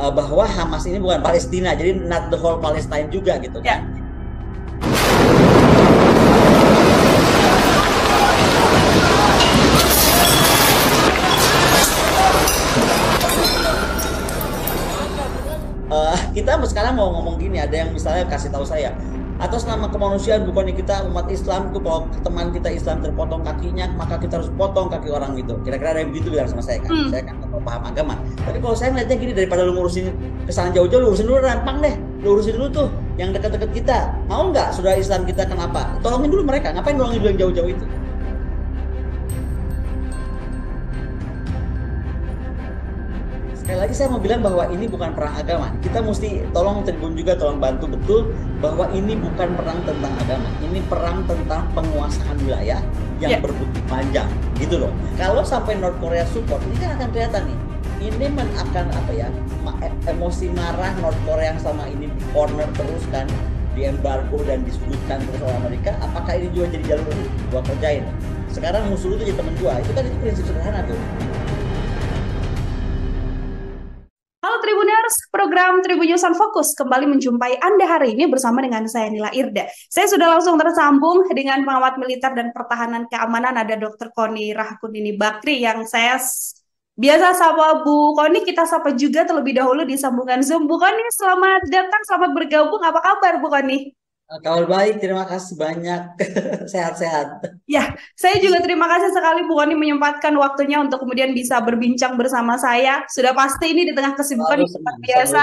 uh, bahwa Hamas ini bukan Palestina, jadi not the whole Palestine juga gitu kan. Ya. Sekarang mau ngomong gini, ada yang misalnya kasih tahu saya, atas nama kemanusiaan bukannya kita umat Islam tuh kalau teman kita Islam terpotong kakinya maka kita harus potong kaki orang itu. Kira-kira ada yang begitu bilang sama saya kan? Hmm. saya kan kalau paham agama. Tapi kalau saya ngeliatnya gini daripada lu ngurusin kesalahan jauh-jauh lu urusin dulu rampang deh. Lu urusin dulu tuh yang dekat-dekat kita. Mau nggak saudara Islam kita kenapa? Tolongin dulu mereka. Ngapain nolongin dulu yang jauh-jauh itu sekali lagi saya mau bilang bahwa ini bukan perang agama. Kita mesti tolong Tribun juga tolong bantu betul bahwa ini bukan perang tentang agama. Ini perang tentang penguasaan wilayah yang yeah. berbukti panjang, gitu loh. Kalau sampai North Korea support, ini kan akan kelihatan nih. Ini men akan apa ya? E, emosi marah North Korea yang sama ini di corner terus kan di embargo dan disudutkan terus oleh Amerika apakah ini juga jadi jalur gua kerjain sekarang musuh itu jadi teman gua itu kan itu prinsip sederhana tuh program Tribun Fokus kembali menjumpai Anda hari ini bersama dengan saya Nila Irda. Saya sudah langsung tersambung dengan pengamat militer dan pertahanan keamanan ada Dr. Koni Rahakundini Bakri yang saya biasa sama Bu Koni kita sapa juga terlebih dahulu di sambungan Zoom. Bu Koni selamat datang, selamat bergabung. Apa kabar Bu Koni? Kabar baik, terima kasih banyak. Sehat-sehat. Ya, saya juga terima kasih sekali Bu Koni menyempatkan waktunya untuk kemudian bisa berbincang bersama saya. Sudah pasti ini di tengah kesibukan yang biasa.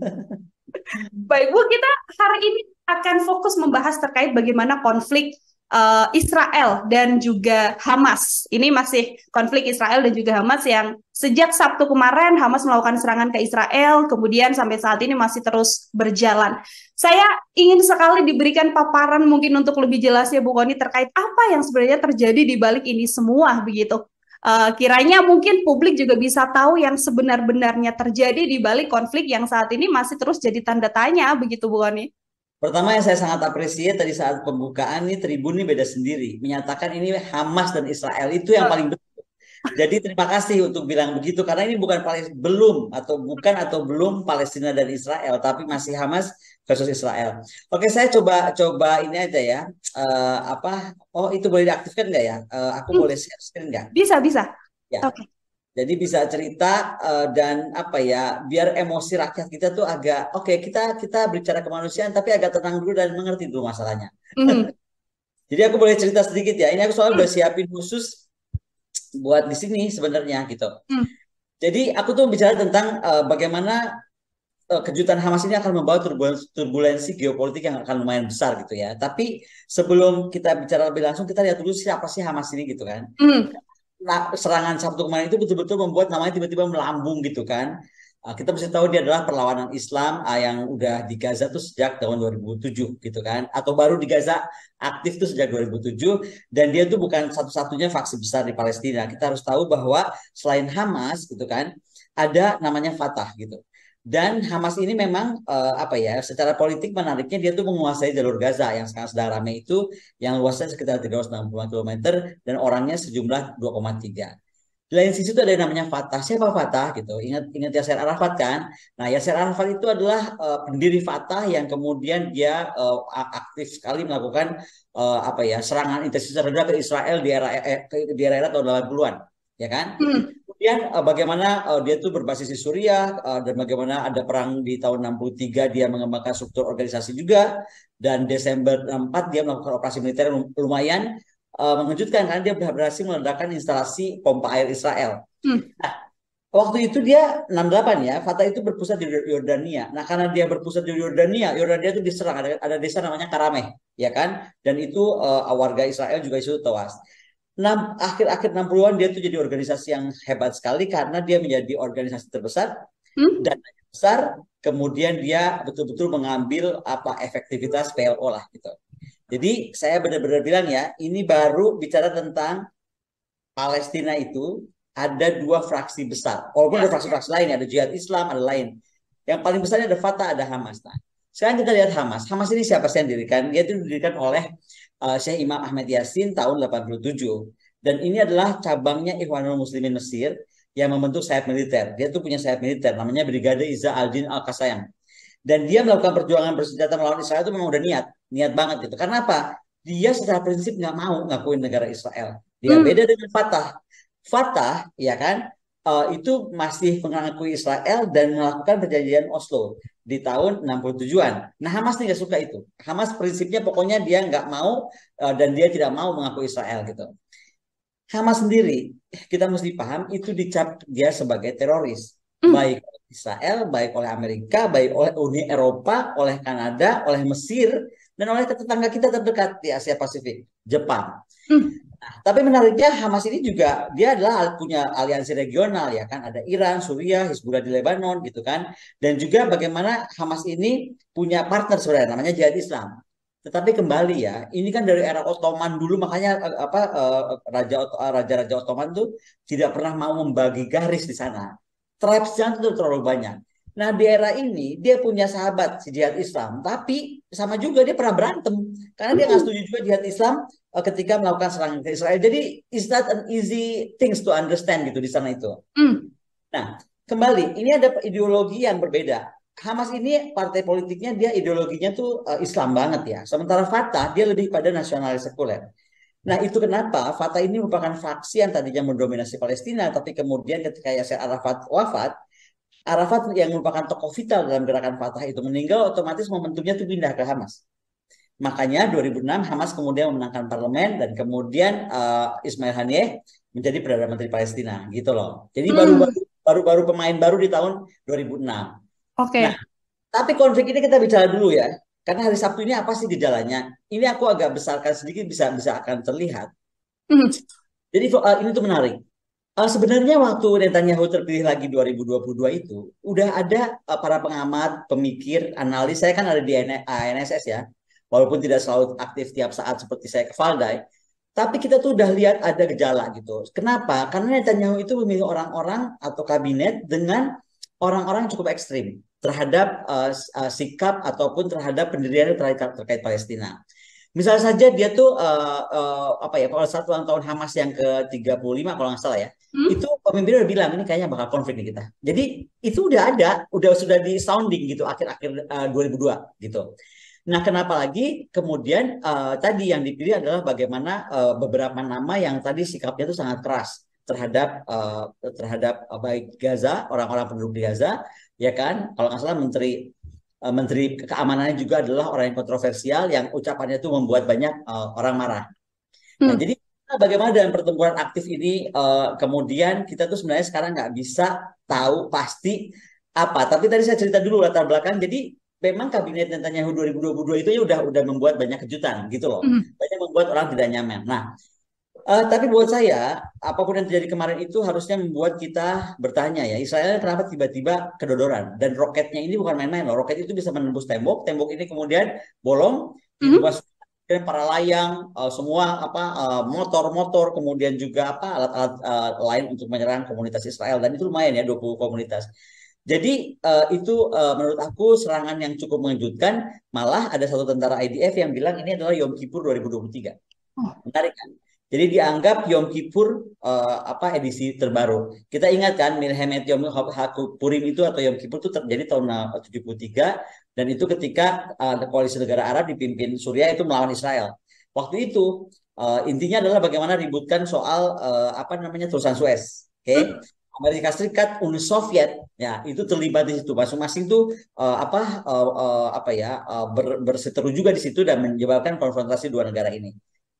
Baik Bu, kita hari ini akan fokus membahas terkait bagaimana konflik uh, Israel dan juga Hamas. Ini masih konflik Israel dan juga Hamas yang sejak Sabtu kemarin Hamas melakukan serangan ke Israel, kemudian sampai saat ini masih terus berjalan. Saya ingin sekali diberikan paparan mungkin untuk lebih jelasnya Bu Koni terkait apa yang sebenarnya terjadi di balik ini semua begitu. Uh, kiranya mungkin publik juga bisa tahu yang sebenar-benarnya terjadi di balik konflik yang saat ini masih terus jadi tanda tanya begitu Bu Koni. Pertama yang saya sangat apresiasi tadi saat pembukaan nih Tribun ini beda sendiri, menyatakan ini Hamas dan Israel itu yang paling betul. Jadi terima kasih untuk bilang begitu karena ini bukan belum atau bukan atau belum Palestina dan Israel tapi masih Hamas versus Israel. Oke, saya coba coba ini aja ya. Uh, apa? Oh, itu boleh diaktifkan nggak ya? Uh, aku hmm. boleh share screen nggak? Bisa, bisa. Ya. Oke. Okay. Jadi bisa cerita uh, dan apa ya, biar emosi rakyat kita tuh agak oke okay, kita kita bicara kemanusiaan tapi agak tenang dulu dan mengerti dulu masalahnya. Mm. Jadi aku boleh cerita sedikit ya. Ini aku soal udah siapin khusus buat di sini sebenarnya gitu. Mm. Jadi aku tuh bicara tentang uh, bagaimana uh, kejutan Hamas ini akan membawa turbulensi, turbulensi geopolitik yang akan lumayan besar gitu ya. Tapi sebelum kita bicara lebih langsung kita lihat dulu siapa sih Hamas ini gitu kan. Mm serangan Sabtu kemarin itu betul-betul membuat namanya tiba-tiba melambung gitu kan. Uh, kita mesti tahu dia adalah perlawanan Islam uh, yang udah di Gaza tuh sejak tahun 2007 gitu kan atau baru di Gaza aktif tuh sejak 2007 dan dia tuh bukan satu-satunya faksi besar di Palestina. Kita harus tahu bahwa selain Hamas gitu kan ada namanya Fatah gitu. Dan Hamas ini memang uh, apa ya, secara politik menariknya dia tuh menguasai jalur Gaza yang sekarang sedang ramai itu yang luasnya sekitar 360 km dan orangnya sejumlah 2,3. Di lain sisi itu ada yang namanya Fatah. Siapa Fatah gitu? Ingat ingat Yasser Arafat kan? Nah, Yasser Arafat itu adalah uh, pendiri Fatah yang kemudian dia uh, aktif sekali melakukan uh, apa ya, serangan intensif terhadap Israel di era eh, di era-era tahun 80-an, ya kan? Hmm kemudian uh, bagaimana uh, dia tuh berbasis di Suriah uh, dan bagaimana ada perang di tahun 63 dia mengembangkan struktur organisasi juga dan Desember 64 dia melakukan operasi militer lumayan uh, mengejutkan karena dia berhasil meledakkan instalasi pompa air Israel. Hmm. Nah, waktu itu dia 68 ya, Fatah itu berpusat di Yordania. Nah, karena dia berpusat di Yordania, Yordania itu diserang ada, ada desa namanya Karameh, ya kan? Dan itu uh, warga Israel juga itu tewas akhir-akhir 60-an dia tuh jadi organisasi yang hebat sekali karena dia menjadi organisasi terbesar hmm? dan besar kemudian dia betul-betul mengambil apa efektivitas PLO lah gitu. Jadi saya benar-benar bilang ya, ini baru bicara tentang Palestina itu ada dua fraksi besar. Walaupun ada fraksi-fraksi lain, ada jihad Islam, ada lain. Yang paling besarnya ada Fatah, ada Hamas. Nah, sekarang kita lihat Hamas. Hamas ini siapa sih yang didirikan? Dia itu didirikan oleh uh, Syekh Imam Ahmed Yasin tahun 87. Dan ini adalah cabangnya Ikhwanul Muslimin Mesir yang membentuk sayap militer. Dia tuh punya sayap militer, namanya Brigade Iza Aldin Al Kasayang. Dan dia melakukan perjuangan bersenjata melawan Israel itu memang udah niat, niat banget gitu. Karena apa? Dia secara prinsip nggak mau ngakuin negara Israel. Dia hmm. beda dengan Fatah. Fatah, ya kan, uh, itu masih mengakui Israel dan melakukan perjanjian Oslo di tahun 67-an. Nah Hamas tidak suka itu. Hamas prinsipnya pokoknya dia nggak mau uh, dan dia tidak mau mengakui Israel gitu. Hamas sendiri kita mesti paham itu dicap dia sebagai teroris hmm. baik Israel, baik oleh Amerika, baik oleh Uni Eropa, oleh Kanada, oleh Mesir dan oleh tetangga kita terdekat di Asia Pasifik, Jepang. Hmm. Tapi menariknya Hamas ini juga dia adalah punya aliansi regional ya kan ada Iran, Suriah, Hizbullah di Lebanon gitu kan dan juga bagaimana Hamas ini punya partner sebenarnya namanya Jihad Islam. Tetapi kembali ya, ini kan dari era Ottoman dulu makanya eh, apa eh, raja raja-raja Ottoman tuh tidak pernah mau membagi garis di sana. Tribes jangan itu terlalu banyak. Nah di era ini dia punya sahabat si jihad Islam, tapi sama juga dia pernah berantem karena dia nggak setuju juga jihad Islam ketika melakukan serangan ke Israel. Jadi it's not an easy things to understand gitu di sana itu. Mm. Nah kembali ini ada ideologi yang berbeda. Hamas ini partai politiknya dia ideologinya tuh uh, Islam banget ya. Sementara Fatah dia lebih pada nasionalis sekuler. Nah itu kenapa Fatah ini merupakan faksi yang tadinya mendominasi Palestina, tapi kemudian ketika Yasser Arafat wafat, Arafat yang merupakan tokoh vital dalam gerakan Fatah itu meninggal, otomatis momentumnya itu pindah ke Hamas. Makanya 2006 Hamas kemudian memenangkan parlemen dan kemudian uh, Ismail Haniyeh menjadi perdana menteri Palestina gitu loh. Jadi hmm. baru-baru baru-baru pemain baru di tahun 2006. Oke. Okay. Nah, tapi konflik ini kita bicara dulu ya. Karena hari Sabtu ini apa sih gejalanya? Ini aku agak besarkan sedikit bisa bisa akan terlihat. Hmm. Jadi uh, ini tuh menarik. Uh, sebenarnya waktu Netanyahu terpilih lagi 2022 itu udah ada uh, para pengamat, pemikir, analis. Saya kan ada di ANSS ya, walaupun tidak selalu aktif tiap saat seperti saya ke Valdai. Tapi kita tuh udah lihat ada gejala gitu. Kenapa? Karena Netanyahu itu memilih orang-orang atau kabinet dengan orang-orang cukup ekstrim terhadap uh, uh, sikap ataupun terhadap pendirian terkait, terkait Palestina. Misalnya saja dia tuh uh, uh, apa ya pada saat ulang tahun Hamas yang ke-35 kalau nggak salah ya hmm? itu pemimpin udah bilang ini kayaknya bakal konflik nih kita. Jadi itu udah ada, udah sudah di sounding gitu akhir-akhir uh, 2002 gitu. Nah, kenapa lagi kemudian uh, tadi yang dipilih adalah bagaimana uh, beberapa nama yang tadi sikapnya itu sangat keras terhadap uh, terhadap uh, baik Gaza, orang-orang penduduk di Gaza, ya kan? Kalau nggak salah menteri uh, menteri keamanannya juga adalah orang yang kontroversial yang ucapannya itu membuat banyak uh, orang marah. Nah, hmm. jadi bagaimana dengan pertempuran aktif ini uh, kemudian kita tuh sebenarnya sekarang nggak bisa tahu pasti apa tapi tadi saya cerita dulu latar belakang jadi memang kabinet Netanyahu 2022 itu ya udah udah membuat banyak kejutan gitu loh. Mm. banyak membuat orang tidak nyaman. Nah uh, tapi buat saya apa pun yang terjadi kemarin itu harusnya membuat kita bertanya ya Israel kenapa tiba-tiba kedodoran? Dan roketnya ini bukan main-main loh. Roket itu bisa menembus tembok tembok ini kemudian bolong mm -hmm dan para layang uh, semua apa uh, motor-motor kemudian juga apa alat-alat uh, lain untuk menyerang komunitas Israel. Dan itu lumayan ya 20 komunitas. Jadi uh, itu uh, menurut aku serangan yang cukup mengejutkan. Malah ada satu tentara IDF yang bilang ini adalah Yom Kippur 2023. Oh. Menarik kan? Jadi dianggap Yom Kippur uh, apa edisi terbaru. Kita ingat kan Milhemet Yom Purim itu atau Yom Kippur itu terjadi tahun 73 dan itu ketika uh, koalisi negara Arab dipimpin Suriah itu melawan Israel. Waktu itu uh, intinya adalah bagaimana ributkan soal uh, apa namanya terusan Suez. Oke. Okay? Amerika Serikat, Uni Soviet, ya itu terlibat di situ. Masing-masing tuh uh, apa uh, uh, apa ya uh, ber, berseteru juga di situ dan menyebabkan konfrontasi dua negara ini.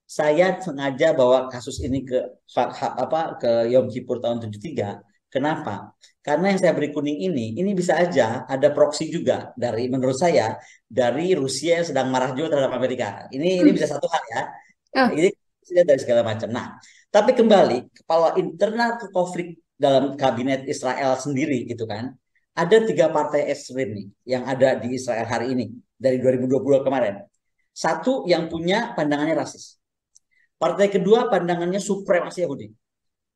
Saya sengaja bawa kasus ini ke apa ke Yom Kippur tahun 73 Kenapa? Karena yang saya beri kuning ini, ini bisa aja ada proksi juga dari menurut saya dari Rusia yang sedang marah juga terhadap Amerika. Ini hmm. ini bisa satu hal ya. Oh. Ini dari segala macam. Nah, tapi kembali kepala internal ke konflik dalam kabinet Israel sendiri gitu kan. Ada tiga partai ekstrim nih yang ada di Israel hari ini dari 2020 kemarin. Satu yang punya pandangannya rasis. Partai kedua pandangannya supremasi Yahudi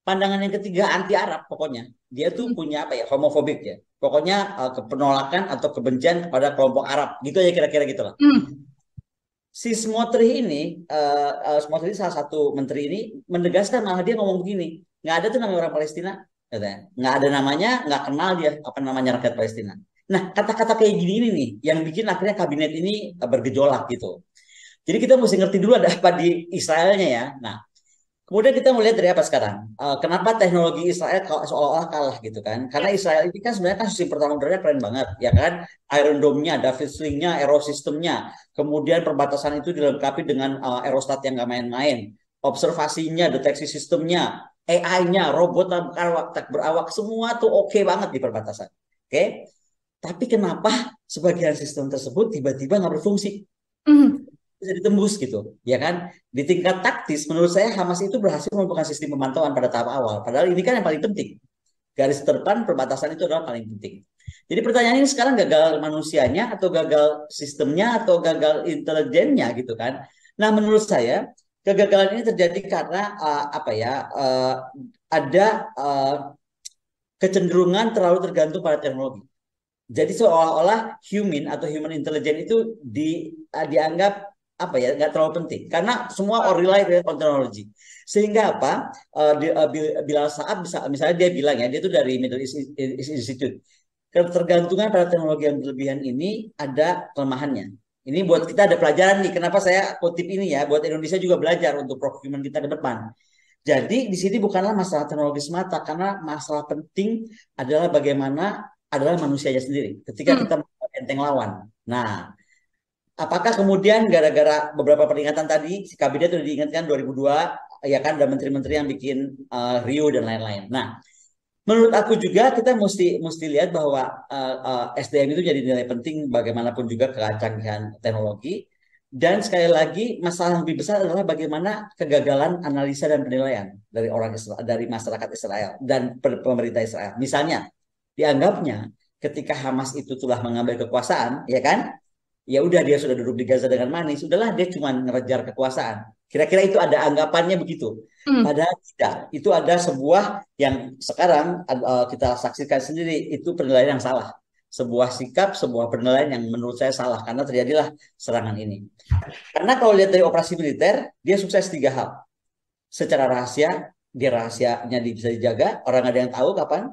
pandangan yang ketiga anti Arab pokoknya dia tuh punya apa ya homofobik ya pokoknya uh, penolakan atau kebencian kepada kelompok Arab gitu ya kira-kira gitulah hmm. si Smotrich ini uh, uh, Smotrich salah satu menteri ini menegaskan malah dia ngomong begini nggak ada tuh namanya orang Palestina Gitu ya. Nggak ada namanya, nggak kenal dia apa namanya rakyat Palestina. Nah, kata-kata kayak gini ini nih yang bikin akhirnya kabinet ini bergejolak gitu. Jadi kita mesti ngerti dulu ada apa di Israelnya ya. Nah, Kemudian kita melihat dari apa sekarang? Uh, kenapa teknologi Israel seolah-olah kalah gitu kan? Karena Israel ini kan sebenarnya kan sistem pertahanan udaranya keren banget, ya kan? Iron Dome-nya, David Sling-nya, Aerosystem-nya. Kemudian perbatasan itu dilengkapi dengan uh, aerostat yang nggak main-main. Observasinya, deteksi sistemnya, AI-nya, robot berawak, tak berawak, semua tuh oke okay banget di perbatasan. Oke? Okay? Tapi kenapa sebagian sistem tersebut tiba-tiba nggak berfungsi? Mm bisa ditembus gitu, ya kan? Di tingkat taktis, menurut saya Hamas itu berhasil membuka sistem pemantauan pada tahap awal. Padahal ini kan yang paling penting. Garis terdepan perbatasan itu adalah paling penting. Jadi pertanyaan ini sekarang gagal manusianya atau gagal sistemnya atau gagal intelijennya gitu kan? Nah menurut saya kegagalan ini terjadi karena uh, apa ya uh, ada uh, kecenderungan terlalu tergantung pada teknologi. Jadi seolah-olah human atau human intelligence itu di, uh, dianggap apa ya nggak terlalu penting. Karena semua rely on technology sehingga apa uh, di, uh, bila saat bisa misalnya dia bilang ya dia itu dari Middle East Institute. Ketergantungan pada teknologi yang berlebihan ini ada kelemahannya ini buat kita ada pelajaran nih kenapa saya kutip ini ya buat Indonesia juga belajar untuk procurement kita ke depan jadi di sini bukanlah masalah teknologi semata karena masalah penting adalah bagaimana adalah manusianya sendiri ketika hmm. kita enteng lawan nah apakah kemudian gara-gara beberapa peringatan tadi si kabinet sudah diingatkan 2002 ya kan ada menteri-menteri yang bikin uh, Rio dan lain-lain. Nah, menurut aku juga kita mesti mesti lihat bahwa uh, uh, SDM itu jadi nilai penting bagaimanapun juga kecanggihan teknologi dan sekali lagi masalah yang lebih besar adalah bagaimana kegagalan analisa dan penilaian dari orang Israel, dari masyarakat Israel dan pemerintah Israel. Misalnya dianggapnya ketika Hamas itu telah mengambil kekuasaan, ya kan? Ya udah dia sudah duduk di Gaza dengan manis, udahlah dia cuma ngejar kekuasaan. Kira-kira itu ada anggapannya begitu. Hmm. Padahal tidak. Itu ada sebuah yang sekarang uh, kita saksikan sendiri itu penilaian yang salah. Sebuah sikap, sebuah penilaian yang menurut saya salah karena terjadilah serangan ini. Karena kalau lihat dari operasi militer, dia sukses tiga hal. Secara rahasia, dia rahasianya bisa dijaga, orang ada yang tahu kapan.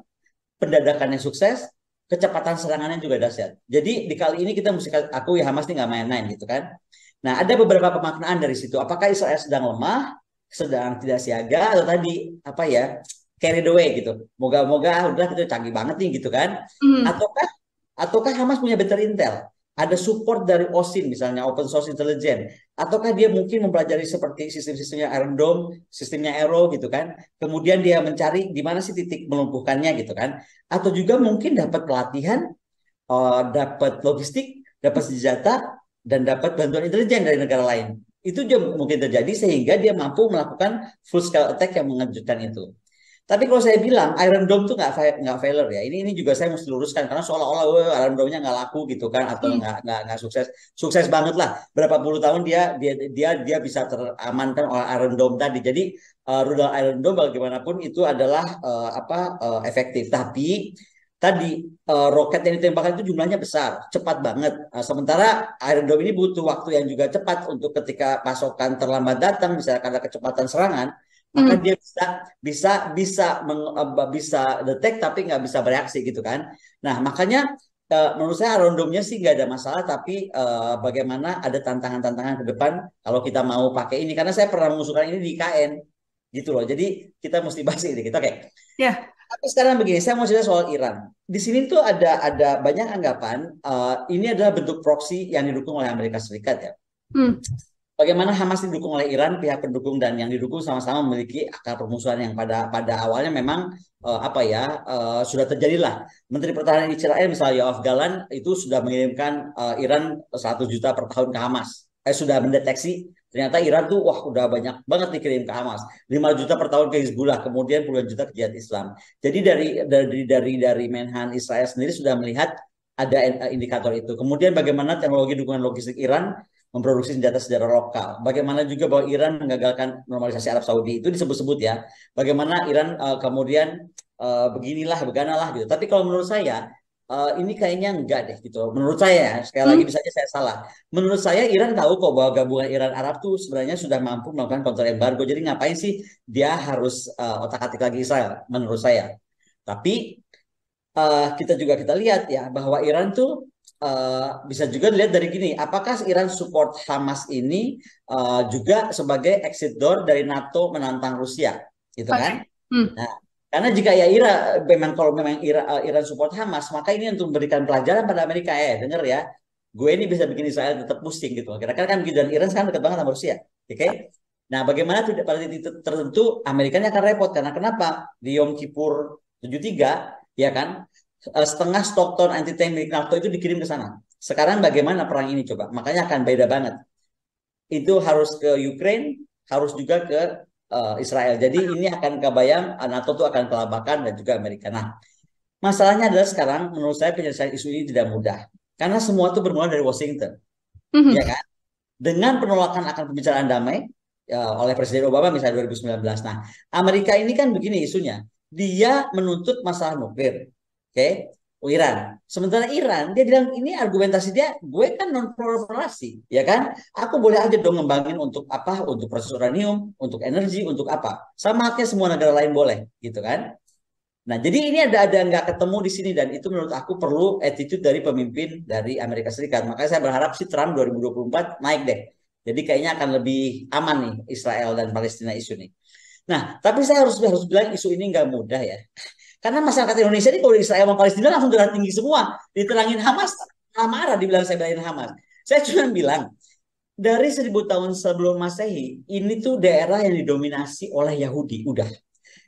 Pendadakannya sukses, kecepatan serangannya juga dahsyat. Jadi di kali ini kita mesti akui Hamas ini nggak main-main gitu kan. Nah ada beberapa pemaknaan dari situ. Apakah Israel sedang lemah, sedang tidak siaga, atau tadi apa ya carried away gitu. Moga-moga udah kita canggih banget nih gitu kan. Mm. Ataukah ataukah Hamas punya better intel? Ada support dari OSIN misalnya Open Source Intelligence ataukah dia mungkin mempelajari seperti sistem-sistemnya Iron Dome, sistemnya Aero gitu kan. Kemudian dia mencari di mana sih titik melumpuhkannya gitu kan. Atau juga mungkin dapat pelatihan, uh, dapat logistik, dapat senjata dan dapat bantuan intelijen dari negara lain. Itu juga mungkin terjadi sehingga dia mampu melakukan full scale attack yang mengejutkan itu. Tapi kalau saya bilang Iron Dome tuh nggak nggak failure ya. Ini ini juga saya mesti luruskan karena seolah-olah Iron Dome-nya nggak laku gitu kan atau hmm. nggak nggak nggak sukses. Sukses banget lah. Berapa puluh tahun dia dia dia dia bisa teramankan oleh Iron Dome tadi. Jadi uh, rudal Iron Dome bagaimanapun itu adalah uh, apa uh, efektif. Tapi tadi uh, roket yang ditembakkan itu jumlahnya besar, cepat banget. Uh, sementara Iron Dome ini butuh waktu yang juga cepat untuk ketika pasokan terlambat datang, misalnya karena kecepatan serangan maka hmm. dia bisa bisa bisa meng, bisa detect tapi nggak bisa bereaksi gitu kan. Nah makanya uh, menurut saya rondomnya sih nggak ada masalah tapi uh, bagaimana ada tantangan-tantangan ke depan kalau kita mau pakai ini. Karena saya pernah mengusulkan ini di KN gitu loh. Jadi kita mesti bahas ini gitu oke. Okay. ya. Yeah. tapi sekarang begini saya mau cerita soal Iran. Di sini tuh ada ada banyak anggapan uh, ini adalah bentuk proksi yang didukung oleh Amerika Serikat ya. Hmm bagaimana Hamas didukung oleh Iran, pihak pendukung dan yang didukung sama-sama memiliki akar permusuhan yang pada pada awalnya memang uh, apa ya uh, sudah terjadilah. Menteri Pertahanan Israel misalnya Yoav Galan itu sudah mengirimkan uh, Iran 100 juta per tahun ke Hamas. Eh sudah mendeteksi ternyata Iran tuh wah udah banyak banget dikirim ke Hamas. 5 juta per tahun ke Hizbullah, kemudian puluhan juta ke jihad Islam. Jadi dari dari dari dari Menhan Israel sendiri sudah melihat ada indikator itu. Kemudian bagaimana teknologi dukungan logistik Iran memproduksi senjata secara lokal. Bagaimana juga bahwa Iran menggagalkan normalisasi Arab Saudi itu disebut-sebut ya. Bagaimana Iran uh, kemudian uh, beginilah, beganalah gitu. Tapi kalau menurut saya uh, ini kayaknya enggak deh gitu. Menurut saya sekali lagi hmm. bisa aja saya salah. Menurut saya Iran tahu kok bahwa gabungan Iran Arab tuh sebenarnya sudah mampu melakukan counter embargo. Jadi ngapain sih dia harus uh, otak-atik lagi Israel? Menurut saya. Tapi uh, kita juga kita lihat ya bahwa Iran tuh uh, bisa juga dilihat dari gini, apakah Iran support Hamas ini uh, juga sebagai exit door dari NATO menantang Rusia, gitu okay. kan? Hmm. Nah, karena jika ya Iran memang kalau memang Iran, uh, Iran support Hamas, maka ini untuk memberikan pelajaran pada Amerika ya, denger ya, gue ini bisa bikin Israel tetap pusing gitu. Kira-kira kan dan Iran sekarang dekat banget sama Rusia, oke? Okay? Nah, bagaimana tidak pada titik tertentu Amerika akan repot karena kenapa? Di Yom Kippur 73 ya kan Eh, setengah Stockton anti tank milik NATO itu dikirim ke sana. Sekarang bagaimana perang ini coba? Makanya akan beda banget. Itu harus ke Ukraine, harus juga ke uh, Israel. Jadi ini akan kebayang eh, NATO itu akan kelabakan dan juga Amerika. Nah, masalahnya adalah sekarang menurut saya penyelesaian isu ini tidak mudah. Karena semua itu bermula dari Washington. Mm-hmm. Ya kan? Dengan penolakan akan pembicaraan damai ya, oleh Presiden Obama misalnya 2019. Nah, Amerika ini kan begini isunya. Dia menuntut masalah nuklir okay? Iran. Sementara Iran dia bilang ini argumentasi dia gue kan non proliferasi, ya kan? Aku boleh aja dong ngembangin untuk apa? Untuk proses uranium, untuk energi, untuk apa? Sama halnya semua negara lain boleh, gitu kan? Nah, jadi ini ada ada nggak ketemu di sini dan itu menurut aku perlu attitude dari pemimpin dari Amerika Serikat. Makanya saya berharap si Trump 2024 naik deh. Jadi kayaknya akan lebih aman nih Israel dan Palestina isu ini. Nah, tapi saya harus harus bilang isu ini nggak mudah ya. Karena masyarakat Indonesia ini kalau Israel sama Palestina langsung darah tinggi semua. Diterangin Hamas, marah dibilang saya belain Hamas. Saya cuma bilang, dari seribu tahun sebelum Masehi, ini tuh daerah yang didominasi oleh Yahudi, udah.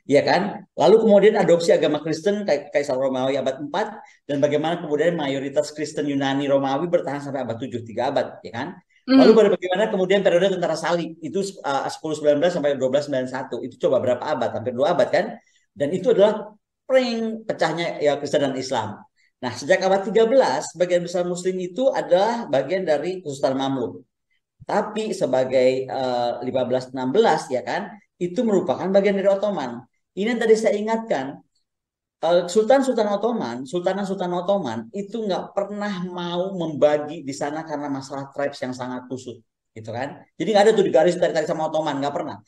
Ya kan? Lalu kemudian adopsi agama Kristen Kaisar Romawi abad 4 dan bagaimana kemudian mayoritas Kristen Yunani Romawi bertahan sampai abad 7, 3 abad, ya kan? Hmm. Lalu bagaimana kemudian periode tentara salib itu uh, 1019 sampai 1291 itu coba berapa abad? Hampir dua abad kan? Dan itu adalah pring pecahnya ya Kristen dan Islam. Nah, sejak abad 13, bagian besar muslim itu adalah bagian dari Kesultanan Mamluk. Tapi sebagai uh, 15-16 ya kan, itu merupakan bagian dari Ottoman. Ini yang tadi saya ingatkan, uh, Sultan-Sultan Ottoman, Sultanan-Sultan Ottoman itu nggak pernah mau membagi di sana karena masalah tribes yang sangat kusut, gitu kan? Jadi nggak ada tuh di garis tarik-tarik sama Ottoman, nggak pernah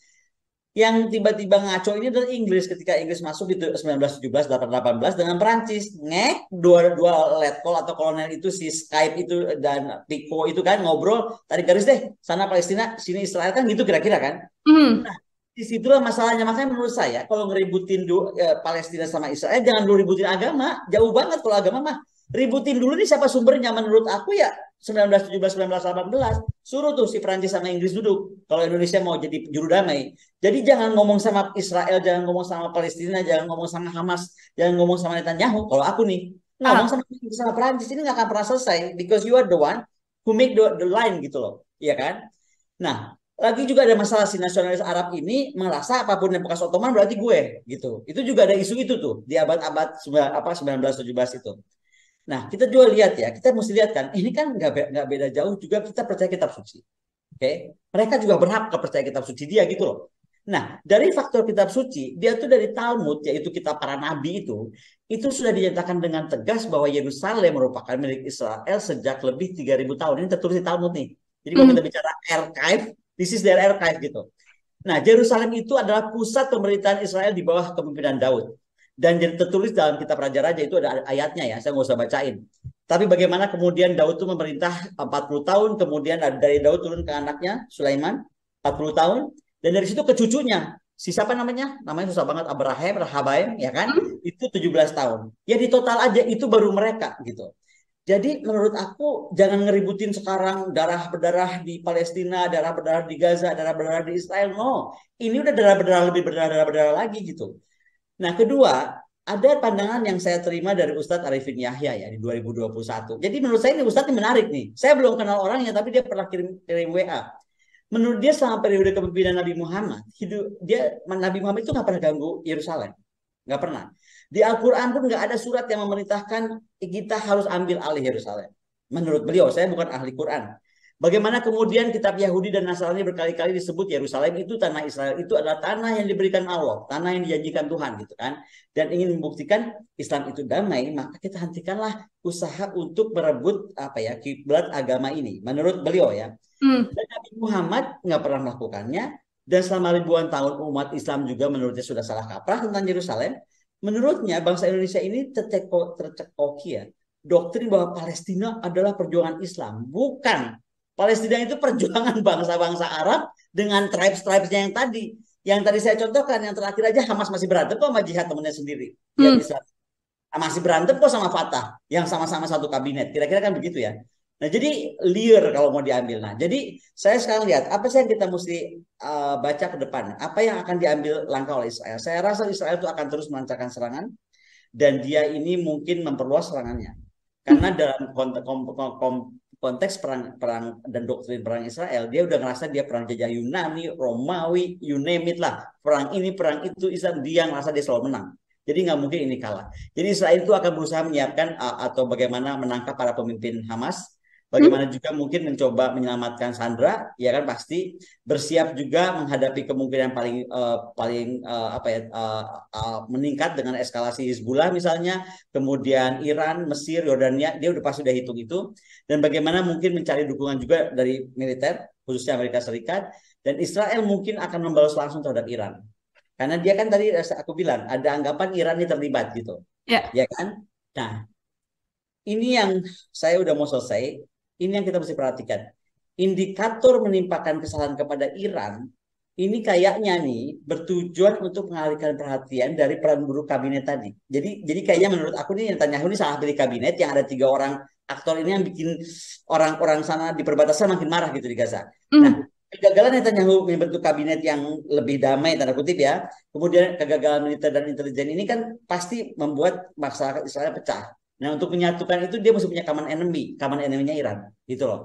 yang tiba-tiba ngaco ini adalah Inggris ketika Inggris masuk di 1917 1818 dengan Perancis. Ngek dua dua letkol atau kolonel itu si Skype itu dan Pico itu kan ngobrol tadi garis deh sana Palestina sini Israel kan gitu kira-kira kan? Mm. nah di situlah masalahnya. Makanya menurut saya kalau ngeributin du, ya, Palestina sama Israel jangan dulu ributin agama. Jauh banget kalau agama mah. Ributin dulu nih siapa sumbernya. Menurut aku ya 1917 1918 suruh tuh si Prancis sama Inggris duduk. Kalau Indonesia mau jadi juru damai. Jadi jangan ngomong sama Israel jangan ngomong sama Palestina jangan ngomong sama Hamas jangan ngomong sama Netanyahu. Kalau aku nih ngomong sama sama Prancis ini nggak akan pernah selesai because you are the one who make the, the line gitu loh. Iya kan? Nah lagi juga ada masalah si nasionalis Arab ini merasa apa pun yang bekas Ottoman berarti gue gitu. Itu juga ada isu itu tuh di abad-abad apa 1917 itu Nah, kita juga lihat ya, kita mesti lihat kan, ini kan nggak nggak beda jauh juga kita percaya kitab suci. Oke, okay? mereka juga berhak percaya kitab suci dia gitu loh. Nah, dari faktor kitab suci, dia tuh dari Talmud, yaitu kitab para nabi itu, itu sudah dinyatakan dengan tegas bahwa Yerusalem merupakan milik Israel sejak lebih 3000 tahun. Ini tertulis di Talmud nih. Jadi kalau hmm. kita bicara archive, this is their archive gitu. Nah, Yerusalem itu adalah pusat pemerintahan Israel di bawah kepemimpinan Daud dan jadi tertulis dalam kitab Raja-Raja itu ada ayatnya ya, saya nggak usah bacain. Tapi bagaimana kemudian Daud itu memerintah 40 tahun, kemudian dari Daud turun ke anaknya Sulaiman 40 tahun, dan dari situ ke cucunya. Si siapa namanya? Namanya susah banget Abraham, Rahabaim, ya kan? Itu 17 tahun. Ya di total aja itu baru mereka gitu. Jadi menurut aku jangan ngeributin sekarang darah berdarah di Palestina, darah berdarah di Gaza, darah berdarah di Israel. No, ini udah darah berdarah lebih berdarah darah berdarah lagi gitu. Nah, kedua, ada pandangan yang saya terima dari Ustadz Arifin Yahya ya di 2021. Jadi menurut saya ini Ustadz ini menarik nih. Saya belum kenal orangnya tapi dia pernah kirim kirim WA. Menurut dia selama periode kepemimpinan Nabi Muhammad, hidup dia Nabi Muhammad itu nggak pernah ganggu Yerusalem, nggak pernah. Di Al-Quran pun nggak ada surat yang memerintahkan kita harus ambil alih Yerusalem. Menurut beliau, saya bukan ahli Quran. Bagaimana kemudian kitab Yahudi dan Nasrani berkali-kali disebut Yerusalem itu tanah Israel itu adalah tanah yang diberikan Allah, tanah yang dijanjikan Tuhan gitu kan. Dan ingin membuktikan Islam itu damai, maka kita hentikanlah usaha untuk merebut apa ya kiblat agama ini. Menurut beliau ya. Hmm. Dan Nabi Muhammad nggak pernah melakukannya dan selama ribuan tahun umat Islam juga menurutnya sudah salah kaprah tentang Yerusalem. menurutnya bangsa Indonesia ini tercekoki ya doktrin bahwa Palestina adalah perjuangan Islam. Bukan. Palestina itu perjuangan bangsa-bangsa Arab dengan tribes-tribesnya yang tadi. Yang tadi saya contohkan, yang terakhir aja Hamas masih berantem kok sama jihad temennya sendiri. Hmm. Islam. Masih berantem kok sama Fatah, yang sama-sama satu kabinet. Kira-kira kan begitu ya. Nah, jadi liar kalau mau diambil. Nah, jadi saya sekarang lihat apa sih yang kita mesti uh, baca ke depan? Apa yang akan diambil langkah oleh Israel? Saya rasa Israel itu akan terus melancarkan serangan dan dia ini mungkin memperluas serangannya. Karena dalam konteks, konteks perang perang dan doktrin perang Israel, dia udah ngerasa dia perang jajah Yunani, Romawi, you name it lah. Perang ini, perang itu, Islam dia ngerasa dia selalu menang. Jadi nggak mungkin ini kalah. Jadi Israel itu akan berusaha menyiapkan atau bagaimana menangkap para pemimpin Hamas Bagaimana hmm? juga mungkin mencoba menyelamatkan Sandra, ya kan pasti bersiap juga menghadapi kemungkinan paling uh, paling uh, apa ya uh, uh, meningkat dengan eskalasi Hizbullah misalnya, kemudian Iran, Mesir, Yordania, dia udah pasti udah hitung itu dan bagaimana mungkin mencari dukungan juga dari militer khususnya Amerika Serikat dan Israel mungkin akan membalas langsung terhadap Iran. Karena dia kan tadi aku bilang ada anggapan Iran ini terlibat gitu. Ya. Ya kan? Nah, ini yang saya udah mau selesai ini yang kita mesti perhatikan. Indikator menimpakan kesalahan kepada Iran ini kayaknya nih bertujuan untuk mengalihkan perhatian dari peran buruk kabinet tadi. Jadi jadi kayaknya menurut aku nih yang tanya ini salah pilih kabinet yang ada tiga orang aktor ini yang bikin orang-orang sana di perbatasan makin marah gitu di Gaza. Mm. Nah, kegagalan Netanyahu membentuk kabinet yang lebih damai tanda kutip ya. Kemudian kegagalan militer dan intelijen ini kan pasti membuat masyarakat Israel pecah. Nah untuk menyatukan itu dia mesti punya common enemy, common enemy-nya Iran, gitu loh.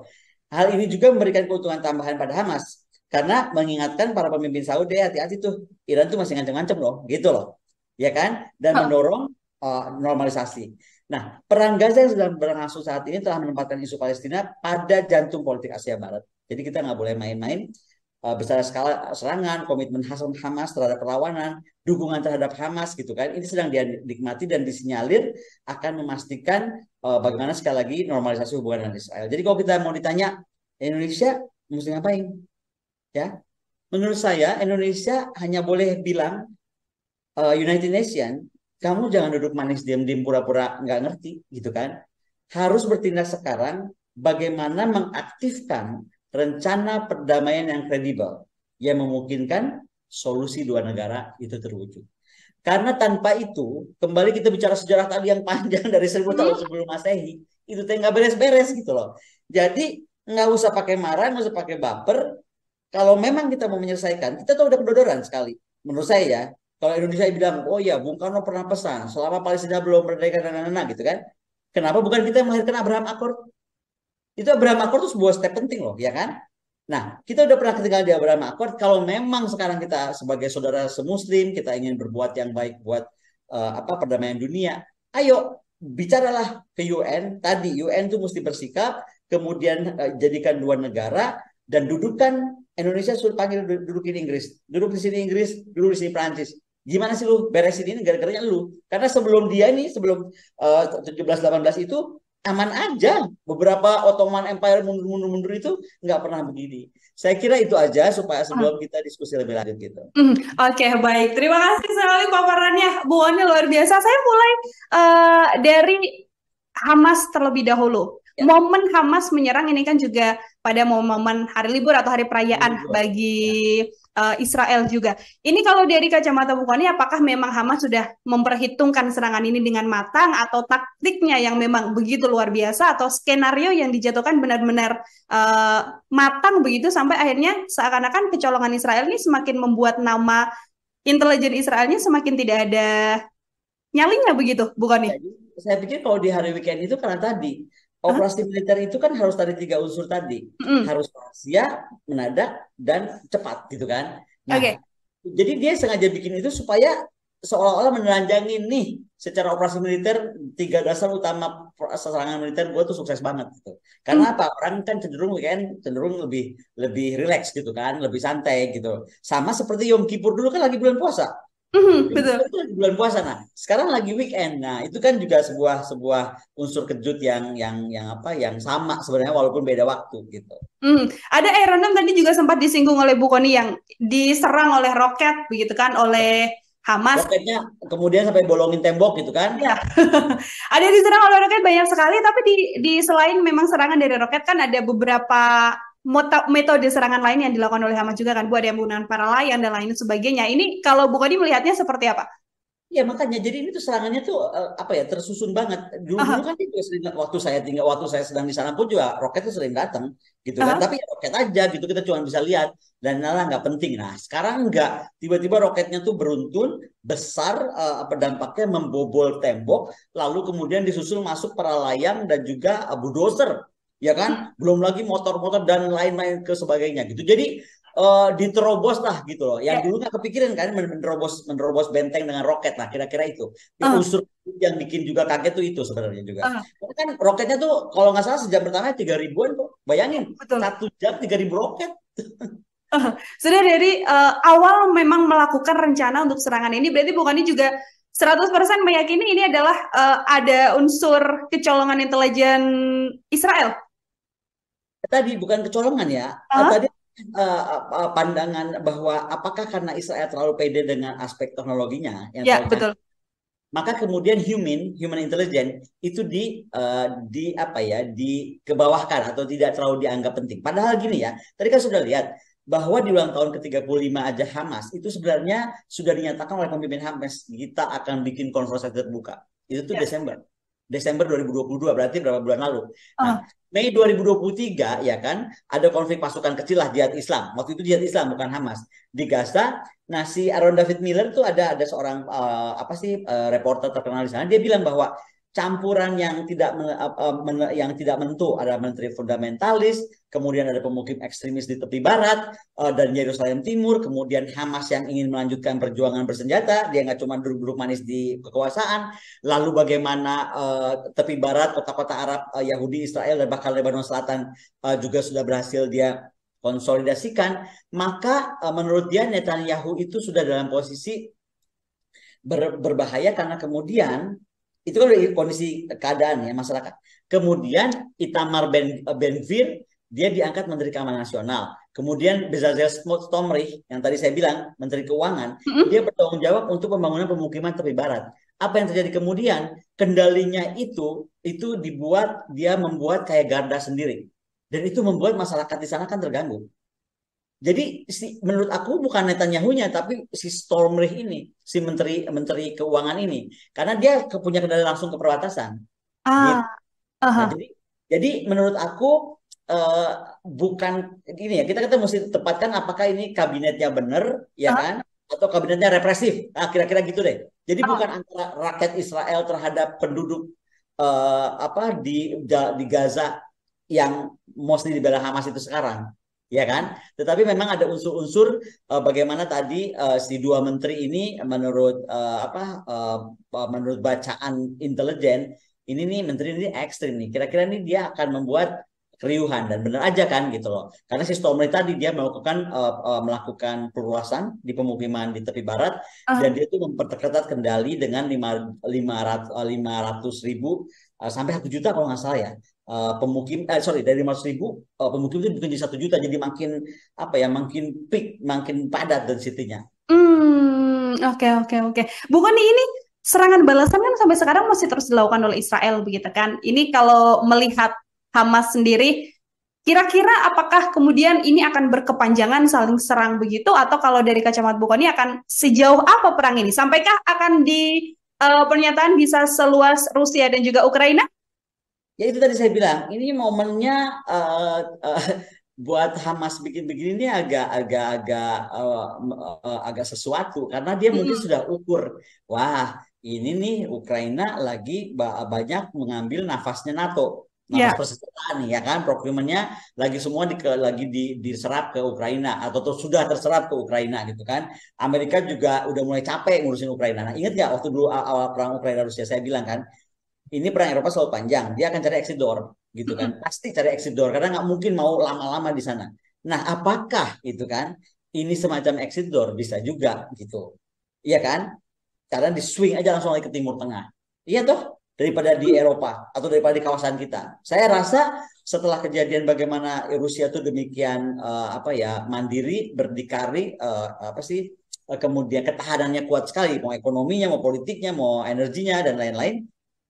Hal ini juga memberikan keuntungan tambahan pada Hamas karena mengingatkan para pemimpin Saudi hati-hati tuh Iran tuh masih ngancem-ngancem loh, gitu loh, ya kan? Dan mendorong uh, normalisasi. Nah, perang Gaza yang sedang berlangsung saat ini telah menempatkan isu Palestina pada jantung politik Asia Barat. Jadi kita nggak boleh main-main besar skala serangan, komitmen Hamas terhadap perlawanan, dukungan terhadap Hamas gitu kan. Ini sedang dinikmati dan disinyalir akan memastikan uh, bagaimana sekali lagi normalisasi hubungan dengan Israel. Jadi kalau kita mau ditanya Indonesia mesti ngapain? Ya. Menurut saya Indonesia hanya boleh bilang uh, United Nation, kamu jangan duduk manis diam-diam pura-pura nggak ngerti gitu kan. Harus bertindak sekarang bagaimana mengaktifkan rencana perdamaian yang kredibel yang memungkinkan solusi dua negara itu terwujud. Karena tanpa itu, kembali kita bicara sejarah tadi yang panjang dari seribu tahun hmm. sebelum masehi, itu teh nggak beres-beres gitu loh. Jadi nggak usah pakai marah, nggak usah pakai baper. Kalau memang kita mau menyelesaikan, kita tuh udah kedodoran sekali. Menurut saya ya, kalau Indonesia bilang, oh ya Bung Karno pernah pesan, selama Palestina belum merdeka dan gitu kan, kenapa bukan kita yang melahirkan Abraham Accord? Itu Abraham Accord itu sebuah step penting loh, ya kan? Nah, kita udah pernah tinggal di Abraham Accord. Kalau memang sekarang kita sebagai saudara semuslim, kita ingin berbuat yang baik buat uh, apa perdamaian dunia, ayo bicaralah ke UN. Tadi UN itu mesti bersikap, kemudian uh, jadikan dua negara dan dudukan Indonesia suruh panggil duduk di Inggris, duduk di sini Inggris, duduk di sini Prancis. Gimana sih lu beresin ini gara-garanya lu? Karena sebelum dia nih, sebelum uh, 17-18 itu aman aja. Beberapa Ottoman Empire mundur-mundur itu nggak pernah begini. Saya kira itu aja supaya sebelum kita diskusi lebih lanjut gitu. Mm, Oke okay, baik, terima kasih sekali paparannya Bu Oni luar biasa. Saya mulai uh, dari Hamas terlebih dahulu. Ya. Momen Hamas menyerang ini kan juga pada momen hari libur atau hari perayaan libur. bagi ya uh, Israel juga. Ini kalau dari kacamata Bukoni, apakah memang Hamas sudah memperhitungkan serangan ini dengan matang atau taktiknya yang memang begitu luar biasa atau skenario yang dijatuhkan benar-benar uh, matang begitu sampai akhirnya seakan-akan kecolongan Israel ini semakin membuat nama intelijen Israelnya semakin tidak ada nyalinya begitu, bukan nih? Saya pikir kalau di hari weekend itu karena tadi Operasi militer itu kan harus tadi tiga unsur tadi, mm. harus rahasia, menadak, dan cepat gitu kan. Nah, okay. Jadi dia sengaja bikin itu supaya seolah-olah menelanjangin nih secara operasi militer tiga dasar utama serangan militer gue tuh sukses banget gitu. Karena mm. apa? Orang kan cenderung kan cenderung lebih lebih rileks gitu kan, lebih santai gitu. Sama seperti Yom Kippur dulu kan lagi bulan puasa Mm, betul. Itu bulan puasa nah. Sekarang lagi weekend. Nah, itu kan juga sebuah sebuah unsur kejut yang yang yang apa yang sama sebenarnya walaupun beda waktu gitu. Mm. Ada Man tadi juga sempat disinggung oleh Bu Koni yang diserang oleh roket begitu kan oleh Hamas. Roketnya kemudian sampai bolongin tembok gitu kan? Ya. ada yang diserang oleh roket banyak sekali, tapi di, di selain memang serangan dari roket kan ada beberapa metode serangan lain yang dilakukan oleh Hamas juga kan, Bu ada yang menggunakan para layang dan lain sebagainya. Ini kalau Bu Kodi melihatnya seperti apa? Ya makanya jadi ini tuh serangannya tuh uh, apa ya tersusun banget. Dulu dulu kan itu sering waktu saya tinggal waktu saya sedang di sana pun juga roket tuh sering datang gitu kan. Tapi ya roket aja gitu kita cuma bisa lihat dan nala nggak penting. Nah sekarang nggak tiba-tiba roketnya tuh beruntun besar uh, apa dampaknya membobol tembok lalu kemudian disusul masuk para layang dan juga uh, bulldozer ya kan belum lagi motor-motor dan lain-lain ke sebagainya gitu jadi uh, diterobos lah gitu loh. Yang yeah. dulu nggak kepikiran kan menerobos menerobos benteng dengan roket lah kira-kira itu. Uh. Unsur yang bikin juga kaget tuh itu sebenarnya juga. Uh. Kan roketnya tuh kalau nggak salah sejam pertama tiga ribuan tuh. Bayangin Betul. satu jam tiga ribu roket. Uh, sudah dari uh, awal memang melakukan rencana untuk serangan ini berarti bukannya juga 100% meyakini ini adalah uh, ada unsur kecolongan intelijen Israel. Tadi bukan kecolongan ya. Uh? Tadi uh, pandangan bahwa apakah karena Israel terlalu pede dengan aspek teknologinya yang ya, betul. maka kemudian human human intelligence itu di uh, di apa ya di kebawahkan atau tidak terlalu dianggap penting. Padahal gini ya, tadi kan sudah lihat bahwa di ulang tahun ke-35 aja Hamas itu sebenarnya sudah dinyatakan oleh pemimpin Hamas kita akan bikin konferensi terbuka. Itu tuh ya. Desember. Desember 2022 berarti berapa bulan lalu. Nah, uh. Mei 2023 ya kan ada konflik pasukan kecil lah jihad Islam. Waktu itu jihad Islam bukan Hamas di Gaza. Nah si Aaron David Miller tuh ada ada seorang uh, apa sih uh, reporter terkenal di sana. Dia bilang bahwa campuran yang tidak men, men, yang tidak menentu. Ada menteri fundamentalis kemudian ada pemukim ekstremis di tepi barat uh, dan Yerusalem Timur kemudian Hamas yang ingin melanjutkan perjuangan bersenjata. Dia nggak cuma duduk-duduk manis di kekuasaan. Lalu bagaimana uh, tepi barat kota-kota Arab uh, Yahudi Israel dan bahkan Lebanon Selatan uh, juga sudah berhasil dia konsolidasikan. Maka uh, menurut dia Netanyahu itu sudah dalam posisi ber, berbahaya karena kemudian itu kan kondisi keadaan ya masyarakat. Kemudian Itamar Ben Benvir dia diangkat Menteri Keamanan Nasional. Kemudian Bezalel Stomrich yang tadi saya bilang Menteri Keuangan, mm-hmm. dia bertanggung jawab untuk pembangunan pemukiman tepi barat. Apa yang terjadi kemudian? Kendalinya itu itu dibuat dia membuat kayak garda sendiri. Dan itu membuat masyarakat di sana kan terganggu. Jadi si, menurut aku bukan Netanyahu-nya tapi si Stormrich ini, si menteri menteri keuangan ini, karena dia punya kendali langsung ke perbatasan. Ah. Gitu. Uh -huh. nah, jadi jadi menurut aku uh, bukan ini ya kita kita mesti tepatkan apakah ini kabinetnya benar ya uh. kan atau kabinetnya represif. Nah, kira-kira gitu deh. Jadi uh. bukan antara rakyat Israel terhadap penduduk uh, apa di di Gaza yang mostly dibela Hamas itu sekarang ya kan? Tetapi memang ada unsur-unsur uh, bagaimana tadi uh, si dua menteri ini menurut uh, apa uh, menurut bacaan intelijen ini nih menteri ini ekstrim nih. Kira-kira ini dia akan membuat keriuhan dan benar aja kan gitu loh. Karena si Stormry tadi dia melakukan uh, uh, melakukan perluasan di pemukiman di tepi barat uh. dan dia itu memperketat kendali dengan lima lima ratus ribu uh, sampai satu juta kalau nggak salah ya uh, pemukim eh sorry dari 500 ribu uh, pemukim itu bukan jadi satu juta jadi makin apa ya makin peak makin padat densitinya. Hmm oke oke oke. Bukan ini serangan balasan kan sampai sekarang masih terus dilakukan oleh Israel begitu kan? Ini kalau melihat Hamas sendiri Kira-kira apakah kemudian ini akan berkepanjangan saling serang begitu atau kalau dari kacamata Bukoni akan sejauh apa perang ini? Sampaikah akan di uh, pernyataan bisa seluas Rusia dan juga Ukraina? Ya itu tadi saya bilang ini momennya uh, uh, buat Hamas bikin begini ini agak agak agak uh, uh, agak sesuatu. Karena dia hmm. mungkin sudah ukur wah ini nih Ukraina lagi banyak mengambil nafasnya NATO. Nafas yeah. persenjataan ya kan? Procurement-nya lagi semua di, ke, lagi di, diserap ke Ukraina atau tuh sudah terserap ke Ukraina gitu kan? Amerika juga udah mulai capek ngurusin Ukraina. Nah ingat nggak waktu dulu awal perang Ukraina Rusia saya bilang kan ini perang Eropa selalu panjang, dia akan cari exit door, gitu kan? Pasti cari exit door karena nggak mungkin mau lama-lama di sana. Nah, apakah itu kan ini semacam exit door bisa juga gitu, iya kan? Karena di swing aja langsung lagi ke Timur Tengah, iya toh daripada di Eropa atau daripada di kawasan kita. Saya rasa setelah kejadian bagaimana Rusia itu demikian uh, apa ya mandiri, berdikari, uh, apa sih uh, kemudian ketahanannya kuat sekali, mau ekonominya, mau politiknya, mau energinya dan lain-lain,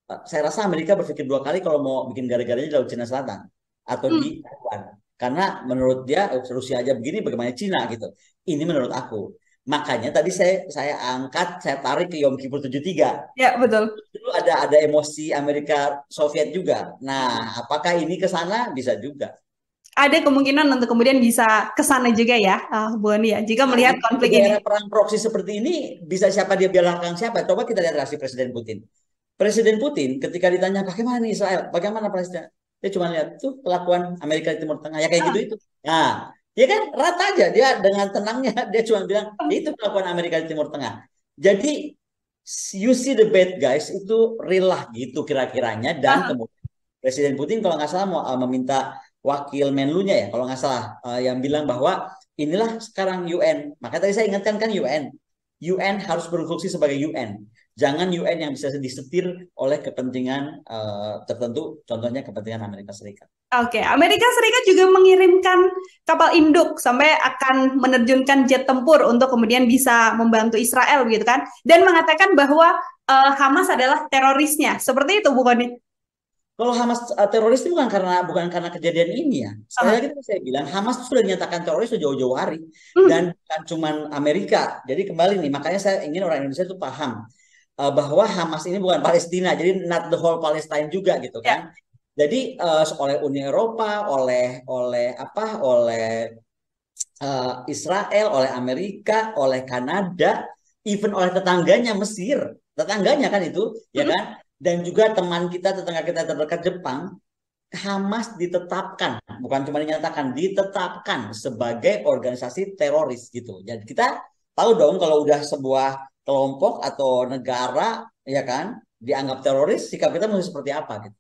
saya rasa Amerika berpikir dua kali kalau mau bikin gara-garanya di Laut Cina Selatan atau hmm. di Taiwan. Karena menurut dia Rusia aja begini, bagaimana Cina gitu. Ini menurut aku. Makanya tadi saya saya angkat, saya tarik ke Yom Kippur 73. Ya, betul. Dulu ada ada emosi Amerika Soviet juga. Nah, apakah ini ke sana bisa juga? Ada kemungkinan untuk kemudian bisa ke sana juga ya, uh, Bu Ani ya. Jika nah, melihat konflik ini. perang proksi seperti ini bisa siapa dia belakang siapa? Coba kita lihat reaksi Presiden Putin. Presiden Putin ketika ditanya bagaimana nih Israel, bagaimana Palestina, dia cuma lihat tuh kelakuan Amerika di Timur Tengah ya kayak ah. gitu itu. Nah, Ya kan rata aja dia dengan tenangnya dia cuma bilang ya itu kelakuan Amerika di Timur Tengah. Jadi you see the bad guys itu real lah gitu kira-kiranya dan uh. kemudian Presiden Putin kalau nggak salah mau uh, meminta wakil Menlunya ya kalau nggak salah uh, yang bilang bahwa inilah sekarang UN. Maka tadi saya ingatkan kan UN. UN harus berfungsi sebagai UN. Jangan UN yang bisa disetir oleh kepentingan uh, tertentu, contohnya kepentingan Amerika Serikat. Oke, okay. Amerika Serikat juga mengirimkan kapal induk sampai akan menerjunkan jet tempur untuk kemudian bisa membantu Israel gitu kan, dan mengatakan bahwa uh, Hamas adalah terorisnya. Seperti itu bukan Kalau Hamas uh, teroris itu bukan karena bukan karena kejadian ini ya. Sekali lagi saya bilang Hamas sudah dinyatakan teroris jauh-jauh hari hmm. dan bukan cuma Amerika. Jadi kembali nih, makanya saya ingin orang Indonesia itu paham uh, bahwa Hamas ini bukan Palestina, jadi not the whole Palestine juga gitu ya. kan. Yeah. Jadi uh, oleh Uni Eropa, oleh oleh apa, oleh uh, Israel, oleh Amerika, oleh Kanada, even oleh tetangganya Mesir, tetangganya kan itu, mm -hmm. ya kan. Dan juga teman kita, tetangga kita terdekat Jepang, Hamas ditetapkan, bukan cuma dinyatakan, ditetapkan sebagai organisasi teroris gitu. Jadi kita tahu dong kalau udah sebuah kelompok atau negara ya kan dianggap teroris sikap kita mesti seperti apa gitu.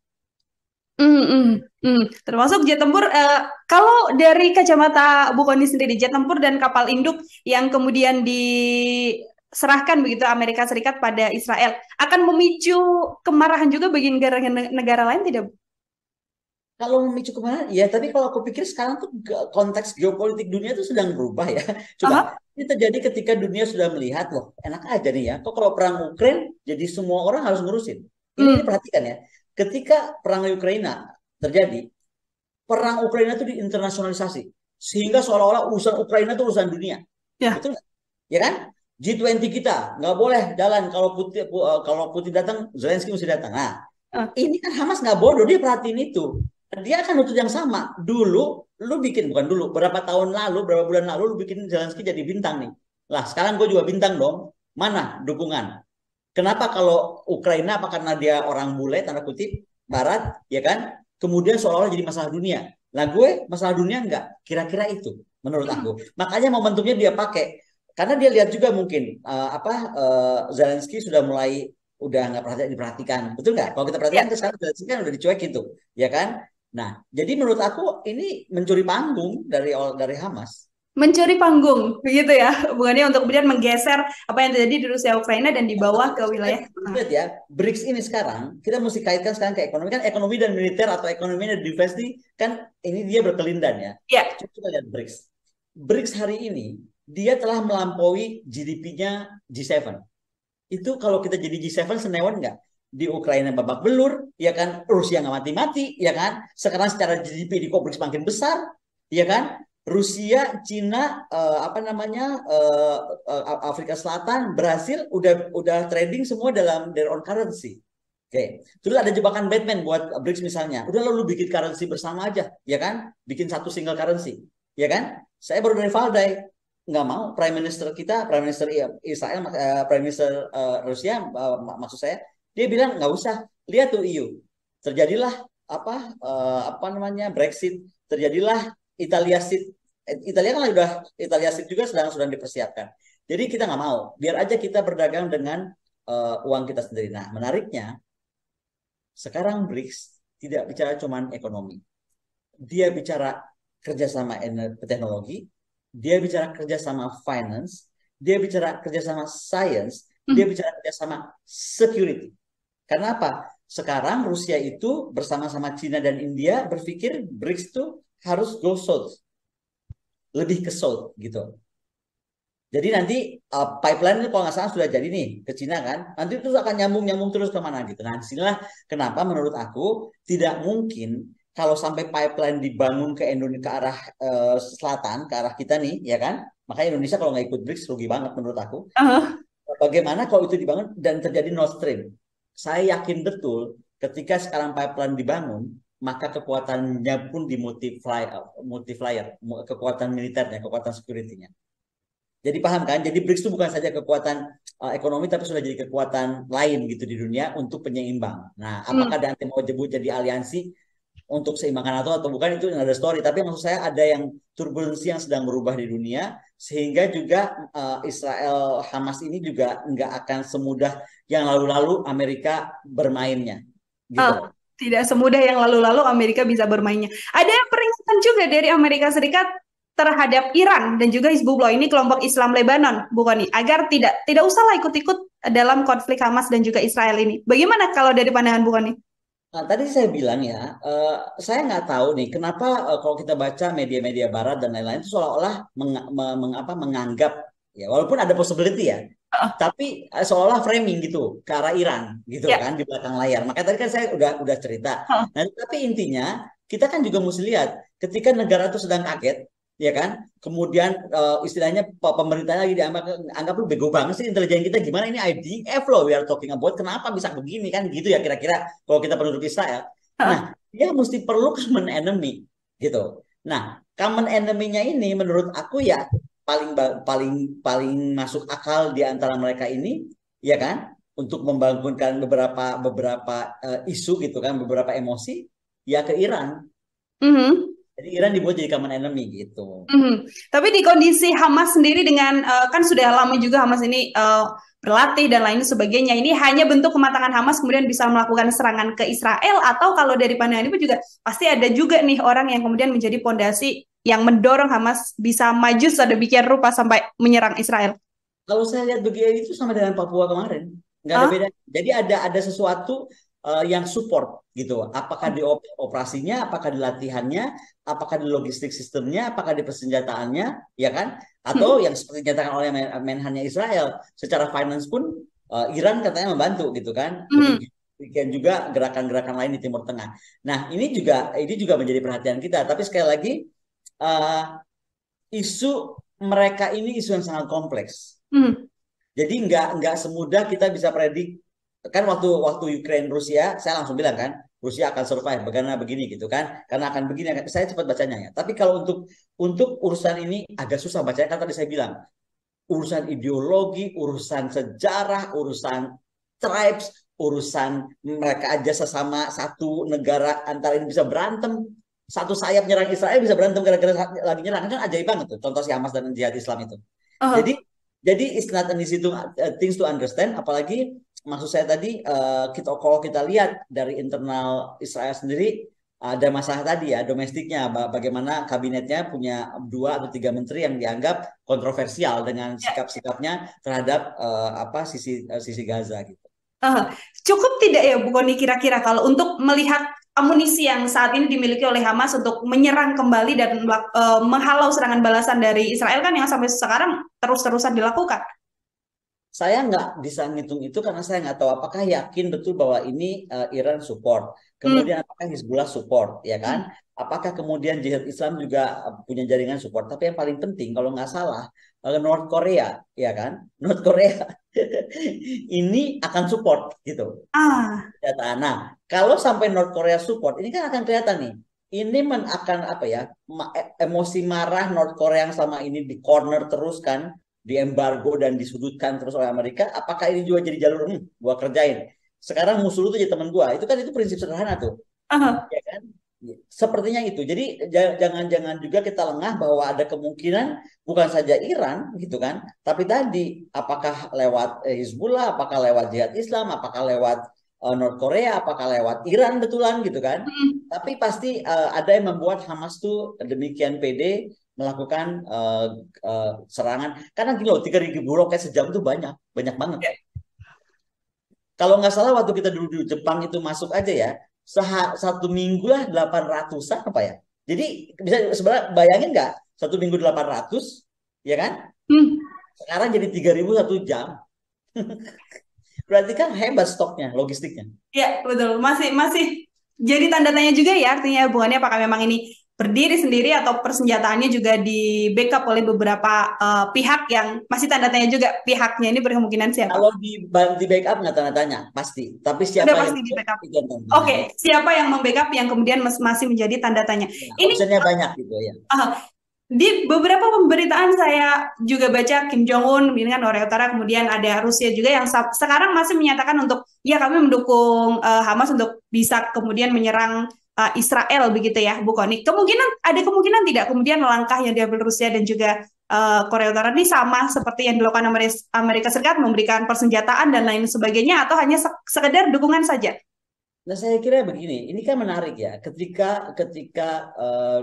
Mm, mm, mm. Termasuk jet tempur, uh, kalau dari kacamata Bu Koni sendiri, jet tempur dan kapal induk yang kemudian diserahkan begitu Amerika Serikat pada Israel, akan memicu kemarahan juga bagi negara-negara lain tidak? Kalau memicu kemarahan, ya tapi kalau aku pikir sekarang tuh konteks geopolitik dunia itu sedang berubah ya. Coba ini terjadi ketika dunia sudah melihat loh, enak aja nih ya. Kok kalau perang Ukraina jadi semua orang harus ngurusin. Ini, hmm. ini perhatikan ya. Ketika perang Ukraina terjadi, perang Ukraina itu diinternasionalisasi sehingga seolah-olah urusan Ukraina itu urusan dunia. Ya. Betul Ya kan? G20 kita nggak boleh jalan kalau Putin eh, kalau Putin datang, Zelensky mesti datang. Nah, uh. ini kan Hamas nggak bodoh dia perhatiin itu. Dia akan nutut yang sama. Dulu lu bikin bukan dulu berapa tahun lalu berapa bulan lalu lu bikin Zelensky jadi bintang nih. Lah sekarang gue juga bintang dong. Mana dukungan? Kenapa kalau Ukraina apa karena dia orang bule tanda kutip Barat ya kan? Kemudian seolah-olah jadi masalah dunia. Lah gue masalah dunia enggak? Kira-kira itu menurut aku. Makanya momentumnya dia pakai. Karena dia lihat juga mungkin uh, apa uh, Zelensky sudah mulai udah nggak perhatian diperhatikan. Betul nggak? Kalau kita perhatikan ya. sekarang Zelensky kan udah dicuekin tuh ya kan Nah, jadi menurut aku ini mencuri panggung dari dari Hamas. Mencuri panggung, begitu ya, bukannya untuk kemudian menggeser apa yang terjadi di Rusia Ukraina dan dibawa ke wilayah. Lihat ya, BRICS ini sekarang kita mesti kaitkan sekarang ke ekonomi kan ekonomi dan militer atau ekonomi dan defense kan ini dia berkelindan ya. Iya. Coba lihat BRICS. BRICS hari ini dia telah melampaui GDP-nya G7. Itu kalau kita jadi G7 senewan nggak? Di Ukraina babak belur, ya kan? Rusia nggak mati-mati, ya kan? Sekarang secara GDP di kompleks semakin besar, ya kan? Rusia, Cina, uh, apa namanya, uh, uh, Afrika Selatan, Brasil, udah udah trading semua dalam their own currency. Oke, okay. terus ada jebakan Batman buat BRICS misalnya. Udah lalu bikin currency bersama aja, ya kan? Bikin satu single currency, ya kan? Saya baru dari Valdai, nggak mau Prime Minister kita, Prime Minister Israel, Prime Minister uh, Rusia, uh, maksud saya dia bilang nggak usah, lihat tuh EU. Terjadilah apa uh, apa namanya Brexit, terjadilah Italia sit Italia kan sudah Italia sit juga sedang sedang dipersiapkan. Jadi kita nggak mau, biar aja kita berdagang dengan uh, uang kita sendiri. Nah, menariknya sekarang BRICS tidak bicara cuma ekonomi. Dia bicara kerjasama teknologi, dia bicara kerjasama finance, dia bicara kerjasama science, dia hmm. bicara kerjasama security. Karena apa? Sekarang Rusia itu bersama-sama Cina dan India berpikir BRICS itu harus go south. Lebih ke south gitu. Jadi nanti uh, pipeline ini kalau nggak salah sudah jadi nih ke Cina kan, nanti terus akan nyambung-nyambung terus ke mana gitu. Nah, di sinilah kenapa menurut aku tidak mungkin kalau sampai pipeline dibangun ke Indonesia ke arah uh, selatan, ke arah kita nih, ya kan? Makanya Indonesia kalau nggak ikut BRICS rugi banget menurut aku. Uh-huh. Bagaimana kalau itu dibangun dan terjadi Nord Stream? Saya yakin betul ketika sekarang pipeline dibangun, maka kekuatannya pun dimultiplier, multiplier, kekuatan militernya, kekuatan security-nya. Jadi paham kan? Jadi BRICS itu bukan saja kekuatan uh, ekonomi tapi sudah jadi kekuatan lain gitu di dunia untuk penyeimbang. Nah, apakah hmm. nanti mau jebut jadi aliansi untuk seimbangkan atau atau bukan itu ada story. Tapi maksud saya ada yang turbulensi yang sedang berubah di dunia sehingga juga uh, Israel Hamas ini juga nggak akan semudah yang lalu-lalu Amerika bermainnya. Gitu. Oh tidak semudah yang lalu-lalu Amerika bisa bermainnya. Ada peringatan juga dari Amerika Serikat terhadap Iran dan juga Hizbullah ini kelompok Islam Lebanon, bukan nih, agar tidak tidak usahlah ikut-ikut dalam konflik Hamas dan juga Israel ini. Bagaimana kalau dari pandangan bukan nih? Nah, tadi saya bilang ya, uh, saya nggak tahu nih kenapa uh, kalau kita baca media-media Barat dan lain-lain itu seolah-olah meng, meng, apa, menganggap ya walaupun ada possibility ya, uh. tapi uh, seolah framing gitu ke arah Iran gitu yeah. kan di belakang layar. Maka tadi kan saya udah udah cerita. Uh. Nah, tapi intinya kita kan juga mesti lihat ketika negara itu sedang kaget ya kan? Kemudian uh, istilahnya pemerintahnya lagi dianggap anggap lu bego banget sih intelijen kita gimana ini IDF loh we are talking about kenapa bisa begini kan gitu ya kira-kira kalau kita penduduk Israel. Nah, dia mesti perlu common enemy gitu. Nah, common enemy-nya ini menurut aku ya paling paling paling masuk akal di antara mereka ini ya kan untuk membangunkan beberapa beberapa uh, isu gitu kan beberapa emosi ya ke Iran. Mm -hmm jadi Iran dibuat jadi common enemy gitu. Mm-hmm. Tapi di kondisi Hamas sendiri dengan uh, kan sudah lama juga Hamas ini uh, berlatih dan lain sebagainya. Ini hanya bentuk kematangan Hamas kemudian bisa melakukan serangan ke Israel atau kalau dari pandangan itu juga pasti ada juga nih orang yang kemudian menjadi pondasi yang mendorong Hamas bisa maju sedemikian rupa sampai menyerang Israel. Kalau saya lihat begini itu sama dengan Papua kemarin, nggak ada huh? beda. Jadi ada ada sesuatu uh, yang support gitu. Apakah di operasinya, apakah di latihannya, apakah di logistik sistemnya, apakah di persenjataannya, ya kan? Atau hmm. yang seperti dinyatakan oleh Menhannya Israel, secara finance pun uh, Iran katanya membantu gitu kan. Hmm. Demikian juga gerakan-gerakan lain di Timur Tengah. Nah ini juga ini juga menjadi perhatian kita. Tapi sekali lagi uh, isu mereka ini isu yang sangat kompleks. Hmm. Jadi nggak nggak semudah kita bisa predik kan waktu waktu Ukraine Rusia saya langsung bilang kan Rusia akan survive karena begini gitu kan karena akan begini saya cepat bacanya ya. Tapi kalau untuk untuk urusan ini agak susah bacanya kan tadi saya bilang. Urusan ideologi urusan sejarah urusan tribes urusan mereka aja sesama satu negara antara ini bisa berantem. Satu sayap nyerang Israel bisa berantem gara-gara lagi nyerang. Kan ajaib banget tuh contoh si Hamas dan jihad Islam itu. Uh -huh. jadi jadi it's not an easy to, uh, things to understand apalagi maksud saya tadi uh, kita kalau kita lihat dari internal Israel sendiri ada masalah tadi ya domestiknya bagaimana kabinetnya punya dua atau tiga menteri yang dianggap kontroversial dengan ya. sikap-sikapnya terhadap uh, apa sisi uh, sisi Gaza gitu. Uh, cukup tidak ya Bu Koni kira-kira kalau untuk melihat amunisi yang saat ini dimiliki oleh Hamas untuk menyerang kembali dan uh, menghalau serangan balasan dari Israel kan yang sampai sekarang terus-terusan dilakukan saya nggak bisa ngitung itu karena saya nggak tahu apakah yakin betul bahwa ini uh, Iran support, kemudian hmm. apakah Hizbullah support, ya kan? Hmm. Apakah kemudian jihad Islam juga eh, punya jaringan support? Tapi yang paling penting kalau nggak salah uh, North Korea, ya kan? North Korea ini akan support gitu. Ah. Nah, kalau sampai North Korea support, ini kan akan kelihatan nih. Ini men akan apa ya? emosi marah North Korea yang selama ini di corner terus kan diembargo dan disudutkan terus oleh Amerika, apakah ini juga jadi jalur hmm, gua kerjain. Sekarang musuh lu tuh jadi teman gua. Itu kan itu prinsip sederhana tuh. Uh-huh. Ya kan? Sepertinya itu. Jadi jangan-jangan juga kita lengah bahwa ada kemungkinan bukan saja Iran gitu kan, tapi tadi apakah lewat eh, Hizbullah, apakah lewat Jihad Islam, apakah lewat uh, North Korea, apakah lewat Iran betulan gitu kan. Mm. Tapi pasti uh, ada yang membuat Hamas tuh demikian pede melakukan uh, uh, serangan karena gini loh tiga ribu roket sejam itu banyak banyak banget ya. kalau nggak salah waktu kita dulu di Jepang itu masuk aja ya seha, satu minggu lah delapan ratusan apa ya jadi bisa sebenarnya bayangin nggak satu minggu delapan ratus ya kan hmm. Sekarang jadi 3000 satu jam. Berarti kan hebat stoknya, logistiknya. Ya, betul. Masih masih jadi tanda tanya juga ya artinya hubungannya apakah memang ini berdiri sendiri atau persenjataannya juga di backup oleh beberapa uh, pihak yang masih tanda tanya juga pihaknya ini berkemungkinan siapa? Kalau di di backup nggak tanda tanya pasti, tapi siapa Udah pasti yang di backup? Oke, okay. siapa yang membackup yang kemudian masih menjadi tanda tanya? Ya, ini banyak gitu ya. Uh, di beberapa pemberitaan saya juga baca Kim Jong Un, kan Korea Utara, kemudian ada Rusia juga yang sekarang masih menyatakan untuk ya kami mendukung uh, Hamas untuk bisa kemudian menyerang uh, Israel begitu ya, Bu Koni. Kemungkinan ada kemungkinan tidak kemudian langkah yang diambil Rusia dan juga uh, Korea Utara ini sama seperti yang dilakukan Amerika Serikat memberikan persenjataan dan lain sebagainya atau hanya sekedar dukungan saja? Nah, saya kira begini, ini kan menarik ya. Ketika ketika uh,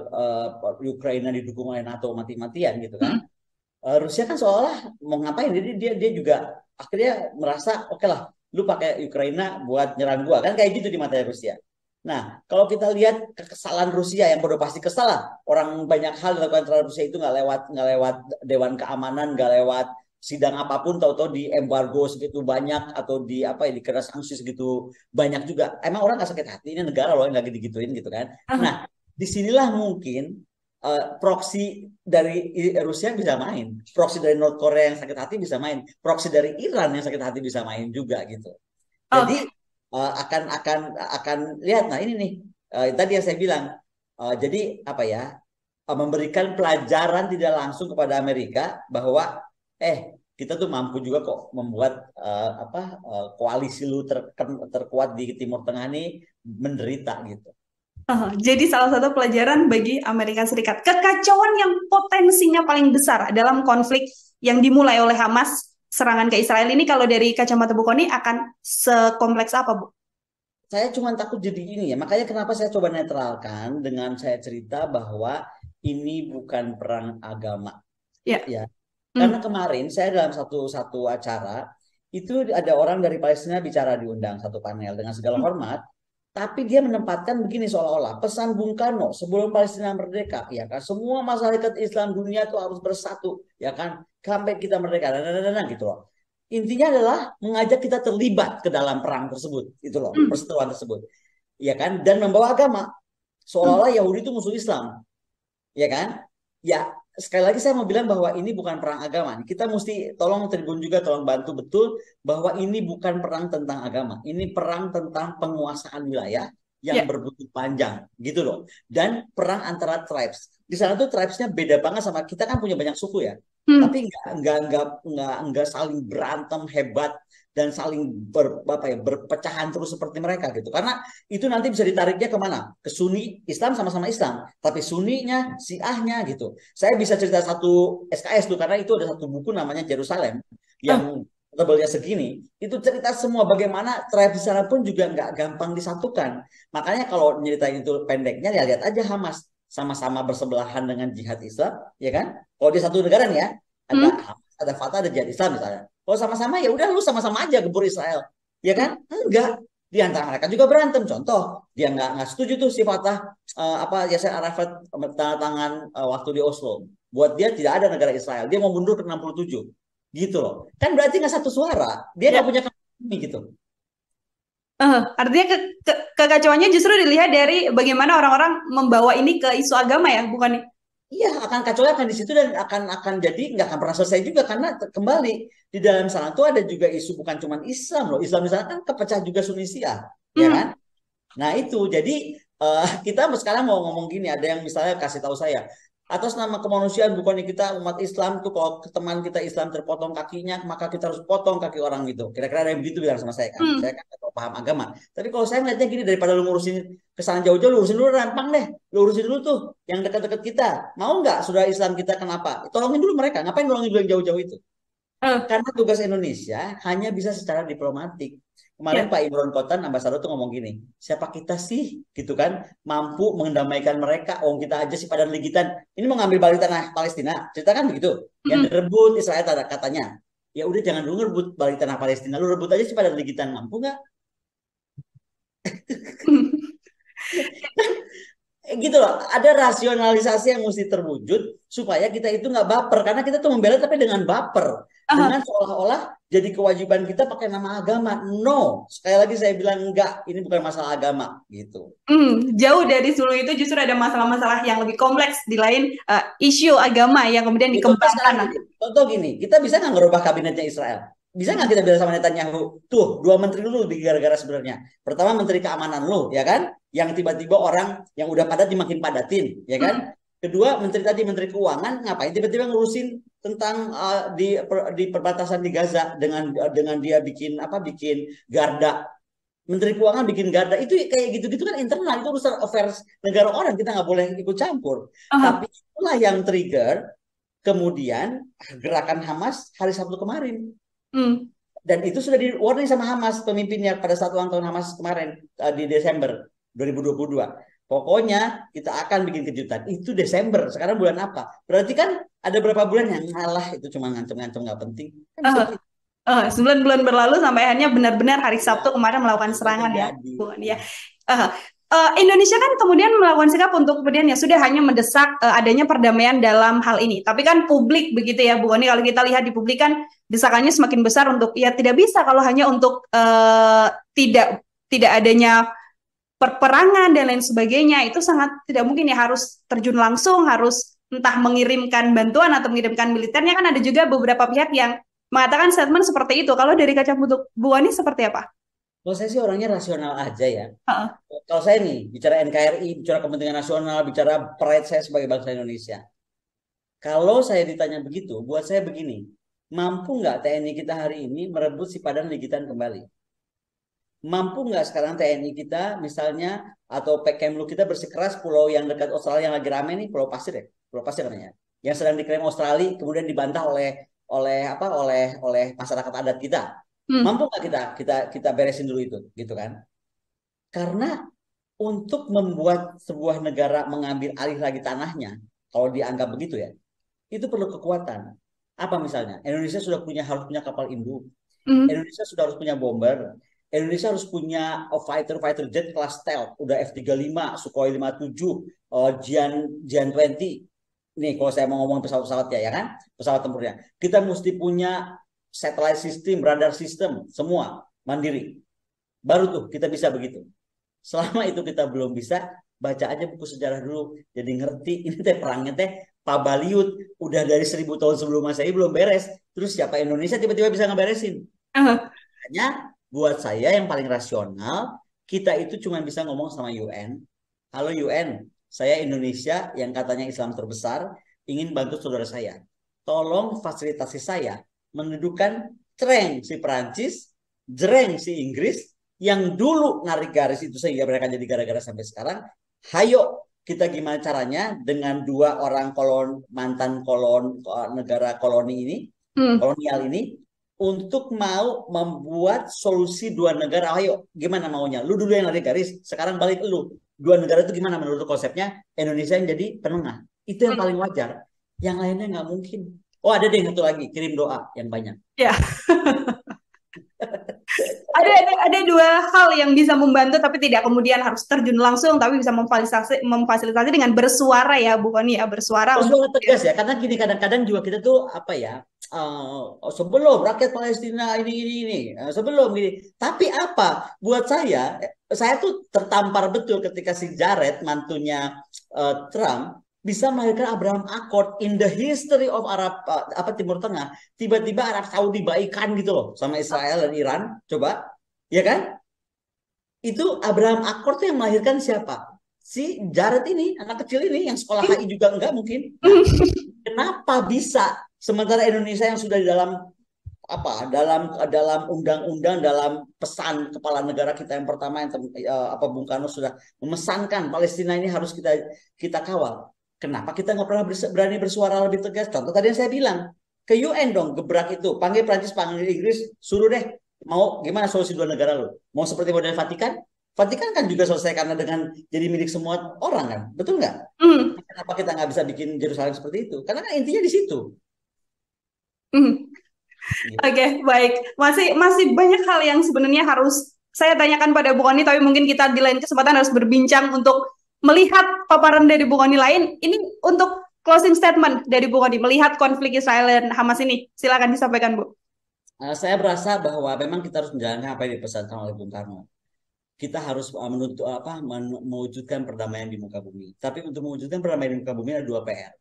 uh, Ukraina didukung oleh NATO mati-matian gitu kan, hmm. uh, Rusia kan seolah mau ngapain? Jadi dia dia juga akhirnya merasa oke okay lah, lu pakai Ukraina buat nyerang gua kan kayak gitu di mata Rusia. Nah, kalau kita lihat kekesalan Rusia yang bodoh pasti kesal Orang banyak hal dilakukan terhadap Rusia itu nggak lewat nggak lewat Dewan Keamanan, nggak lewat sidang apa pun tahu-tahu di embargo segitu banyak atau di apa ya dikena sanksi segitu banyak juga. Emang orang nggak sakit hati ini negara loh yang lagi digituin gitu kan. -huh. nah di sinilah mungkin uh, proxy dari Rusia bisa main. Proxy dari North Korea yang sakit hati bisa main. Proxy dari Iran yang sakit hati bisa main juga gitu. Jadi uh, akan akan akan lihat. Nah ini nih uh, tadi yang saya bilang. Uh, jadi apa ya uh, memberikan pelajaran tidak langsung kepada Amerika bahwa eh kita tuh mampu juga kok membuat uh, apa uh, koalisi lu ter, terkuat di Timur Tengah ini menderita gitu. Uh, jadi salah satu pelajaran bagi Amerika Serikat. Kekacauan yang potensinya paling besar dalam konflik yang dimulai oleh Hamas serangan ke Israel ini kalau dari kacamata Bu Koni akan sekompleks apa Bu? Saya cuma takut jadi ini ya makanya kenapa saya coba netralkan dengan saya cerita bahwa ini bukan perang agama. Ya. ya karena hmm. kemarin saya dalam satu satu acara itu ada orang dari Palestina bicara diundang satu panel dengan segala hmm. hormat, tapi dia menempatkan begini seolah-olah pesan Bung Karno sebelum Palestina merdeka, ya kan semua masyarakat Islam dunia itu harus bersatu, ya kan sampai kita merdeka, dan, dan, dan, gitu loh. Intinya adalah mengajak kita terlibat ke dalam perang tersebut, itu loh hmm. perseteruan tersebut, ya kan dan membawa agama seolah-olah Yahudi itu musuh Islam, ya kan? Ya sekali lagi saya mau bilang bahwa ini bukan perang agama. Kita mesti tolong tribun juga tolong bantu betul bahwa ini bukan perang tentang agama. Ini perang tentang penguasaan wilayah yang yeah. berbutuh panjang gitu loh. Dan perang antara tribes. Di sana tuh tribesnya beda banget sama kita kan punya banyak suku ya. Hmm. Tapi nggak nggak nggak nggak nggak saling berantem hebat dan saling ber, apa ya, berpecahan terus seperti mereka gitu. Karena itu nanti bisa ditariknya ke mana? Ke Sunni, Islam sama-sama Islam. Tapi Sunninya, Syiahnya gitu. Saya bisa cerita satu SKS tuh karena itu ada satu buku namanya Jerusalem yang oh. tebelnya segini. Itu cerita semua bagaimana tribe di sana pun juga nggak gampang disatukan. Makanya kalau nyeritain itu pendeknya ya lihat aja Hamas sama-sama bersebelahan dengan jihad Islam, ya kan? Kalau di satu negara nih ya, ada hmm. Ada Fatah, ada jihad Islam misalnya kalau sama-sama ya udah lu sama-sama aja gebur Israel. Ya kan? Enggak. Di antara mereka juga berantem. Contoh, dia nggak nggak setuju tuh si Fatah uh, apa Yasser Arafat tanda tangan uh, waktu di Oslo. Buat dia tidak ada negara Israel. Dia mau mundur ke 67. Gitu loh. Kan berarti nggak satu suara. Dia nggak ya. punya ini gitu. Uh, artinya ke, ke, kekacauannya justru dilihat dari bagaimana orang-orang membawa ini ke isu agama ya, bukan Iya, akan kacau akan di situ dan akan akan jadi nggak akan pernah selesai juga karena kembali di dalam sana tuh ada juga isu bukan cuma Islam loh. Islam di sana kan kepecah juga Sunni Syiah, ya hmm. ya kan? Nah itu jadi uh, kita sekarang mau ngomong gini, ada yang misalnya kasih tahu saya, atas nama kemanusiaan bukannya kita umat Islam tuh kalau teman kita Islam terpotong kakinya maka kita harus potong kaki orang gitu. Kira-kira ada yang begitu bilang sama saya kan? Hmm. saya kan gak paham agama. Tapi kalau saya ngeliatnya gini daripada lu ngurusin ke sana jauh-jauh lu urusin dulu rampang deh. Lu urusin dulu tuh yang dekat-dekat kita. Mau nggak sudah Islam kita kenapa tolongin dulu mereka. Ngapain tolongin dulu yang jauh-jauh itu? Hmm. karena tugas Indonesia hanya bisa secara diplomatik Kemarin ya. Pak Imron Kotan ambasador tuh ngomong gini, siapa kita sih gitu kan mampu mengendamaikan mereka? Oh kita aja sih pada ligitan. Ini mau ngambil balik tanah Palestina. Cerita kan begitu. Yang direbut Israel katanya. Ya udah jangan dulu rebut balik tanah Palestina. Lu rebut aja sih pada ligitan. Mampu nggak? gitu loh. Ada rasionalisasi yang mesti terwujud supaya kita itu nggak baper. Karena kita tuh membela tapi dengan baper. Dengan seolah-olah jadi kewajiban kita pakai nama agama. No. Sekali lagi saya bilang enggak. Ini bukan masalah agama. Gitu. Hmm, jauh dari seluruh itu justru ada masalah-masalah yang lebih kompleks di lain uh, isu agama yang kemudian dikembangkan. contoh gini kita bisa nggak ngerubah kabinetnya Israel? Bisa nggak kita bilang sama Netanyahu tuh dua menteri lu gara-gara sebenarnya. Pertama menteri keamanan lu ya kan yang tiba-tiba orang yang udah padat dimakin padatin ya kan? Hmm. kedua menteri tadi menteri keuangan ngapain tiba-tiba ngurusin tentang uh, di per, di perbatasan di Gaza dengan dengan dia bikin apa bikin garda. Menteri keuangan bikin garda. Itu kayak gitu-gitu kan internal itu urusan affairs negara orang. Kita nggak boleh ikut campur. -huh. tapi itulah yang trigger kemudian gerakan Hamas hari Sabtu kemarin. Hmm. Dan itu sudah di warning sama Hamas pemimpinnya pada saat ulang tahun Hamas kemarin uh, di Desember 2022. Pokoknya kita akan bikin kejutan. Itu Desember. Sekarang bulan apa? Berarti kan ada berapa bulan yang ngalah itu cuma ngancem-ngancem nggak penting. Kan uh, uh, sembilan bulan berlalu sampai akhirnya benar-benar hari Sabtu kemarin melakukan serangan ya, ya. Uh, uh, Indonesia kan kemudian melakukan sikap untuk kemudian ya sudah hanya mendesak uh, adanya perdamaian dalam hal ini. Tapi kan publik begitu ya Bu Oni kalau kita lihat di publik kan desakannya semakin besar untuk ya tidak bisa kalau hanya untuk uh, tidak tidak adanya perperangan dan lain sebagainya itu sangat tidak mungkin ya harus terjun langsung harus entah mengirimkan bantuan atau mengirimkan militernya kan ada juga beberapa pihak yang mengatakan statement seperti itu. Kalau dari kaca Bu Ani seperti apa? Kalau saya sih orangnya rasional aja ya. Uh-uh. Kalau saya nih bicara NKRI, bicara kepentingan nasional, bicara pride saya sebagai bangsa Indonesia. Kalau saya ditanya begitu, buat saya begini, mampu nggak TNI kita hari ini merebut si Padang Ligitan kembali? Mampu nggak sekarang TNI kita misalnya atau PKMLU kita bersikeras pulau yang dekat Australia yang lagi rame nih, Pulau Pasir ya, Pulau Pasir namanya, yang sedang diklaim Australia kemudian dibantah oleh oleh apa oleh oleh masyarakat adat kita Hmm. Mampu nggak kita kita kita beresin dulu itu, gitu kan? Karena untuk membuat sebuah negara mengambil alih lagi tanahnya, kalau dianggap begitu ya, itu perlu kekuatan. Apa misalnya? Indonesia sudah punya harus punya kapal induk. Hmm. Indonesia sudah harus punya bomber. Indonesia harus punya fighter fighter jet kelas stealth, udah F-35, Sukhoi 57, uh, Jian Jian 20. Nih kalau saya mau ngomong pesawat-pesawat ya, ya kan? Pesawat tempurnya. Kita mesti punya satellite system, radar system, semua mandiri. Baru tuh kita bisa begitu. Selama itu kita belum bisa, baca aja buku sejarah dulu. Jadi ngerti ini teh perangnya teh Pabaliut udah dari seribu tahun sebelum Masehi belum beres. Terus siapa Indonesia tiba-tiba bisa ngeberesin? Uh. Hanya buat saya yang paling rasional, kita itu cuma bisa ngomong sama UN. Halo UN, saya Indonesia yang katanya Islam terbesar, ingin bantu saudara saya. Tolong fasilitasi saya mendudukan Treng si Perancis, Jreng si Inggris, yang dulu narik garis itu sehingga mereka jadi gara-gara sampai sekarang. Hayo kita gimana caranya dengan dua orang kolon mantan kolon negara koloni ini, hmm. kolonial ini, untuk mau membuat solusi dua negara. Ayo, gimana maunya? Lu dulu yang narik garis, sekarang balik lu. Dua negara itu gimana menurut konsepnya? Indonesia yang jadi penengah. Itu yang paling wajar. Yang lainnya nggak mungkin. Oh ada deh satu lagi, kirim doa yang banyak. Ya. ada, ada ada dua hal yang bisa membantu tapi tidak kemudian harus terjun langsung tapi bisa memfasilitasi memfasilitasi dengan bersuara ya bukan ya bersuara bersuara tegas ya karena gini kadang-kadang juga kita tuh apa ya uh, sebelum rakyat Palestina ini ini ini. Uh, sebelum ini. Tapi apa? Buat saya saya tuh tertampar betul ketika si Jared mantunya uh, Trump bisa melahirkan Abraham Accord in the history of Arab uh, apa Timur Tengah. Tiba-tiba Arab Saudi baikan gitu loh sama Israel dan Iran. Coba. Ya kan? Itu Abraham Accord yang melahirkan siapa? Si Jared ini anak kecil ini yang sekolah HI juga enggak mungkin. Nah, kenapa bisa sementara Indonesia yang sudah di dalam apa dalam dalam undang-undang dalam pesan kepala negara kita yang pertama yang uh, apa Bung Karno sudah memesankan Palestina ini harus kita kita kawal Kenapa kita nggak pernah berani bersuara lebih tegas? Contoh tadi yang saya bilang ke UN dong gebrak itu, panggil Prancis, panggil Inggris, suruh deh mau gimana solusi dua negara lo? Mau seperti model Vatikan? Vatikan kan juga selesai karena dengan jadi milik semua orang kan, betul nggak? Mm. Kenapa kita nggak bisa bikin Jerusalem seperti itu? Karena kan intinya di situ. Mm. Gitu. Oke, okay, baik. Masih masih banyak hal yang sebenarnya harus saya tanyakan pada Bu Oni, tapi mungkin kita di lain kesempatan harus berbincang untuk melihat paparan dari Bu Koni lain, ini untuk closing statement dari Bu Koni melihat konflik Israel dan Hamas ini, silakan disampaikan Bu. Uh, saya berasa bahwa memang kita harus menjalankan apa yang dipesankan oleh Bung Karno. Kita harus uh, menuntut apa mewujudkan perdamaian di muka bumi. Tapi untuk mewujudkan perdamaian di muka bumi ada dua PR.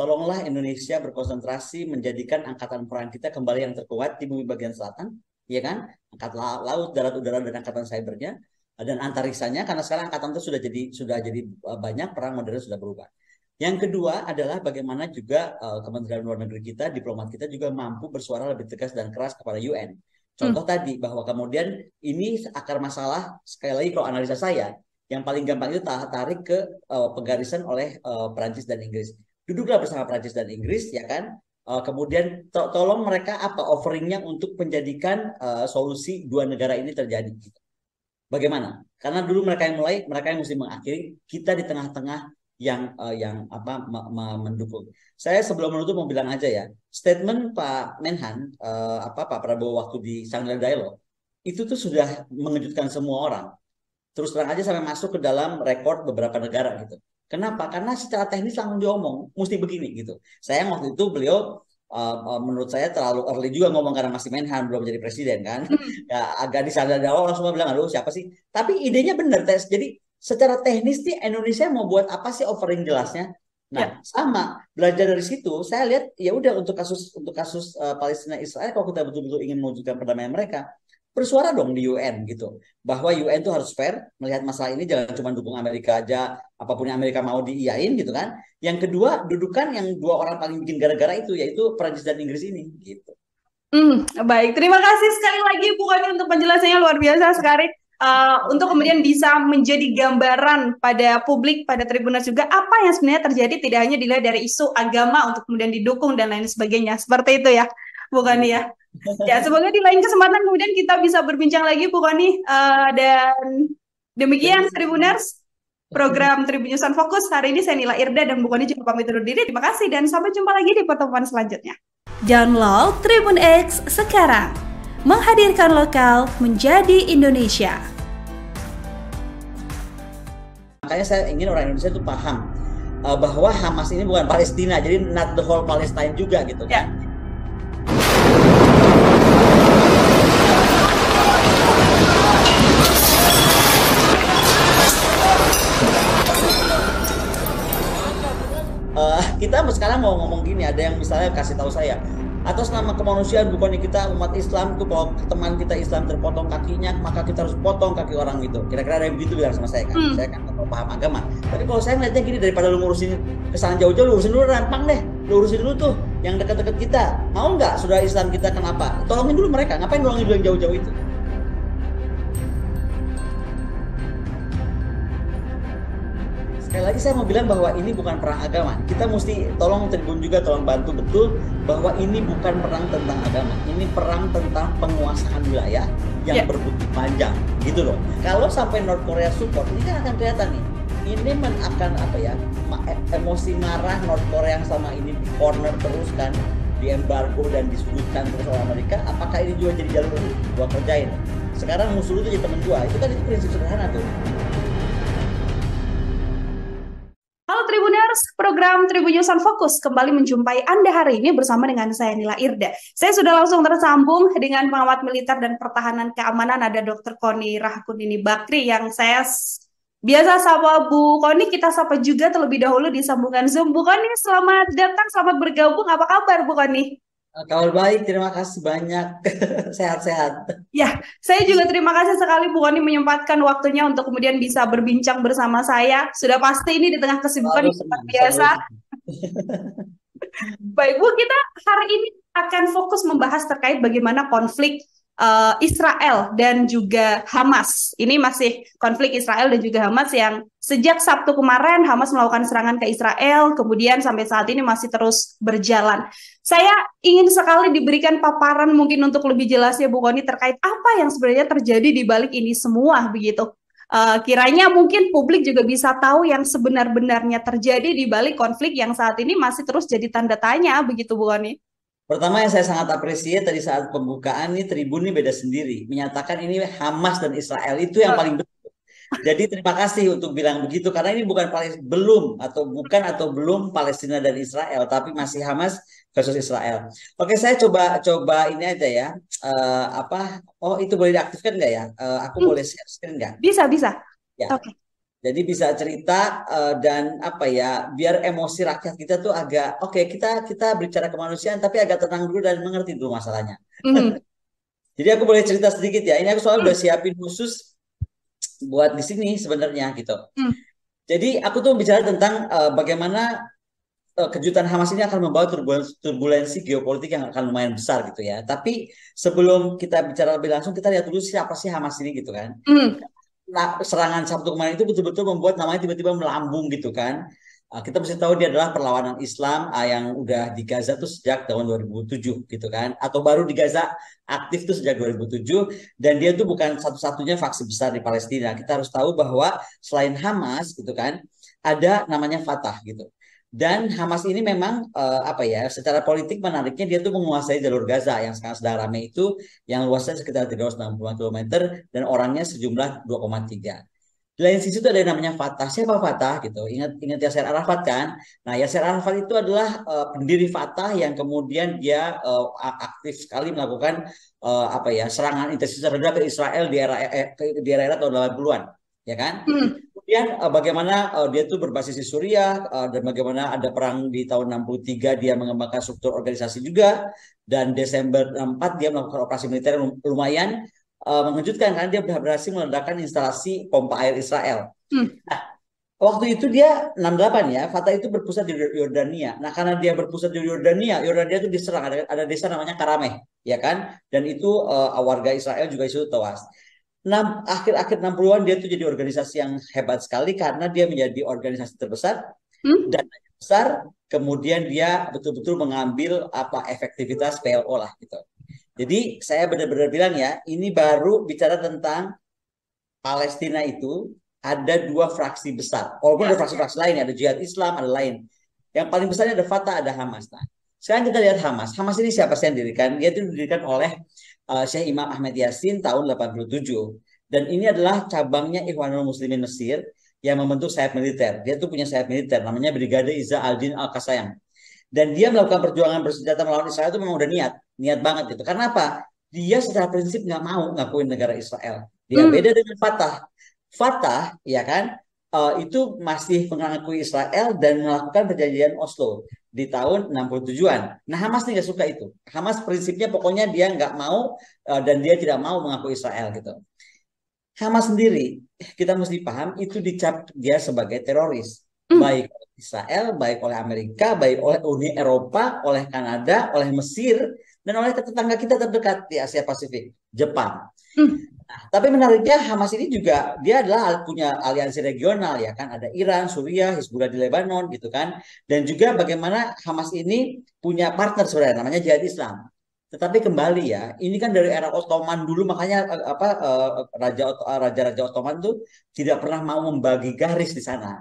Tolonglah Indonesia berkonsentrasi menjadikan angkatan perang kita kembali yang terkuat di bumi bagian selatan, ya kan? Angkatan laut, darat, udara dan angkatan cybernya dan antariksanya karena sekarang angkatan itu sudah jadi sudah jadi uh, banyak perang modern sudah berubah. Yang kedua adalah bagaimana juga uh, Kementerian Luar Negeri kita, diplomat kita juga mampu bersuara lebih tegas dan keras kepada UN. Contoh hmm. tadi bahwa kemudian ini akar masalah sekali lagi kalau analisa saya yang paling gampang itu tarik ke uh, penggarisan oleh uh, Perancis dan Inggris. Duduklah bersama Perancis dan Inggris ya kan. Uh, kemudian to tolong mereka apa offeringnya untuk menjadikan uh, solusi dua negara ini terjadi. Bagaimana? Karena dulu mereka yang mulai, mereka yang mesti mengakhiri, kita di tengah-tengah yang uh, yang apa mendukung. Saya sebelum menutup mau bilang aja ya, statement Pak Menhan uh, apa Pak Prabowo waktu di Shangri-La Dialogue itu tuh sudah mengejutkan semua orang. Terus terang aja sampai masuk ke dalam rekor beberapa negara gitu. Kenapa? Karena secara teknis langsung diomong, mesti begini gitu. Saya waktu itu beliau uh, uh, menurut saya terlalu early juga ngomong karena masih Menhan belum jadi presiden kan. Hmm. ya agak di sana awal langsung bilang aduh siapa sih? Tapi idenya benar tes. Jadi secara teknis nih Indonesia mau buat apa sih offering jelasnya? Nah, ya. sama belajar dari situ, saya lihat ya udah untuk kasus untuk kasus uh, Palestina Israel kalau kita betul-betul ingin mewujudkan perdamaian mereka, bersuara dong di UN gitu. Bahwa UN itu harus fair melihat masalah ini jangan cuma dukung Amerika aja, apa pun yang Amerika mau diiyain gitu kan. Yang kedua, dudukan yang dua orang paling bikin gara-gara itu yaitu Prancis dan Inggris ini gitu. Hmm, baik, terima kasih sekali lagi Bu Kani untuk penjelasannya luar biasa sekali uh, untuk kemudian bisa menjadi gambaran pada publik pada Tribuners juga apa yang sebenarnya terjadi tidak hanya dilihat dari isu agama untuk kemudian didukung dan lain sebagainya seperti itu ya bukan ya ya semoga di lain kesempatan kemudian kita bisa berbincang lagi bukan nih uh, dan demikian Tribuners program Tribunusan Fokus hari ini saya Nila Irda dan bukan juga pamit undur diri terima kasih dan sampai jumpa lagi di pertemuan selanjutnya download Tribun X sekarang menghadirkan lokal menjadi Indonesia. Makanya saya ingin orang Indonesia itu paham uh, bahwa Hamas ini bukan Palestina, jadi not the whole Palestine juga gitu kan. Ya. Uh, kita sekarang mau ngomong gini, ada yang misalnya kasih tahu saya, atas nama kemanusiaan bukannya kita umat Islam tuh kalau teman kita Islam terpotong kakinya maka kita harus potong kaki orang itu. Kira-kira ada yang begitu bilang sama saya kan? Hmm. saya kan kalau paham agama. Tapi kalau saya ngeliatnya gini daripada lu ngurusin kesalahan jauh-jauh lu urusin dulu rampang deh. Lu urusin dulu tuh yang dekat-dekat kita. Mau nggak saudara Islam kita kenapa? Tolongin dulu mereka. Ngapain nolongin dulu yang jauh-jauh itu sekali lagi saya mau bilang bahwa ini bukan perang agama. Kita mesti tolong Tribun juga tolong bantu betul bahwa ini bukan perang tentang agama. Ini perang tentang penguasaan wilayah yang yeah. berbukti panjang, gitu loh. Kalau sampai North Korea support, ini kan akan kelihatan nih. Ini men akan apa ya? E-, emosi marah North Korea yang sama ini di corner terus kan, di embargo dan disudutkan terus oleh Amerika. Apakah ini juga jadi jalur gua kerjain? Sekarang musuh itu jadi temen gua. Itu kan itu prinsip sederhana tuh Tribunusan Fokus kembali menjumpai Anda hari ini bersama dengan saya Nila Irda. Saya sudah langsung tersambung dengan pengamat militer dan pertahanan keamanan ada Dr. Koni Rahakundini Bakri yang saya biasa sapa Bu Koni, kita sapa juga terlebih dahulu di sambungan Zoom. Bu Koni, selamat datang, selamat bergabung. Apa kabar Bu Koni? Kabar baik, terima kasih banyak. Sehat-sehat. Ya, saya juga terima kasih sekali Bu Koni menyempatkan waktunya untuk kemudian bisa berbincang bersama saya. Sudah pasti ini di tengah kesibukan yang luar biasa. Baik Bu, kita hari ini akan fokus membahas terkait bagaimana konflik uh, Israel dan juga Hamas. Ini masih konflik Israel dan juga Hamas yang sejak Sabtu kemarin Hamas melakukan serangan ke Israel, kemudian sampai saat ini masih terus berjalan. Saya ingin sekali diberikan paparan mungkin untuk lebih jelasnya Bu Koni terkait apa yang sebenarnya terjadi di balik ini semua begitu. Uh, kiranya mungkin publik juga bisa tahu yang sebenar-benarnya terjadi di balik konflik yang saat ini masih terus jadi tanda tanya begitu Bu Koni. Pertama yang saya sangat apresiasi tadi saat pembukaan ini Tribun ini beda sendiri. Menyatakan ini Hamas dan Israel itu yang paling betul. Jadi terima kasih untuk bilang begitu karena ini bukan belum atau bukan atau belum Palestina dan Israel tapi masih Hamas versus Israel. Oke, saya coba coba ini aja ya. Uh, apa? Oh, itu boleh diaktifkan nggak ya? Uh, aku hmm. boleh share screen nggak? Bisa, bisa. Ya. Oke. Okay. Jadi bisa cerita uh, dan apa ya, biar emosi rakyat kita tuh agak oke okay, kita kita berbicara kemanusiaan tapi agak tenang dulu dan mengerti dulu masalahnya. Mm. Jadi aku boleh cerita sedikit ya. Ini aku soalnya mm. udah siapin khusus buat di sini sebenarnya gitu. Hmm. Jadi aku tuh bicara tentang uh, bagaimana kejutan Hamas ini akan membawa turbulensi, turbulensi geopolitik yang akan lumayan besar gitu ya. Tapi sebelum kita bicara lebih langsung kita lihat dulu siapa sih Hamas ini gitu kan. Hmm. Nah, serangan Sabtu kemarin itu betul-betul membuat namanya tiba-tiba melambung gitu kan. Uh, kita mesti tahu dia adalah perlawanan Islam uh, yang udah di Gaza tuh sejak tahun 2007 gitu kan atau baru di Gaza aktif tuh sejak 2007 dan dia tuh bukan satu-satunya faksi besar di Palestina. Kita harus tahu bahwa selain Hamas gitu kan ada namanya Fatah gitu. Dan Hamas ini memang uh, apa ya secara politik menariknya dia tuh menguasai jalur Gaza yang sekarang sedang ramai itu yang luasnya sekitar 360 km dan orangnya sejumlah 2,3 di lain sisi itu ada yang namanya Fatah. Siapa Fatah gitu? Ingat ingat Yasser Arafat kan? Nah, Yasser Arafat itu adalah uh, pendiri Fatah yang kemudian dia uh, aktif sekali melakukan uh, apa ya, serangan intensif terhadap Israel di era eh, di era-era tahun 80-an, ya kan? Hmm. Kemudian uh, bagaimana uh, dia itu berbasis di Suriah uh, dan bagaimana ada perang di tahun 63 dia mengembangkan struktur organisasi juga dan Desember 64 dia melakukan operasi militer lumayan uh, mengejutkan karena dia berhasil meledakkan instalasi pompa air Israel. Hmm. Nah, waktu itu dia 68 ya, Fatah itu berpusat di Yordania. Nah, karena dia berpusat di Yordania, Yordania itu diserang ada, ada desa namanya Karameh, ya kan? Dan itu uh, warga Israel juga itu tewas. Akhir-akhir 60-an dia itu jadi organisasi yang hebat sekali karena dia menjadi organisasi terbesar hmm? dan besar, kemudian dia betul-betul mengambil apa efektivitas PLO lah gitu. Jadi saya benar-benar bilang ya, ini baru bicara tentang Palestina itu ada dua fraksi besar. Walaupun ada fraksi-fraksi lain, ada jihad Islam, ada lain. Yang paling besarnya ada Fatah, ada Hamas. Nah, sekarang kita lihat Hamas. Hamas ini siapa sih yang didirikan? Dia itu didirikan oleh uh, Syekh Imam Ahmed Yasin tahun 87. Dan ini adalah cabangnya Ikhwanul Muslimin Mesir yang membentuk sayap militer. Dia tuh punya sayap militer, namanya Brigade Iza Al-Din Al-Qasayam. Dan dia melakukan perjuangan bersenjata melawan Israel itu memang udah niat, niat banget itu. Karena apa? Dia secara prinsip nggak mau ngakuin negara Israel. Dia hmm. beda dengan Fatah. Fatah, ya kan, uh, itu masih mengakui Israel dan melakukan perjanjian Oslo di tahun 67-an. Nah Hamas tidak suka itu. Hamas prinsipnya pokoknya dia nggak mau uh, dan dia tidak mau mengakui Israel gitu. Hamas sendiri kita mesti paham itu dicap dia sebagai teroris, hmm. baik Israel, baik oleh Amerika, baik oleh Uni Eropa, oleh Kanada, oleh Mesir, dan oleh tetangga kita terdekat di Asia Pasifik, Jepang. Hmm. Tapi menariknya Hamas ini juga dia adalah punya aliansi regional ya kan ada Iran, Suriah, Hizbullah di Lebanon gitu kan dan juga bagaimana Hamas ini punya partner sebenarnya namanya Jihad Islam. Tetapi kembali ya, ini kan dari era Ottoman dulu makanya eh, apa eh, raja raja-raja Ottoman tuh tidak pernah mau membagi garis di sana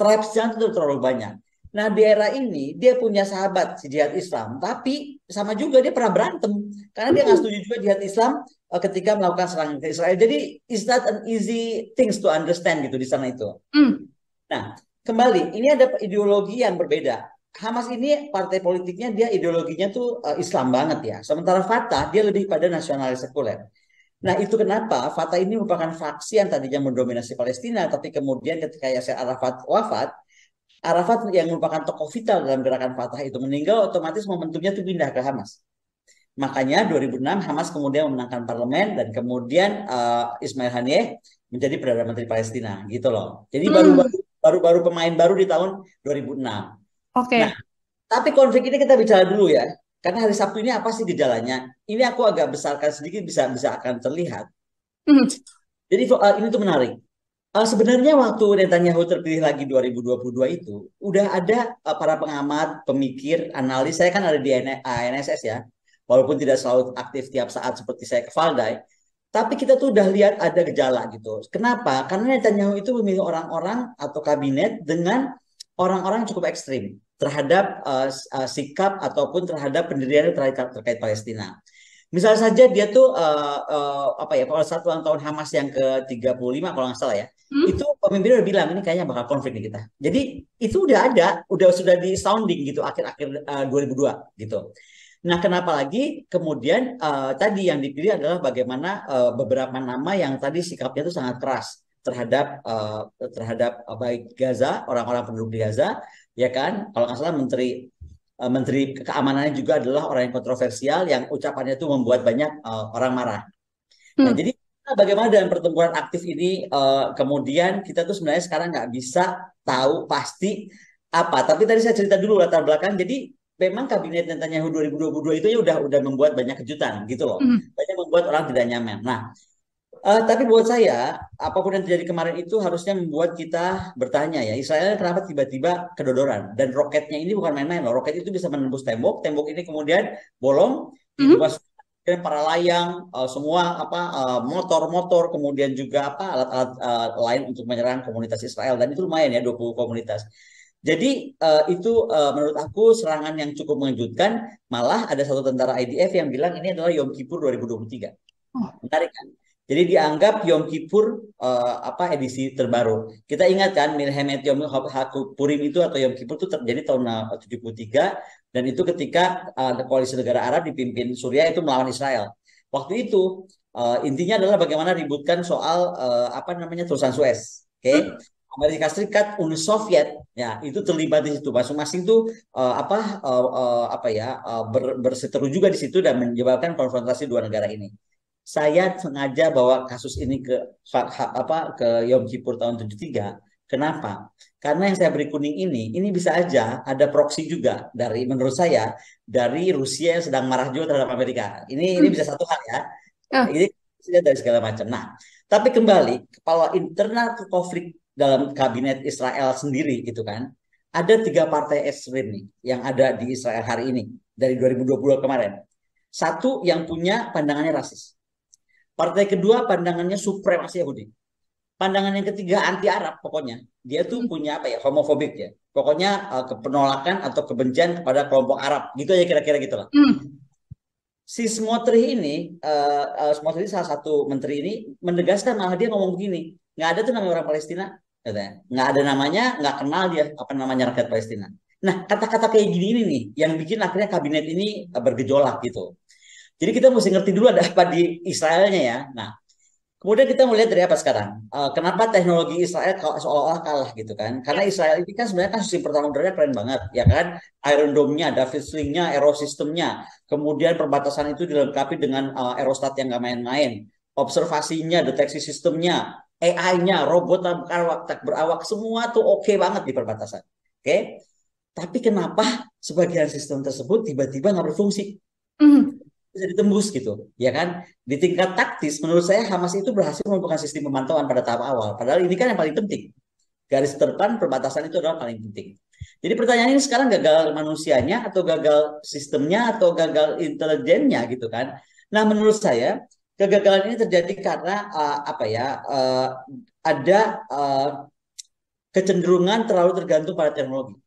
tribes jangan itu terlalu banyak. Nah di era ini dia punya sahabat si jihad Islam, tapi sama juga dia pernah berantem karena dia nggak setuju juga jihad Islam uh, ketika melakukan serangan ke Israel. Jadi it's not an easy things to understand gitu di sana itu. Mm. Nah kembali ini ada ideologi yang berbeda. Hamas ini partai politiknya dia ideologinya tuh uh, Islam banget ya. Sementara Fatah dia lebih pada nasionalis sekuler. Nah itu kenapa Fatah ini merupakan faksi yang tadinya mendominasi Palestina, tapi kemudian ketika Yasser Arafat wafat, Arafat yang merupakan tokoh vital dalam gerakan Fatah itu meninggal, otomatis momentumnya itu pindah ke Hamas. Makanya 2006 Hamas kemudian memenangkan parlemen dan kemudian uh, Ismail Haniyeh menjadi perdana menteri Palestina, gitu loh. Jadi hmm. baru baru baru pemain baru di tahun 2006. Oke. Okay. Nah, tapi konflik ini kita bicara dulu ya. Karena hari Sabtu ini apa sih gejalanya? Ini aku agak besarkan sedikit bisa bisa akan terlihat. Mm. Jadi uh, ini tuh menarik. Uh, sebenarnya waktu Netanyahu terpilih lagi 2022 itu udah ada uh, para pengamat, pemikir, analis. Saya kan ada di ANSS ya, walaupun tidak selalu aktif tiap saat seperti saya ke Valdai. Tapi kita tuh udah lihat ada gejala gitu. Kenapa? Karena Netanyahu itu memilih orang-orang atau kabinet dengan orang-orang cukup ekstrim terhadap uh, uh, sikap ataupun terhadap pendirian terkait, terkait Palestina. Misal saja dia tuh uh, uh, apa ya pada saat ulang tahun Hamas yang ke-35 kalau nggak salah ya. Hmm? Itu pemimpin udah bilang ini kayaknya bakal konflik nih kita. Jadi itu udah ada, udah sudah di sounding gitu akhir-akhir uh, 2002 gitu. Nah, kenapa lagi kemudian uh, tadi yang dipilih adalah bagaimana uh, beberapa nama yang tadi sikapnya itu sangat keras terhadap uh, terhadap uh, baik Gaza, orang-orang penduduk di Gaza, ya kan? Kalau nggak salah menteri Eh, menteri keamanannya juga adalah orang yang kontroversial yang ucapannya itu membuat banyak uh, orang marah. Nah, hmm. Nah, jadi bagaimana dengan pertempuran aktif ini uh, kemudian kita tuh sebenarnya sekarang nggak bisa tahu pasti apa. Tapi tadi saya cerita dulu latar belakang. Jadi memang kabinet Netanyahu 2022 itu ya udah udah membuat banyak kejutan gitu loh. Hmm. Banyak membuat orang tidak nyaman. Nah, Uh, tapi buat saya, apa pun yang terjadi kemarin itu harusnya membuat kita bertanya ya, Israel kenapa tiba-tiba kedodoran? Dan roketnya ini bukan main-main loh. Roket itu bisa menembus tembok, tembok ini kemudian bolong, mm -hmm. para layang, uh, semua apa eh, motor-motor, uh, kemudian juga apa alat-alat uh, lain untuk menyerang komunitas Israel. Dan itu lumayan ya 20 komunitas. Jadi uh, itu uh, menurut aku serangan yang cukup mengejutkan. Malah ada satu tentara IDF yang bilang ini adalah Yom Kippur 2023. Oh. Menarik kan? Jadi dianggap Yom Kippur uh, apa edisi terbaru. Kita ingat kan Milhemet Yom Purim itu atau Yom Kippur itu terjadi tahun 73 dan itu ketika uh, koalisi negara Arab dipimpin Suriah itu melawan Israel. Waktu itu uh, intinya adalah bagaimana ributkan soal uh, apa namanya terusan Suez. Oke. Okay? Amerika Serikat, Uni Soviet, ya itu terlibat di situ. Masing-masing itu uh, apa uh, uh, apa ya uh, ber, berseteru juga di situ dan menyebabkan konfrontasi dua negara ini saya sengaja bawa kasus ini ke apa ke Yom Kippur tahun 73. Kenapa? Karena yang saya beri kuning ini, ini bisa aja ada proksi juga dari menurut saya dari Rusia yang sedang marah juga terhadap Amerika. Ini hmm. ini bisa satu hal ya. Oh. Ini dari segala macam. Nah, tapi kembali kepala internal konflik dalam kabinet Israel sendiri gitu kan. Ada tiga partai ekstrim nih yang ada di Israel hari ini dari 2020 kemarin. Satu yang punya pandangannya rasis. Partai kedua pandangannya supremasi Yahudi. Pandangan yang ketiga anti Arab pokoknya. Dia tuh hmm. punya apa ya homofobik ya. Pokoknya uh, kepenolakan atau kebencian kepada kelompok Arab. Gitu ya kira-kira gitulah. Hmm. Si Smotrich ini, uh, uh, Smotrich salah satu menteri ini menegaskan malah dia ngomong begini, nggak ada tuh namanya orang Palestina, katanya. nggak ada namanya, nggak kenal dia apa namanya rakyat Palestina. Nah kata-kata kayak gini ini nih yang bikin akhirnya kabinet ini bergejolak gitu. Jadi kita mesti ngerti dulu ada apa di Israelnya ya. Nah, kemudian kita melihat dari apa sekarang? Uh, kenapa teknologi Israel seolah-olah kalah gitu kan? Karena Israel ini kan sebenarnya kan sistem pertahanan udaranya keren banget, ya kan? Iron Dome-nya, David Sling-nya, Aerosystem-nya, kemudian perbatasan itu dilengkapi dengan uh, aerostat yang nggak main-main, observasinya, deteksi sistemnya, AI-nya, robot berawak, tak berawak, semua tuh oke okay banget di perbatasan. Oke? Okay? Tapi kenapa sebagian sistem tersebut tiba-tiba nggak berfungsi? Mm bisa ditembus gitu, ya kan? Di tingkat taktis, menurut saya Hamas itu berhasil membuka sistem pemantauan pada tahap awal. Padahal ini kan yang paling penting. Garis terdepan perbatasan itu adalah paling penting. Jadi pertanyaan ini sekarang gagal manusianya atau gagal sistemnya atau gagal intelijennya gitu kan? Nah menurut saya kegagalan ini terjadi karena uh, apa ya uh, ada uh, kecenderungan terlalu tergantung pada teknologi.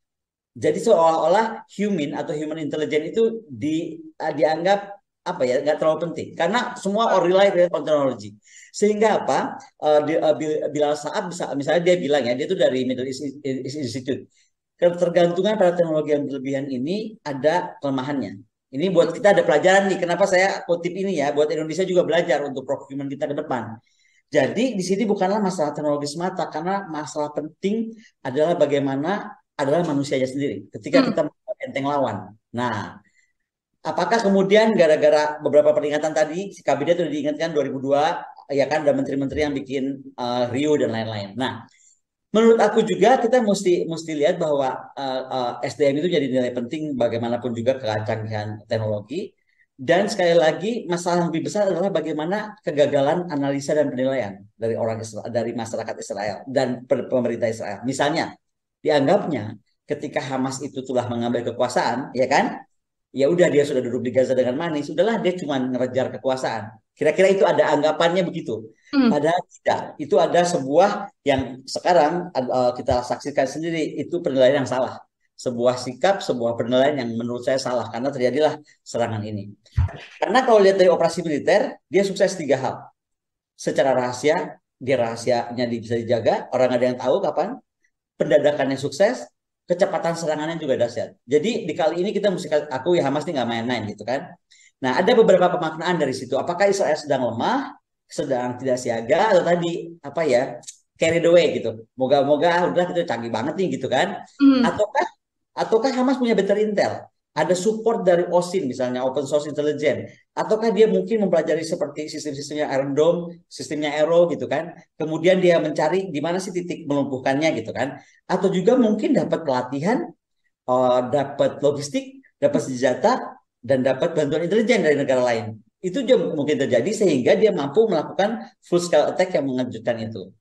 Jadi seolah-olah human atau human intelligence itu di, dianggap apa ya nggak terlalu penting. Karena semua or rely on technology. Sehingga apa? Uh, di, uh, bila saat bisa misalnya dia bilang ya dia itu dari Middle East Institute. Ketergantungan pada teknologi yang berlebihan ini ada kelemahannya. Ini buat kita ada pelajaran nih kenapa saya kutip ini ya buat Indonesia juga belajar untuk procurement kita ke depan. Jadi di sini bukanlah masalah teknologi semata karena masalah penting adalah bagaimana adalah manusianya sendiri. Ketika hmm. kita enteng lawan. Nah apakah kemudian gara-gara beberapa peringatan tadi si kabinet sudah diingatkan 2002 ya kan ada menteri-menteri yang bikin uh, Rio dan lain-lain. Nah, menurut aku juga kita mesti mesti lihat bahwa uh, uh, SDM itu jadi nilai penting bagaimanapun juga kecanggihan teknologi dan sekali lagi masalah yang lebih besar adalah bagaimana kegagalan analisa dan penilaian dari orang Israel, dari masyarakat Israel dan pemerintah Israel. Misalnya dianggapnya ketika Hamas itu telah mengambil kekuasaan, ya kan? Ya udah dia sudah duduk di Gaza dengan manis, sudahlah dia cuma ngejar kekuasaan. Kira-kira itu ada anggapannya begitu. Hmm. Padahal tidak. Itu ada sebuah yang sekarang uh, kita saksikan sendiri itu penilaian yang salah. sebuah sikap, sebuah penilaian yang menurut saya salah karena terjadilah serangan ini. Karena kalau lihat dari operasi militer, dia sukses tiga hal. Secara rahasia, dia rahasianya bisa dijaga, orang ada yang tahu kapan, pendadakannya sukses, kecepatan serangannya juga dahsyat. Jadi di kali ini kita mesti akui Hamas ini nggak main-main gitu kan. Nah ada beberapa pemaknaan dari situ. Apakah Israel sedang lemah, sedang tidak siaga, atau tadi apa ya carried away gitu. Moga-moga udah kita canggih banget nih gitu kan. Mm. Ataukah ataukah Hamas punya better intel? Ada support dari OSIN misalnya Open Source Intelligence ataukah dia mungkin mempelajari seperti sistem-sistemnya Iron Dome, sistemnya Arrow gitu kan. Kemudian dia mencari di mana sih titik melumpuhkannya gitu kan. Atau juga mungkin dapat pelatihan, uh, dapat logistik, dapat senjata dan dapat bantuan intelijen dari negara lain. Itu juga mungkin terjadi sehingga dia mampu melakukan full scale attack yang mengejutkan itu.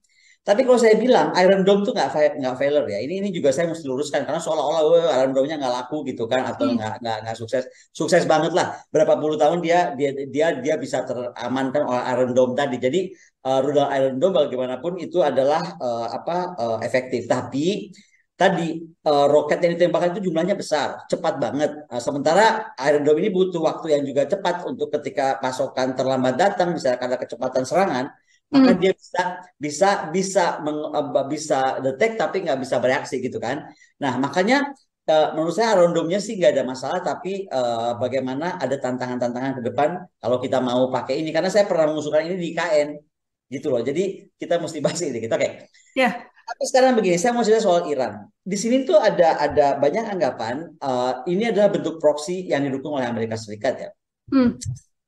Tapi kalau saya bilang Iron Dome tuh nggak nggak failure ya. Ini ini juga saya mesti luruskan karena seolah-olah Iron Dome-nya nggak laku gitu kan atau hmm. nggak nggak nggak sukses. Sukses banget lah. Berapa puluh tahun dia dia dia dia bisa teramankan oleh Iron Dome tadi. Jadi uh, rudal Iron Dome bagaimanapun itu adalah uh, apa uh, efektif. Tapi tadi uh, roket yang ditembakkan itu jumlahnya besar, cepat banget. Uh, sementara Iron Dome ini butuh waktu yang juga cepat untuk ketika pasokan terlambat datang, misalnya karena kecepatan serangan maka hmm. dia bisa bisa bisa meng, bisa detect tapi nggak bisa bereaksi gitu kan. Nah makanya uh, menurut saya rondomnya sih nggak ada masalah tapi uh, bagaimana ada tantangan-tantangan ke depan kalau kita mau pakai ini. Karena saya pernah mengusulkan ini di KN gitu loh. Jadi kita mesti bahas ini. Gitu oke. Okay. ya. Tapi sekarang begini saya mau cerita soal Iran. Di sini tuh ada ada banyak anggapan uh, ini adalah bentuk proksi yang didukung oleh Amerika Serikat ya. Hmm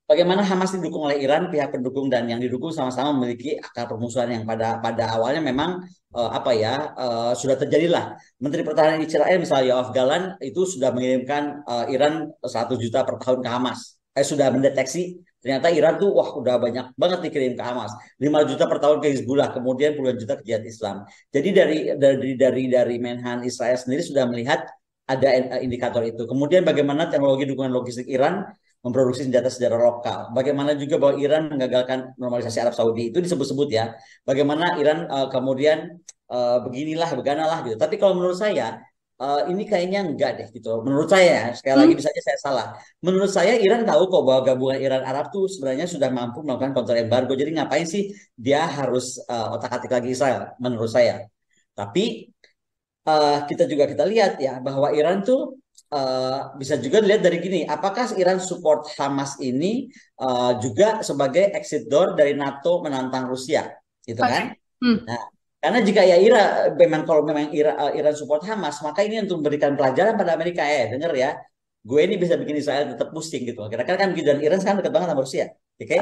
Bagaimana Hamas didukung oleh Iran, pihak pendukung dan yang didukung sama-sama memiliki akar permusuhan yang pada pada awalnya memang uh, apa ya uh, sudah terjadilah. Menteri Pertahanan Israel misalnya Yoav Galan itu sudah mengirimkan uh, Iran 100 juta per tahun ke Hamas. Eh sudah mendeteksi ternyata Iran tuh wah udah banyak banget dikirim ke Hamas. 5 juta per tahun ke Hizbullah, kemudian puluhan juta ke jihad Islam. Jadi dari dari dari dari Menhan Israel sendiri sudah melihat ada indikator itu. Kemudian bagaimana teknologi dukungan logistik Iran memproduksi senjata secara lokal. Bagaimana juga bahwa Iran menggagalkan normalisasi Arab Saudi itu disebut-sebut ya. Bagaimana Iran uh, kemudian uh, beginilah, beganalah gitu. Tapi kalau menurut saya uh, ini kayaknya enggak deh gitu. Menurut saya sekali lagi hmm. bisa saya salah. Menurut saya Iran tahu kok bahwa gabungan Iran Arab tuh sebenarnya sudah mampu melakukan counter embargo. Jadi ngapain sih dia harus uh, otak-atik lagi Israel? Menurut saya. Tapi uh, kita juga kita lihat ya bahwa Iran tuh uh, bisa juga dilihat dari gini, apakah Iran support Hamas ini uh, juga sebagai exit door dari NATO menantang Rusia, gitu okay. kan? Hmm. Nah, karena jika ya Iran memang kalau memang Iran, uh, Iran support Hamas, maka ini untuk memberikan pelajaran pada Amerika eh denger ya, gue ini bisa bikin Israel tetap pusing gitu. Kira-kira kan dan Iran sekarang dekat banget sama Rusia, oke? Okay?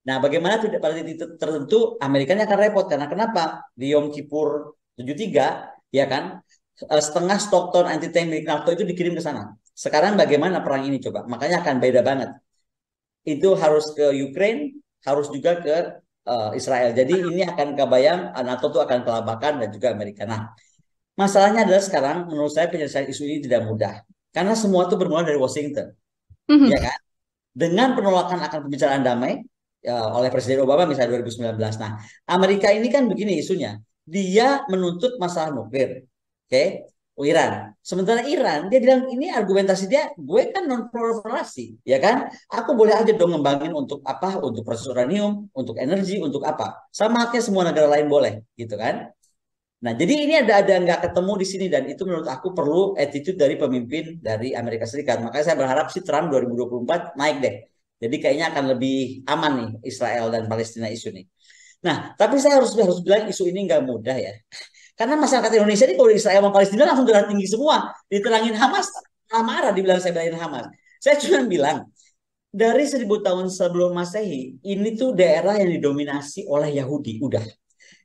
Nah, bagaimana tidak pada titik tertentu Amerikanya akan repot karena kenapa? Di Yom Kippur 73 ya kan Eh, setengah Stockton anti tank milik NATO itu dikirim ke sana. Sekarang bagaimana perang ini coba? Makanya akan beda banget. Itu harus ke Ukraine, harus juga ke uh, Israel. Jadi ini akan kebayang eh, NATO itu akan kelabakan dan juga Amerika. Nah, masalahnya adalah sekarang menurut saya penyelesaian isu ini tidak mudah. Karena semua itu bermula dari Washington. Mm-hmm. Ya kan? Dengan penolakan akan pembicaraan damai ya, oleh Presiden Obama misalnya 2019. Nah, Amerika ini kan begini isunya. Dia menuntut masalah nuklir okay? Iran. Sementara Iran dia bilang ini argumentasi dia, gue kan non proliferasi, ya kan? Aku boleh aja dong ngembangin untuk apa? Untuk proses uranium, untuk energi, untuk apa? Sama halnya semua negara lain boleh, gitu kan? Nah, jadi ini ada ada nggak ketemu di sini dan itu menurut aku perlu attitude dari pemimpin dari Amerika Serikat. Makanya saya berharap si Trump 2024 naik deh. Jadi kayaknya akan lebih aman nih Israel dan Palestina isu nih. Nah, tapi saya harus harus bilang isu ini nggak mudah ya. Karena masyarakat Indonesia ini kalau Israel sama Palestina langsung darah tinggi semua. Diterangin Hamas, marah dibilang saya belain Hamas. Saya cuma bilang, dari seribu tahun sebelum Masehi, ini tuh daerah yang didominasi oleh Yahudi, udah.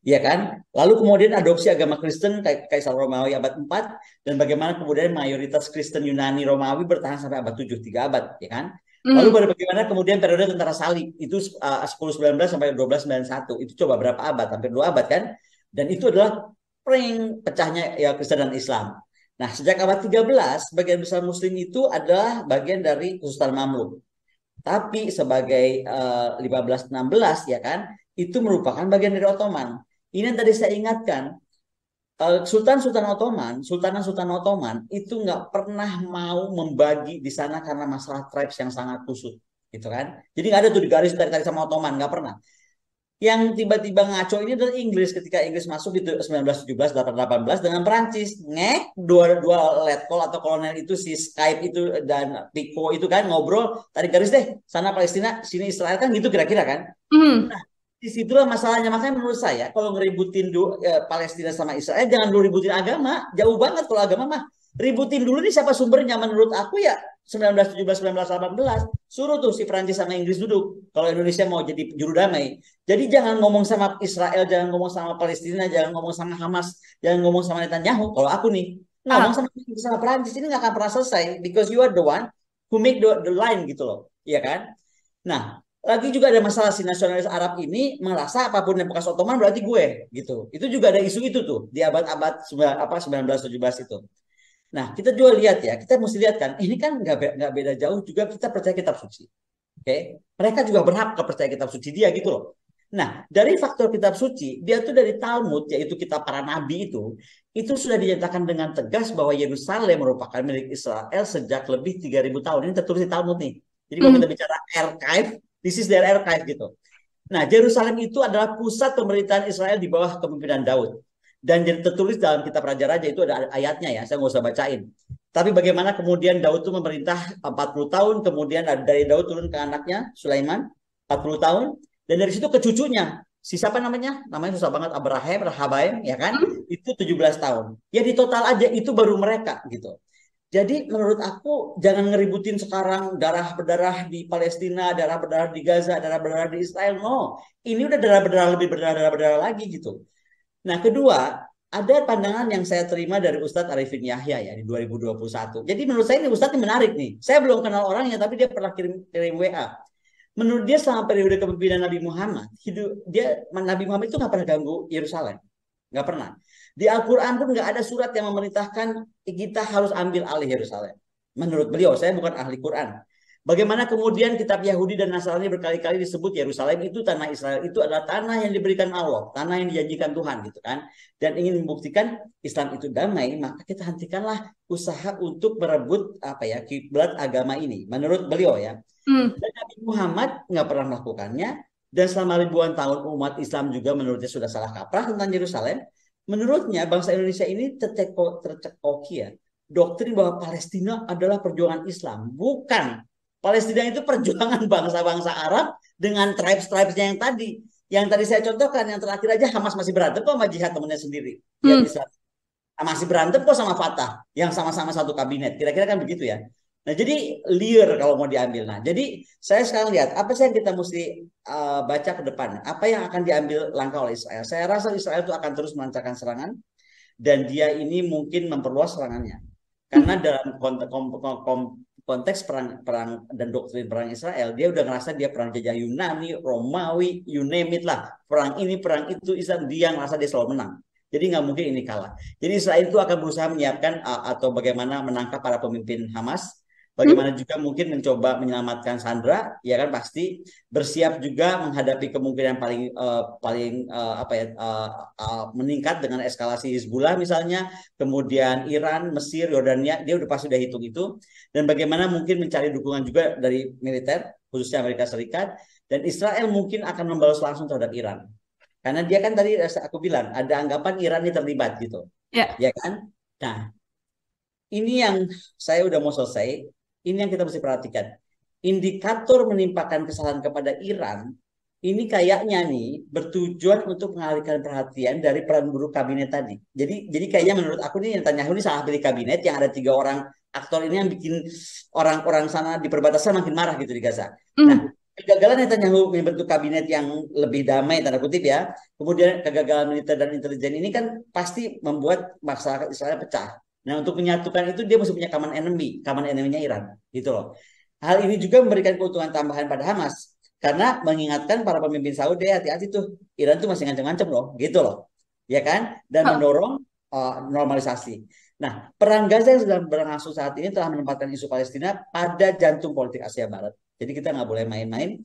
Ya kan? Lalu kemudian adopsi agama Kristen Kaisar Romawi abad 4 dan bagaimana kemudian mayoritas Kristen Yunani Romawi bertahan sampai abad 7, 3 abad, ya kan? Hmm. Lalu bagaimana kemudian periode tentara salib itu uh, 1019 sampai 1291 itu coba berapa abad? Hampir dua abad kan? Dan itu adalah pring pecahnya ya Kristen dan Islam. Nah, sejak abad 13, bagian besar muslim itu adalah bagian dari Kesultanan Mamluk. Tapi sebagai uh, 15-16 ya kan, itu merupakan bagian dari Ottoman. Ini yang tadi saya ingatkan, Sultan Sultan Ottoman, Sultan Sultan Ottoman itu nggak pernah mau membagi di sana karena masalah tribes yang sangat kusut, gitu kan? Jadi nggak ada tuh di garis tarik-tarik sama Ottoman, nggak pernah. Yang tiba-tiba ngaco ini adalah Inggris ketika Inggris masuk di 1917 18 dengan Perancis. Ngek dua dua letkol atau kolonel itu si Skype itu dan Pico itu kan ngobrol tarik garis deh sana Palestina sini Israel kan gitu kira-kira kan. Mm. Nah, di situlah masalahnya makanya menurut saya kalau ngeributin du, ya, Palestina sama Israel jangan dulu ributin agama jauh banget kalau agama mah ributin dulu nih siapa sumbernya menurut aku ya 1917 1918 suruh tuh si Prancis sama Inggris duduk. Kalau Indonesia mau jadi juru damai. Jadi jangan ngomong sama Israel jangan ngomong sama Palestina jangan ngomong sama Hamas jangan ngomong sama Netanyahu. Kalau aku nih ngomong sama sama Prancis ini nggak akan pernah selesai because you are the one who make the, the line gitu loh. Iya kan? Nah lagi juga ada masalah si nasionalis Arab ini merasa apa pun yang bekas Ottoman berarti gue gitu. Itu juga ada isu itu tuh di abad-abad apa 1917 itu. Nah, kita juga lihat ya, kita mesti lihat kan, ini kan nggak nggak beda jauh juga kita percaya kitab suci. Oke, okay? mereka juga berhak percaya kitab suci dia gitu loh. Nah, dari faktor kitab suci, dia tuh dari Talmud, yaitu kitab para nabi itu, itu sudah dinyatakan dengan tegas bahwa Yerusalem merupakan milik Israel sejak lebih 3000 tahun. Ini tertulis di Talmud nih. Jadi kalau hmm. kita bicara archive, This is their archive gitu. Nah, Jerusalem itu adalah pusat pemerintahan Israel di bawah kepemimpinan Daud. Dan jadi tertulis dalam kitab Raja-Raja itu ada ayatnya ya, saya nggak usah bacain. Tapi bagaimana kemudian Daud itu memerintah 40 tahun, kemudian dari Daud turun ke anaknya Sulaiman 40 tahun, dan dari situ ke cucunya. Si siapa namanya? Namanya susah banget Abraham, Rahabaim, ya kan? Itu 17 tahun. Ya di total aja itu baru mereka gitu. Jadi menurut aku jangan ngeributin sekarang darah berdarah di Palestina, darah berdarah di Gaza, darah berdarah di Israel. No, ini udah darah berdarah lebih berdarah darah berdarah lagi gitu. Nah kedua ada pandangan yang saya terima dari Ustadz Arifin Yahya ya di 2021. Jadi menurut saya ini Ustadz ini menarik nih. Saya belum kenal orangnya tapi dia pernah kirim kirim WA. Menurut dia selama periode kepemimpinan Nabi Muhammad, hidup dia Nabi Muhammad itu nggak pernah ganggu Yerusalem, nggak pernah. Di Al-Quran pun nggak ada surat yang memerintahkan kita harus ambil alih Yerusalem. Menurut beliau, saya bukan ahli Quran. Bagaimana kemudian kitab Yahudi dan Nasrani berkali-kali disebut Yerusalem itu tanah Israel itu adalah tanah yang diberikan Allah, tanah yang dijanjikan Tuhan gitu kan. Dan ingin membuktikan Islam itu damai, maka kita hentikanlah usaha untuk merebut apa ya kiblat agama ini. Menurut beliau ya. Hmm. Dan Nabi Muhammad nggak pernah melakukannya dan selama ribuan tahun umat Islam juga menurutnya sudah salah kaprah tentang Yerusalem menurutnya bangsa Indonesia ini terceko, tercekoki ya doktrin bahwa Palestina adalah perjuangan Islam. Bukan. Palestina itu perjuangan bangsa-bangsa Arab dengan tribes-tribesnya yang tadi. Yang tadi saya contohkan, yang terakhir aja Hamas masih berantem kok sama jihad temennya sendiri. Hmm. Islam. Masih berantem kok sama Fatah, yang sama-sama satu kabinet. Kira-kira kan begitu ya. Nah, jadi liar kalau mau diambil. Nah, jadi saya sekarang lihat apa sih yang kita mesti uh, baca ke depan? Apa yang akan diambil langkah oleh Israel? Saya rasa Israel itu akan terus melancarkan serangan dan dia ini mungkin memperluas serangannya. Karena dalam konteks, konteks perang perang dan doktrin perang Israel, dia udah ngerasa dia perang jajah Yunani, Romawi, you name it lah. Perang ini, perang itu, Islam dia ngerasa dia selalu menang. Jadi nggak mungkin ini kalah. Jadi Israel itu akan berusaha menyiapkan uh, atau bagaimana menangkap para pemimpin Hamas Bagaimana hmm? juga mungkin mencoba menyelamatkan Sandra, ya kan pasti bersiap juga menghadapi kemungkinan paling uh, paling uh, apa ya uh, uh, meningkat dengan eskalasi Hizbullah misalnya, kemudian Iran, Mesir, Yordania, dia udah pasti udah hitung itu. Dan bagaimana mungkin mencari dukungan juga dari militer, khususnya Amerika Serikat, dan Israel mungkin akan membalas langsung terhadap Iran. Karena dia kan tadi aku bilang ada anggapan Iran ini terlibat gitu, ya, ya kan? Nah, ini yang saya udah mau selesai ini yang kita mesti perhatikan. Indikator menimpakan kesalahan kepada Iran ini kayaknya nih bertujuan untuk mengalihkan perhatian dari peran buruk kabinet tadi. Jadi jadi kayaknya menurut aku nih yang tanya ini salah pilih kabinet yang ada tiga orang aktor ini yang bikin orang-orang sana di perbatasan makin marah gitu di Gaza. Mm. Nah, kegagalan Netanyahu membentuk kabinet yang lebih damai tanda kutip ya. Kemudian kegagalan militer dan intelijen ini kan pasti membuat masyarakat Israel pecah. Nah untuk menyatukan itu dia mesti punya common enemy, common enemy-nya Iran, gitu loh. Hal ini juga memberikan keuntungan tambahan pada Hamas karena mengingatkan para pemimpin Saudi hati-hati tuh Iran tuh masih ngancem-ngancem loh, gitu loh, ya kan? Dan mendorong uh, normalisasi. Nah, perang Gaza yang sedang berlangsung saat ini telah menempatkan isu Palestina pada jantung politik Asia Barat. Jadi kita nggak boleh main-main.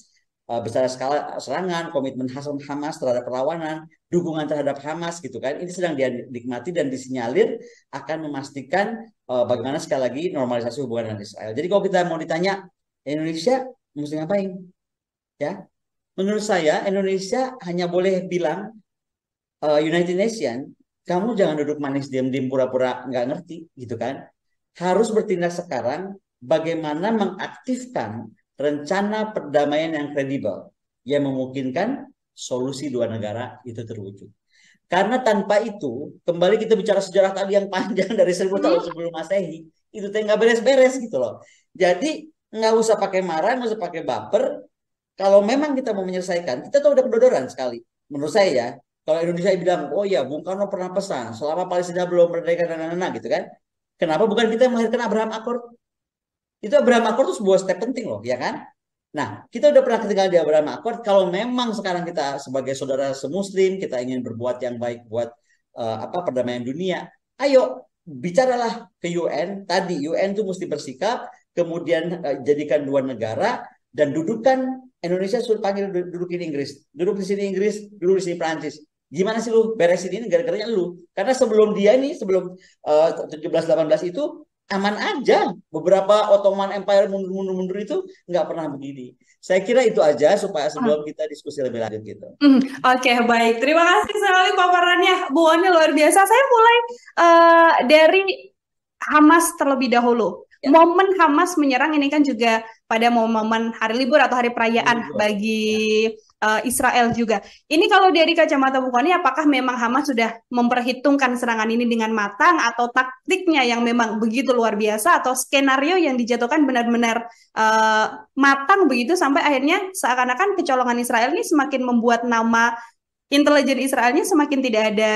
Uh, besar skala serangan, komitmen Hamas terhadap perlawanan, dukungan terhadap Hamas gitu kan. Ini sedang dinikmati dan disinyalir akan memastikan uh, bagaimana sekali lagi normalisasi hubungan dengan Israel. Jadi kalau kita mau ditanya Indonesia mesti ngapain? Ya, menurut saya Indonesia hanya boleh bilang uh, United Nation, kamu jangan duduk manis diam-diam pura-pura nggak ngerti gitu kan. Harus bertindak sekarang bagaimana mengaktifkan rencana perdamaian yang kredibel yang memungkinkan solusi dua negara itu terwujud. Karena tanpa itu, kembali kita bicara sejarah tadi yang panjang dari seribu tahun sebelum masehi, itu nggak beres-beres gitu loh. Jadi nggak usah pakai marah, nggak usah pakai baper. Kalau memang kita mau menyelesaikan, kita tuh udah kedodoran sekali. Menurut saya ya, kalau Indonesia bilang, oh ya Bung Karno pernah pesan, selama Palestina belum merdeka dan gitu kan. Kenapa bukan kita yang melahirkan Abraham Accord? Itu Abraham Accord itu sebuah step penting loh, ya kan? Nah, kita udah pernah ketinggalan di Abraham Accord. Kalau memang sekarang kita sebagai saudara semuslim, kita ingin berbuat yang baik buat uh, apa perdamaian dunia, ayo bicaralah ke UN. Tadi UN tuh mesti bersikap, kemudian uh, jadikan dua negara dan dudukan Indonesia suruh panggil duduk di Inggris, duduk di sini Inggris, duduk di sini Prancis. Gimana sih lu beresin ini gara-garanya lu? Karena sebelum dia ini sebelum uh, 17 18 itu aman aja. Beberapa Ottoman Empire mundur-mundur itu nggak pernah begini. Saya kira itu aja supaya sebelum kita diskusi lebih lanjut gitu. Mm, Oke okay, baik, terima kasih sekali paparannya Bu Ani luar biasa. Saya mulai uh, dari Hamas terlebih dahulu. Ya. Momen Hamas menyerang ini kan juga pada momen hari libur atau hari perayaan libur. bagi ya uh, Israel juga. Ini kalau dari kacamata Bukoni, apakah memang Hamas sudah memperhitungkan serangan ini dengan matang atau taktiknya yang memang begitu luar biasa atau skenario yang dijatuhkan benar-benar uh, matang begitu sampai akhirnya seakan-akan kecolongan Israel ini semakin membuat nama intelijen Israelnya semakin tidak ada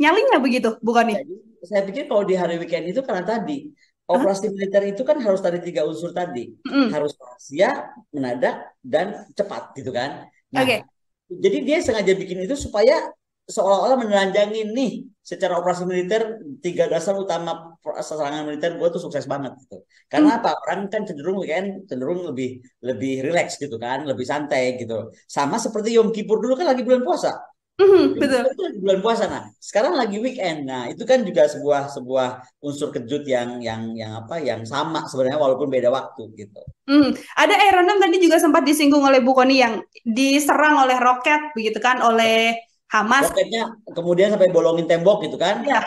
nyalinya begitu, bukan nih? Saya pikir kalau di hari weekend itu karena tadi Operasi militer itu kan harus tadi tiga unsur tadi, mm. harus rahasia, menadak, dan cepat gitu kan. Nah, okay. jadi dia sengaja bikin itu supaya seolah-olah menelanjangin nih secara operasi militer tiga dasar utama serangan militer gue tuh sukses banget gitu. Karena mm. apa? Orang kan cenderung kan cenderung lebih lebih rileks gitu kan, lebih santai gitu. Sama seperti Yom Kippur dulu kan lagi bulan puasa. Mm, betul. Itu bulan puasa nah. Sekarang lagi weekend. Nah, itu kan juga sebuah sebuah unsur kejut yang yang yang apa yang sama sebenarnya walaupun beda waktu gitu. Mm. Ada Iron Man tadi juga sempat disinggung oleh Bu Koni yang diserang oleh roket begitu kan oleh Hamas. Roketnya kemudian sampai bolongin tembok gitu kan? Ya.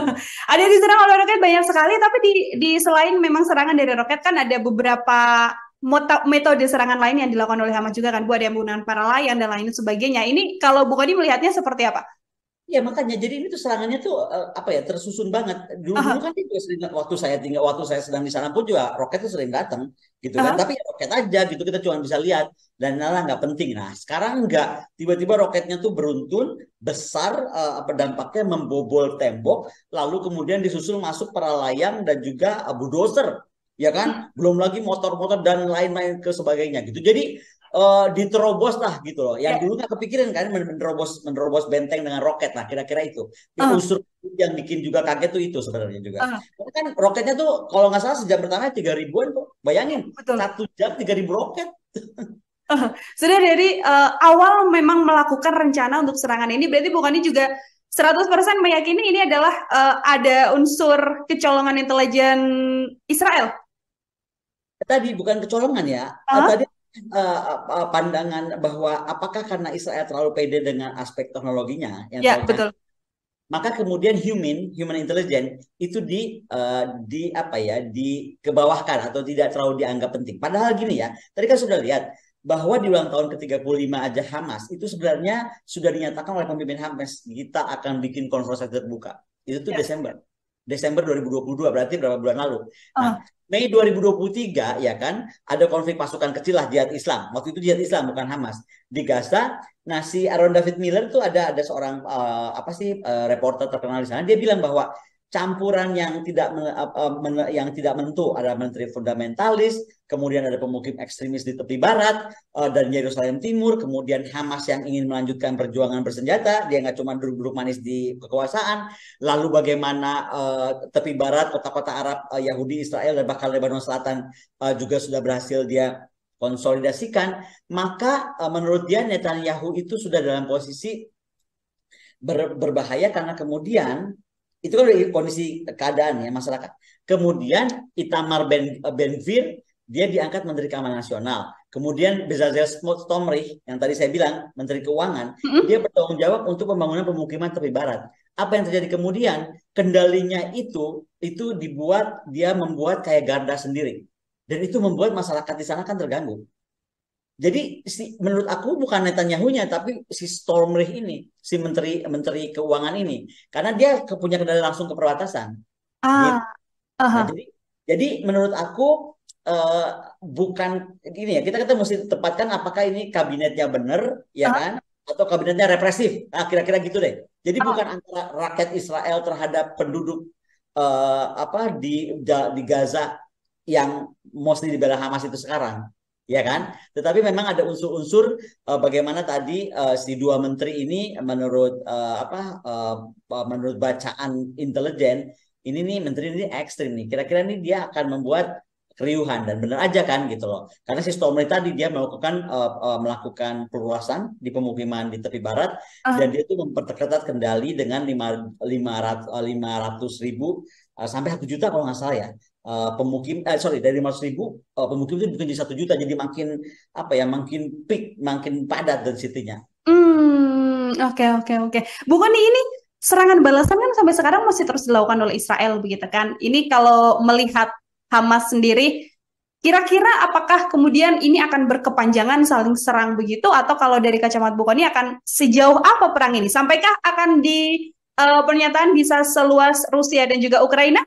ada yang diserang oleh roket banyak sekali, tapi di di selain memang serangan dari roket kan ada beberapa metode serangan lain yang dilakukan oleh Hamas juga kan, Bu ada yang menggunakan para layang dan lain sebagainya. Ini kalau Bu Kodi melihatnya seperti apa? Ya makanya jadi ini tuh serangannya tuh uh, apa ya tersusun banget. Dulu, dulu kan itu sering waktu saya tinggal waktu saya sedang di sana pun juga roket tuh sering datang gitu kan. Tapi ya roket aja gitu kita cuma bisa lihat dan nala nggak penting. Nah sekarang enggak tiba-tiba roketnya tuh beruntun besar uh, apa dampaknya membobol tembok lalu kemudian disusul masuk para layang dan juga uh, bulldozer ya kan? Belum lagi motor-motor dan lain-lain ke sebagainya gitu. Jadi uh, diterobos lah gitu loh. Yang yeah. dulu nggak kepikiran kan menerobos menerobos benteng dengan roket lah kira-kira itu. Uh. unsur yang bikin juga kaget tuh itu sebenarnya juga. Uh. kan roketnya tuh kalau nggak salah sejam pertama tiga ribuan kok. Bayangin Betul. satu jam tiga ribu roket. Uh, sudah dari uh, awal memang melakukan rencana untuk serangan ini berarti bukan ini juga 100% meyakini ini adalah uh, ada unsur kecolongan intelijen Israel tadi bukan kecolongan ya. Uh? Tadi uh, pandangan bahwa apakah karena Israel terlalu pede dengan aspek teknologinya yang ya, betul. Maka kemudian human, human intelligence itu di uh, di apa ya, di kebawahkan atau tidak terlalu dianggap penting. Padahal gini ya, tadi kan sudah lihat bahwa di ulang tahun ke-35 aja Hamas itu sebenarnya sudah dinyatakan oleh pemimpin Hamas kita akan bikin konferensi terbuka. Itu tuh ya. Desember. Desember 2022 berarti berapa bulan lalu. Nah, uh. Mei 2023 ya kan ada konflik pasukan kecil lah jihad Islam. Waktu itu jihad Islam bukan Hamas di Gaza. Nah si Aaron David Miller tuh ada ada seorang uh, apa sih uh, reporter terkenal di sana. Dia bilang bahwa campuran yang tidak yang tidak menentu. Ada menteri fundamentalis kemudian ada pemukim ekstremis di tepi barat uh, dan Yerusalem Timur kemudian Hamas yang ingin melanjutkan perjuangan bersenjata. Dia nggak cuma duduk-duduk manis di kekuasaan lalu bagaimana uh, tepi barat kota-kota Arab uh, Yahudi Israel dan bahkan Lebanon Selatan juga sudah berhasil dia konsolidasikan, maka menurut dia Netanyahu itu sudah dalam posisi ber, berbahaya karena kemudian itu kan kondisi keadaan ya masyarakat. Kemudian Itamar Ben Benvir dia diangkat Menteri Keamanan Nasional. Kemudian Bezalel Stomrich yang tadi saya bilang Menteri Keuangan, mm-hmm. dia bertanggung jawab untuk pembangunan pemukiman tepi barat. Apa yang terjadi kemudian? Kendalinya itu itu dibuat dia membuat kayak garda sendiri. Dan itu membuat masyarakat di sana kan terganggu. Jadi si, menurut aku bukan Netanyahu-nya tapi si Stormrich ini, si menteri menteri keuangan ini, karena dia punya kendali langsung ke perbatasan. Ah. Gitu. Nah, jadi jadi menurut aku uh, bukan gini ya, kita kita mesti tepatkan apakah ini kabinetnya benar ya uh. kan atau kabinetnya represif. Nah, kira-kira gitu deh. Jadi uh. bukan antara rakyat Israel terhadap penduduk uh, apa di di Gaza yang mostly dibela Hamas itu sekarang ya kan? Tetapi memang ada unsur-unsur uh, bagaimana tadi uh, si dua menteri ini menurut uh, apa uh, menurut bacaan intelijen ini nih menteri ini ekstrim nih. Kira-kira ini dia akan membuat keriuhan dan benar aja kan gitu loh. Karena si Stormy tadi dia melakukan uh, uh, melakukan perluasan di pemukiman di tepi barat uh. dan dia itu memperketat kendali dengan lima lima ratus ribu uh, sampai satu juta kalau nggak salah ya uh, pemukim eh, sorry dari 500 ribu uh, pemukim itu bikin di satu juta jadi makin apa ya makin peak makin padat density-nya. Hmm oke oke oke. Bukan ini serangan balasan kan sampai sekarang masih terus dilakukan oleh Israel begitu kan? Ini kalau melihat Hamas sendiri Kira-kira apakah kemudian ini akan berkepanjangan saling serang begitu atau kalau dari kacamata Bukoni akan sejauh apa perang ini? Sampaikah akan di uh, pernyataan bisa seluas Rusia dan juga Ukraina?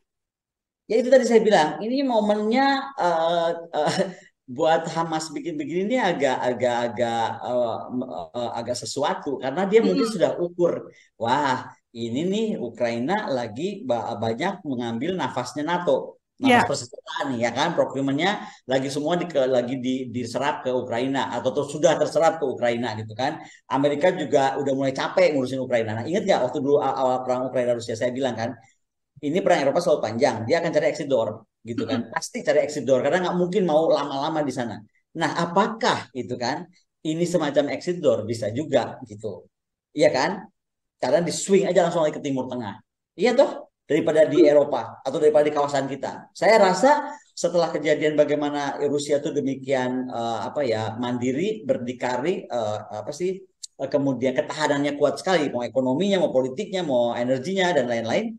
Ya itu tadi saya bilang ini momennya uh, uh, buat Hamas bikin begini ini agak agak agak uh, uh, agak sesuatu. Karena dia hmm. mungkin sudah ukur wah ini nih Ukraina lagi banyak mengambil nafasnya NATO. Nafas yeah. persenjataan ya kan? Procurement lagi semua di, ke, lagi di, diserap ke Ukraina atau terus sudah terserap ke Ukraina gitu kan? Amerika juga udah mulai capek ngurusin Ukraina. Nah ingat nggak waktu dulu awal perang Ukraina Rusia saya bilang kan ini perang Eropa selalu panjang, dia akan cari exit door, gitu kan? Pasti cari exit door karena nggak mungkin mau lama-lama di sana. Nah, apakah itu kan ini semacam exit door bisa juga gitu, iya kan? Karena di swing aja langsung lagi ke Timur Tengah, iya toh daripada di Eropa atau daripada di kawasan kita. Saya rasa setelah kejadian bagaimana Rusia itu demikian uh, apa ya mandiri, berdikari, uh, apa sih? Uh, kemudian ketahanannya kuat sekali, mau ekonominya, mau politiknya, mau energinya dan lain-lain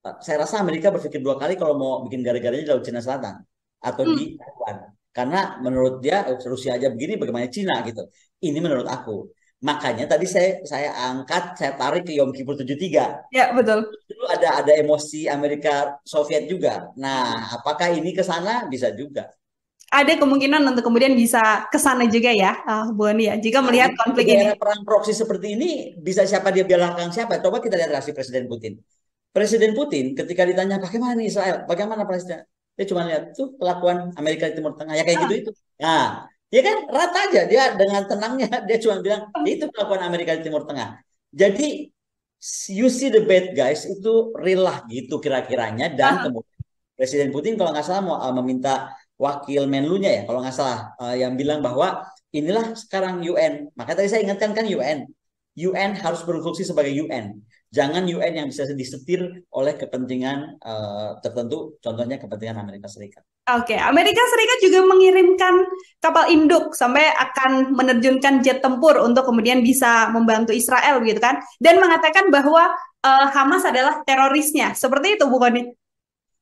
saya rasa Amerika berpikir dua kali kalau mau bikin gara-garanya di Laut Cina Selatan atau hmm. di Taiwan. Karena menurut dia Rusia aja begini bagaimana Cina gitu. Ini menurut aku. Makanya tadi saya saya angkat, saya tarik ke Yom Kippur 73. Ya, betul. Dulu ada ada emosi Amerika Soviet juga. Nah, apakah ini ke sana bisa juga? Ada kemungkinan untuk kemudian bisa ke sana juga ya, uh, Bu Ani ya. Jika melihat nah, konflik ini. Perang proksi seperti ini bisa siapa dia belakang siapa? Coba kita lihat reaksi Presiden Putin. Presiden Putin ketika ditanya bagaimana nih Israel, bagaimana Palestina, dia cuma lihat tuh kelakuan Amerika di Timur Tengah ya kayak gitu itu. Nah, ya kan rata aja dia dengan tenangnya dia cuma bilang ya itu kelakuan Amerika di Timur Tengah. Jadi you see the bad guys itu real lah gitu kira-kiranya dan kemudian Presiden Putin kalau nggak salah mau uh, meminta wakil Menlunya ya kalau nggak salah uh, yang bilang bahwa inilah sekarang UN. Maka tadi saya ingatkan kan UN. UN harus berfungsi sebagai UN. Jangan UN yang bisa disetir oleh kepentingan uh, tertentu, contohnya kepentingan Amerika Serikat. Oke, okay. Amerika Serikat juga mengirimkan kapal induk sampai akan menerjunkan jet tempur untuk kemudian bisa membantu Israel gitu kan, dan mengatakan bahwa uh, Hamas adalah terorisnya. Seperti itu bukan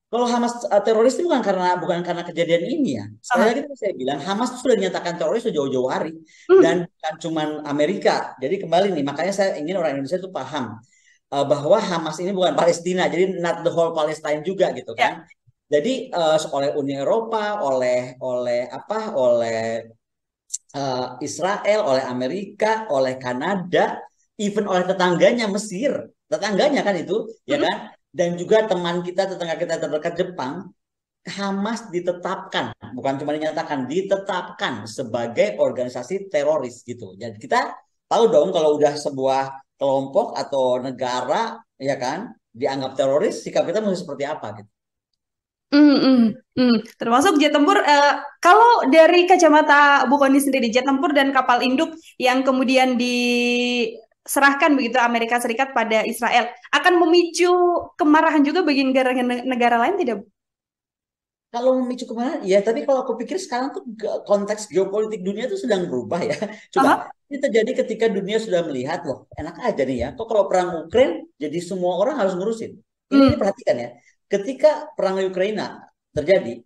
kalau Hamas uh, teroris itu bukan karena bukan karena kejadian ini ya. Sekali lagi saya bilang Hamas sudah dinyatakan teroris jauh-jauh hari hmm. dan bukan cuma Amerika. Jadi kembali nih, makanya saya ingin orang Indonesia itu paham uh, bahwa Hamas ini bukan Palestina, jadi not the whole Palestine juga gitu kan. Yeah. Jadi uh, oleh Uni Eropa, oleh oleh apa, oleh uh, Israel, oleh Amerika, oleh Kanada, even oleh tetangganya Mesir, tetangganya kan itu, mm -hmm. ya kan dan juga teman kita tetangga kita terdekat Jepang Hamas ditetapkan bukan cuma dinyatakan ditetapkan sebagai organisasi teroris gitu jadi kita tahu dong kalau udah sebuah kelompok atau negara ya kan dianggap teroris sikap kita mesti seperti apa gitu Mm, mm, mm. Termasuk jet tempur, uh, kalau dari kacamata Bu Koni sendiri, jet tempur dan kapal induk yang kemudian diserahkan begitu Amerika Serikat pada Israel, akan memicu kemarahan juga bagi negara-negara lain tidak, Bu? Kalau memicu kemarahan, ya tapi kalau aku pikir sekarang tuh konteks geopolitik dunia itu sedang berubah ya. Coba, uh -huh. Ini terjadi ketika dunia sudah melihat, loh enak aja nih ya, kok kalau perang Ukraina jadi semua orang harus ngurusin. Ini, hmm. perhatikan ya, ketika perang Ukraina terjadi,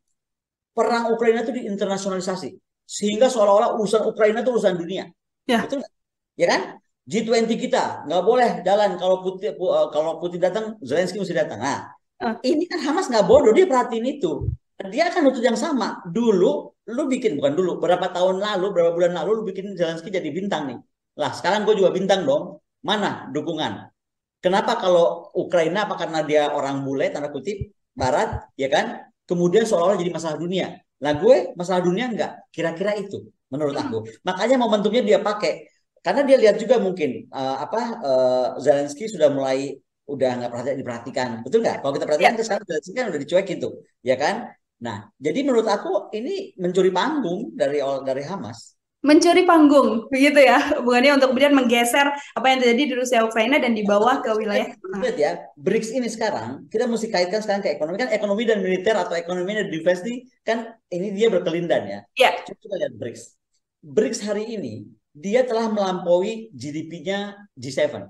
perang Ukraina itu diinternasionalisasi sehingga seolah-olah urusan Ukraina itu urusan dunia. Ya. Betul Ya kan? G20 kita nggak boleh jalan kalau Putin eh, kalau Putin datang, Zelensky mesti datang. Nah, uh. ini kan Hamas nggak bodoh dia perhatiin itu. Dia akan nutut yang sama. Dulu lu bikin bukan dulu, berapa tahun lalu, berapa bulan lalu lu bikin Zelensky jadi bintang nih. Lah, sekarang gue juga bintang dong. Mana dukungan? Kenapa kalau Ukraina apa karena dia orang bule tanda kutip barat ya kan? Kemudian seolah-olah jadi masalah dunia. Nah gue masalah dunia enggak. Kira-kira itu menurut aku. Makanya momentumnya dia pakai karena dia lihat juga mungkin uh, apa uh, Zelensky sudah mulai udah nggak perhatian diperhatikan betul nggak kalau kita perhatikan ya. sekarang Zelensky kan udah dicuekin tuh ya kan nah jadi menurut aku ini mencuri panggung dari dari Hamas. Mencuri panggung begitu ya. Bukannya untuk kemudian menggeser apa yang terjadi di Rusia Ukraina dan dibawa ke wilayah lihat ya BRICS ini sekarang kita mesti kaitkan sekarang ke ekonomi. Kan ekonomi dan militer atau ekonomi dan defense ini kan ini dia berkelindan ya. Ya. Coba lihat BRICS. BRICS hari ini dia telah melampaui GDP-nya G7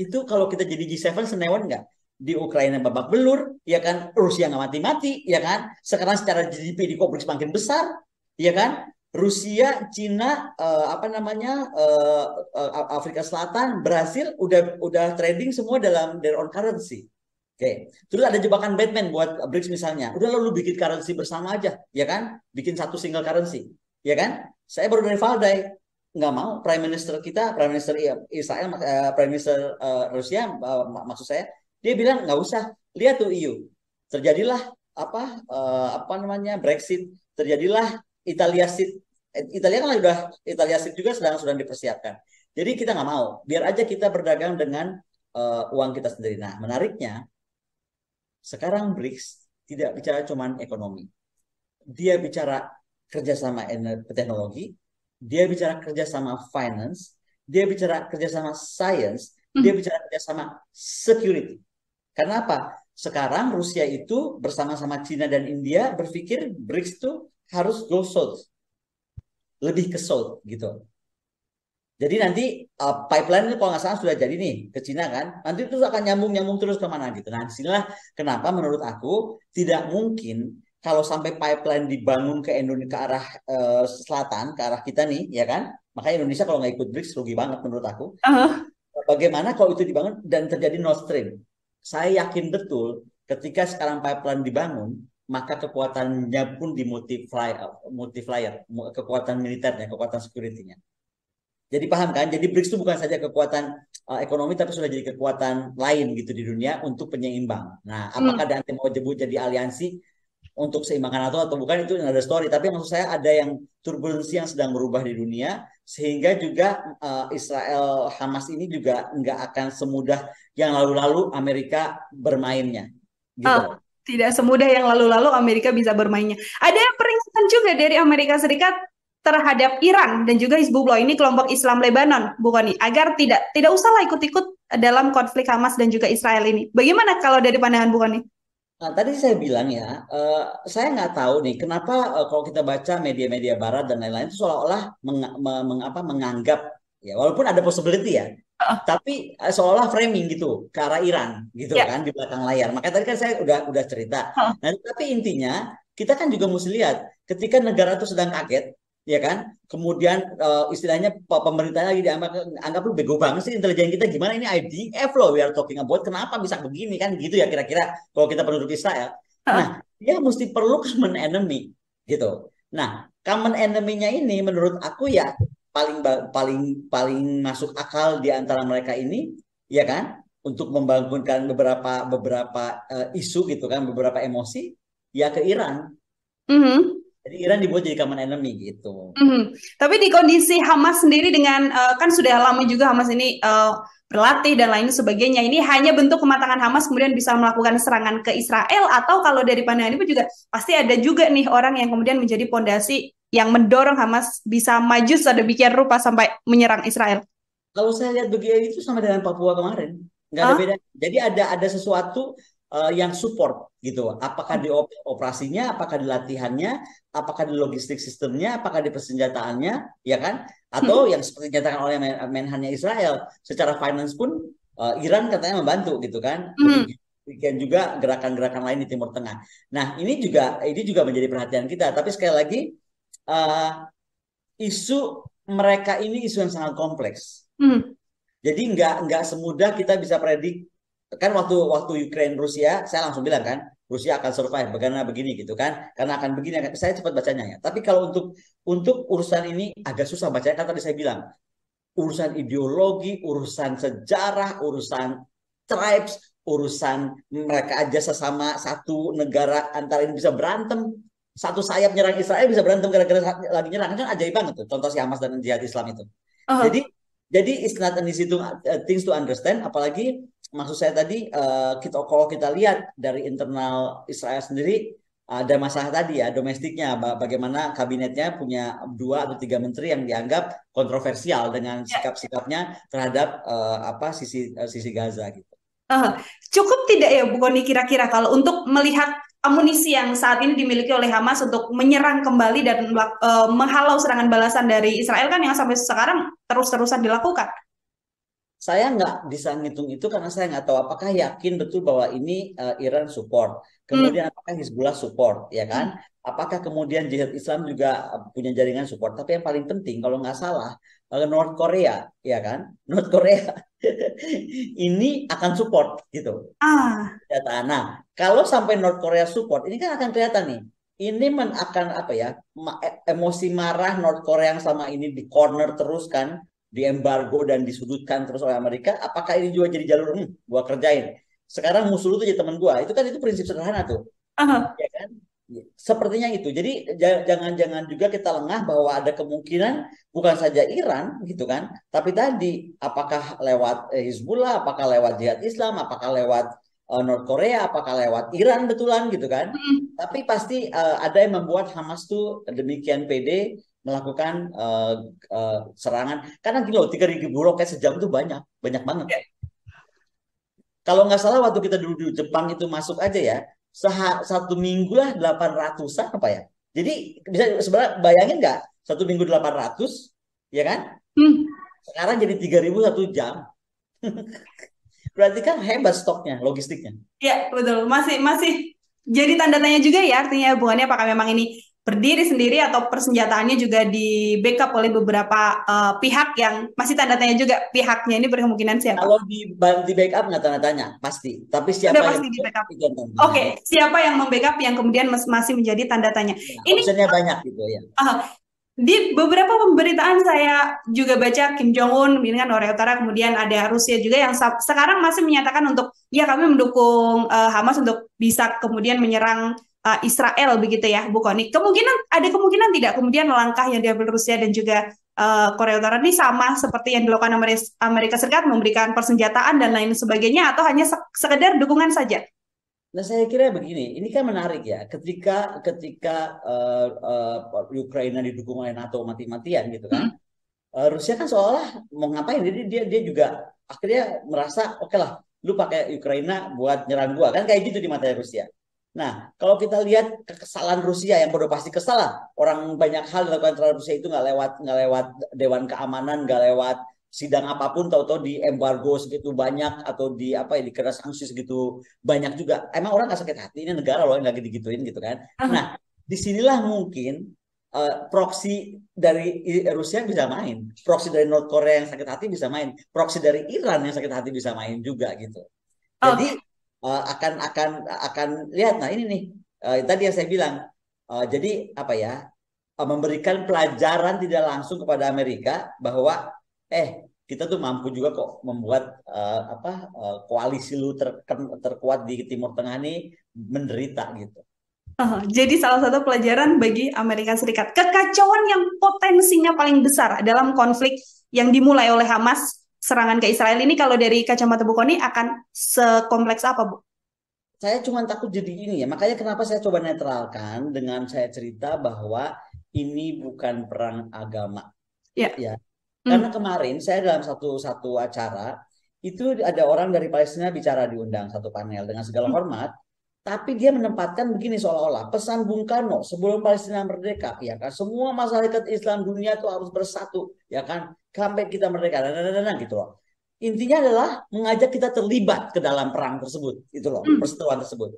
itu kalau kita jadi G7 senewan nggak di Ukraina babak belur ya kan Rusia nggak mati-mati ya kan sekarang secara GDP di BRICS makin besar ya kan Rusia, Cina, uh, apa namanya, uh, uh, Afrika Selatan, Brasil, udah udah trading semua dalam their own currency. Oke, okay. terus ada jebakan Batman buat BRICS misalnya. Udah lalu bikin currency bersama aja, ya kan? Bikin satu single currency, ya kan? Saya baru dari Valdai, nggak mau Prime Minister kita, Prime Minister Israel, uh, Prime Minister uh, Rusia, uh, maksud saya, dia bilang nggak usah. Lihat tuh EU, terjadilah apa uh, apa namanya Brexit, terjadilah Italia Seat Italia kan udah Italia Seat juga sedang sedang dipersiapkan. Jadi kita nggak mau, biar aja kita berdagang dengan uh, uang kita sendiri. Nah, menariknya sekarang BRICS tidak bicara cuma ekonomi. Dia bicara kerjasama teknologi, dia bicara kerjasama finance, dia bicara kerjasama science, hmm. dia bicara kerjasama security. Karena apa? Sekarang Rusia itu bersama-sama Cina dan India berpikir BRICS itu harus go south. Lebih ke south gitu. Jadi nanti uh, pipeline ini kalau nggak salah sudah jadi nih ke Cina kan. Nanti itu akan nyambung nyambung terus ke mana gitu. Nah di sinilah kenapa menurut aku tidak mungkin kalau sampai pipeline dibangun ke Indonesia ke arah uh, selatan ke arah kita nih ya kan? Makanya Indonesia kalau nggak ikut BRICS rugi banget menurut aku. Uh-huh. bagaimana kalau itu dibangun dan terjadi Nord Stream saya yakin betul ketika sekarang pipeline dibangun maka kekuatannya pun dimultiply multiplier kekuatan militernya kekuatan securitynya. Jadi paham kan? Jadi BRICS itu bukan saja kekuatan uh, ekonomi tapi sudah jadi kekuatan lain gitu di dunia untuk penyeimbang. Nah apakah hmm. nanti mau jebut jadi aliansi untuk seimbangkan atau atau bukan itu ada story tapi maksud saya ada yang turbulensi yang sedang berubah di dunia sehingga juga uh, Israel Hamas ini juga nggak akan semudah yang lalu-lalu Amerika bermainnya gitu. Oh tidak semudah yang lalu-lalu Amerika bisa bermainnya. Ada peringatan juga dari Amerika Serikat terhadap Iran dan juga Hizbullah ini kelompok Islam Lebanon, bukan nih, agar tidak tidak usahlah ikut-ikut dalam konflik Hamas dan juga Israel ini. Bagaimana kalau dari pandangan bukan nih? Nah, tadi saya bilang ya, uh, saya nggak tahu nih kenapa uh, kalau kita baca media-media Barat dan lain-lain itu seolah-olah meng, meng, apa, menganggap ya walaupun ada possibility ya tapi uh, seolah framing gitu ke arah Iran gitu yeah. kan di belakang layar. Makanya tadi kan saya udah udah cerita. Huh. Nah, tapi intinya kita kan juga mesti lihat ketika negara itu sedang kaget ya kan? Kemudian uh, istilahnya pemerintah lagi dianggap anggap lu bego banget sih intelijen kita. Gimana ini IDF loh we are talking about. Kenapa bisa begini kan? Gitu ya kira-kira kalau kita penduduk Israel huh. nah dia mesti perlu common enemy gitu. Nah common enemy-nya ini menurut aku ya paling paling paling masuk akal di antara mereka ini ya kan? Untuk membangunkan beberapa beberapa uh, isu gitu kan beberapa emosi ya ke Iran. Mm-hmm. Jadi Iran dibuat jadi common enemy gitu. Mm-hmm. Tapi di kondisi Hamas sendiri dengan uh, kan sudah lama juga Hamas ini uh, berlatih dan lain sebagainya. Ini hanya bentuk kematangan Hamas kemudian bisa melakukan serangan ke Israel atau kalau dari pandangan itu juga pasti ada juga nih orang yang kemudian menjadi pondasi yang mendorong Hamas bisa maju sedemikian rupa sampai menyerang Israel. Kalau saya lihat begini itu sama dengan Papua kemarin, nggak ada huh? beda. Jadi ada ada sesuatu uh, yang support gitu. Apakah di operasinya, apakah di latihannya, apakah di logistik sistemnya, apakah di persenjataannya, ya kan? Atau hmm. yang seperti dinyatakan oleh Menhannya Israel, secara finance pun uh, Iran katanya membantu gitu kan? Hmm. Demikian juga gerakan-gerakan lain di Timur Tengah. Nah ini juga ini juga menjadi perhatian kita. Tapi sekali lagi uh, isu mereka ini isu yang sangat kompleks. Hmm. Jadi nggak nggak semudah kita bisa predik kan waktu waktu Ukraine Rusia saya langsung bilang kan Rusia akan survive bagaimana begini gitu kan karena akan begini saya cepat bacanya ya. Tapi kalau untuk untuk urusan ini agak susah bacanya kan tadi saya bilang urusan ideologi urusan sejarah urusan tribes urusan mereka aja sesama satu negara antara ini bisa berantem satu sayap nyerang Israel bisa berantem gara-gara lagi nyerang. Kan ajaib banget tuh contoh si Hamas dan jihad Islam itu. Uh -huh. jadi jadi it's not an easy to, uh, things to understand apalagi maksud saya tadi uh, kita kalau kita lihat dari internal Israel sendiri ada masalah tadi ya domestiknya bagaimana kabinetnya punya dua atau tiga menteri yang dianggap kontroversial dengan ya. sikap-sikapnya terhadap uh, apa sisi uh, sisi Gaza gitu. Uh, cukup tidak ya Bu Koni kira-kira kalau untuk melihat amunisi yang saat ini dimiliki oleh Hamas untuk menyerang kembali dan uh, menghalau serangan balasan dari Israel kan yang sampai sekarang terus-terusan dilakukan saya nggak bisa ngitung itu karena saya nggak tahu apakah yakin betul bahwa ini uh, Iran support, kemudian hmm. apakah Hizbullah support, ya kan? Hmm. Apakah kemudian jihad Islam juga eh, punya jaringan support? Tapi yang paling penting kalau nggak salah uh, North Korea, ya kan? North Korea ini akan support gitu. Ah. Nah, kalau sampai North Korea support, ini kan akan kelihatan nih. Ini men akan apa ya? E, emosi marah North Korea yang selama ini di corner terus kan diembargo dan disudutkan terus oleh Amerika, apakah ini juga jadi jalur hmm, gua kerjain. Sekarang musuh lu tuh jadi teman gua. Itu kan itu prinsip sederhana tuh. Uh-huh. Ya kan? Sepertinya itu. Jadi jangan-jangan juga kita lengah bahwa ada kemungkinan bukan saja Iran gitu kan, tapi tadi apakah lewat eh, Hizbullah, apakah lewat Jihad Islam, apakah lewat uh, North Korea, apakah lewat Iran betulan gitu kan. Hmm. Tapi pasti uh, ada yang membuat Hamas tuh demikian pede melakukan uh, uh, serangan. Karena gini loh tiga ribu roket sejam itu banyak banyak banget. Yeah. kalau nggak salah waktu kita dulu di Jepang itu masuk aja ya seha, satu minggu lah delapan ratusan apa ya. Jadi bisa sebenarnya bayangin nggak? Satu minggu delapan ratus ya kan? Hmm. sekarang jadi tiga ribu satu jam. Berarti kan hebat stoknya logistiknya. Ya betul. Masih masih jadi tanda tanya juga ya artinya hubungannya apakah memang ini berdiri sendiri atau persenjataannya juga di backup oleh beberapa uh, pihak yang masih tanda tanya juga pihaknya ini berkemungkinan siapa? Kalau di di backup nggak tanda tanya pasti, tapi siapa Sudah pasti yang di backup? Oke, okay. siapa yang membackup yang kemudian masih menjadi tanda tanya? Ya, ini banyak gitu ya. Uh, di beberapa pemberitaan saya juga baca Kim Jong Un, kan Korea Utara, kemudian ada Rusia juga yang sekarang masih menyatakan untuk ya kami mendukung uh, Hamas untuk bisa kemudian menyerang uh, Israel begitu ya, Bu Koni. Kemungkinan ada kemungkinan tidak kemudian langkah yang diambil Rusia dan juga uh, Korea Utara ini sama seperti yang dilakukan Amerika Serikat memberikan persenjataan dan lain sebagainya atau hanya sekedar dukungan saja? Nah saya kira begini, ini kan menarik ya. Ketika ketika uh, uh, Ukraina didukung oleh NATO mati-matian gitu kan, hmm. uh, Rusia kan seolah mau ngapain? Jadi dia dia juga akhirnya merasa oke okay lah, lu pakai Ukraina buat nyerang gua kan kayak gitu di mata Rusia. Nah, kalau kita lihat kekesalan Rusia yang bodoh pasti kesalah. Orang banyak hal dilakukan terhadap Rusia itu nggak lewat nggak lewat Dewan Keamanan, nggak lewat sidang apa pun, tahu-tahu di embargo segitu banyak atau di apa ya dikena sanksi segitu banyak juga. Emang orang nggak sakit hati ini negara loh yang lagi digituin gitu kan. Nah, di sinilah mungkin uh, proksi dari Rusia bisa main, proksi dari North Korea yang sakit hati bisa main, proksi dari Iran yang sakit hati bisa main juga gitu. Jadi oh uh, akan akan akan lihat. Nah ini nih uh, tadi yang saya bilang. Uh, jadi apa ya uh, memberikan pelajaran tidak langsung kepada Amerika bahwa eh kita tuh mampu juga kok membuat uh, apa uh, koalisi lu ter, terkuat di Timur Tengah ini menderita gitu. Uh, jadi salah satu pelajaran bagi Amerika Serikat. Kekacauan yang potensinya paling besar dalam konflik yang dimulai oleh Hamas serangan ke Israel ini kalau dari kacamata Bu Koni akan sekompleks apa Bu? Saya cuma takut jadi ini ya makanya kenapa saya coba netralkan dengan saya cerita bahwa ini bukan perang agama ya, ya. Hmm. karena kemarin saya dalam satu satu acara itu ada orang dari Palestina bicara diundang satu panel dengan segala hmm. hormat tapi dia menempatkan begini seolah-olah pesan Bung Karno sebelum Palestina merdeka, ya kan? Semua masyarakat Islam dunia itu harus bersatu, ya kan? Sampai kita merdeka, dan, dan, dan, gitu loh. Intinya adalah mengajak kita terlibat ke dalam perang tersebut, itu loh, hmm. perseteruan tersebut,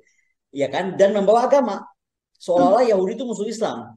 ya kan? Dan membawa agama, seolah-olah Yahudi itu musuh Islam,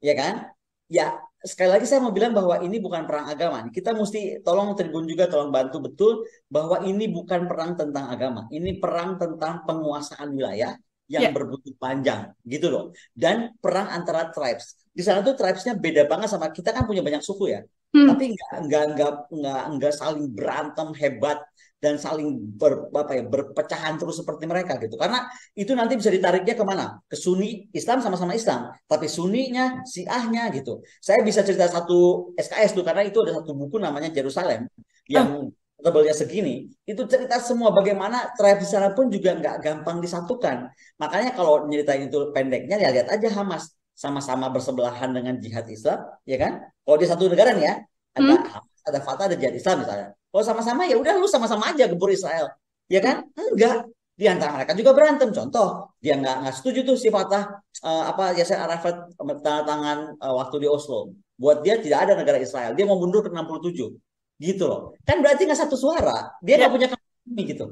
ya kan? Ya sekali lagi saya mau bilang bahwa ini bukan perang agama. Kita mesti tolong tribun juga tolong bantu betul bahwa ini bukan perang tentang agama. Ini perang tentang penguasaan wilayah yang yeah. berbutuh panjang gitu loh. Dan perang antara tribes. Di sana tuh tribesnya beda banget sama kita kan punya banyak suku ya. Hmm. Tapi nggak nggak nggak nggak nggak saling berantem hebat dan saling ber, apa ya, berpecahan terus seperti mereka gitu. Karena itu nanti bisa ditariknya ke mana? Ke Sunni, Islam sama-sama Islam. Tapi Sunninya, Syiahnya gitu. Saya bisa cerita satu SKS tuh karena itu ada satu buku namanya Jerusalem yang oh. tebelnya segini. Itu cerita semua bagaimana tribe di sana pun juga nggak gampang disatukan. Makanya kalau nyeritain itu pendeknya ya lihat aja Hamas sama-sama bersebelahan dengan jihad Islam, ya kan? Kalau di satu negara nih ya, ada hmm? Hamas, ada Fatah, ada jihad Islam misalnya kalau sama-sama ya udah lu sama-sama aja gebur Israel. Ya kan? Enggak. Di antara mereka juga berantem. Contoh, dia nggak nggak setuju tuh si Fatah uh, apa Yasser Arafat tanda tangan uh, waktu di Oslo. Buat dia tidak ada negara Israel. Dia mau mundur ke 67. Gitu loh. Kan berarti nggak satu suara. Dia nggak ya. punya kami gitu.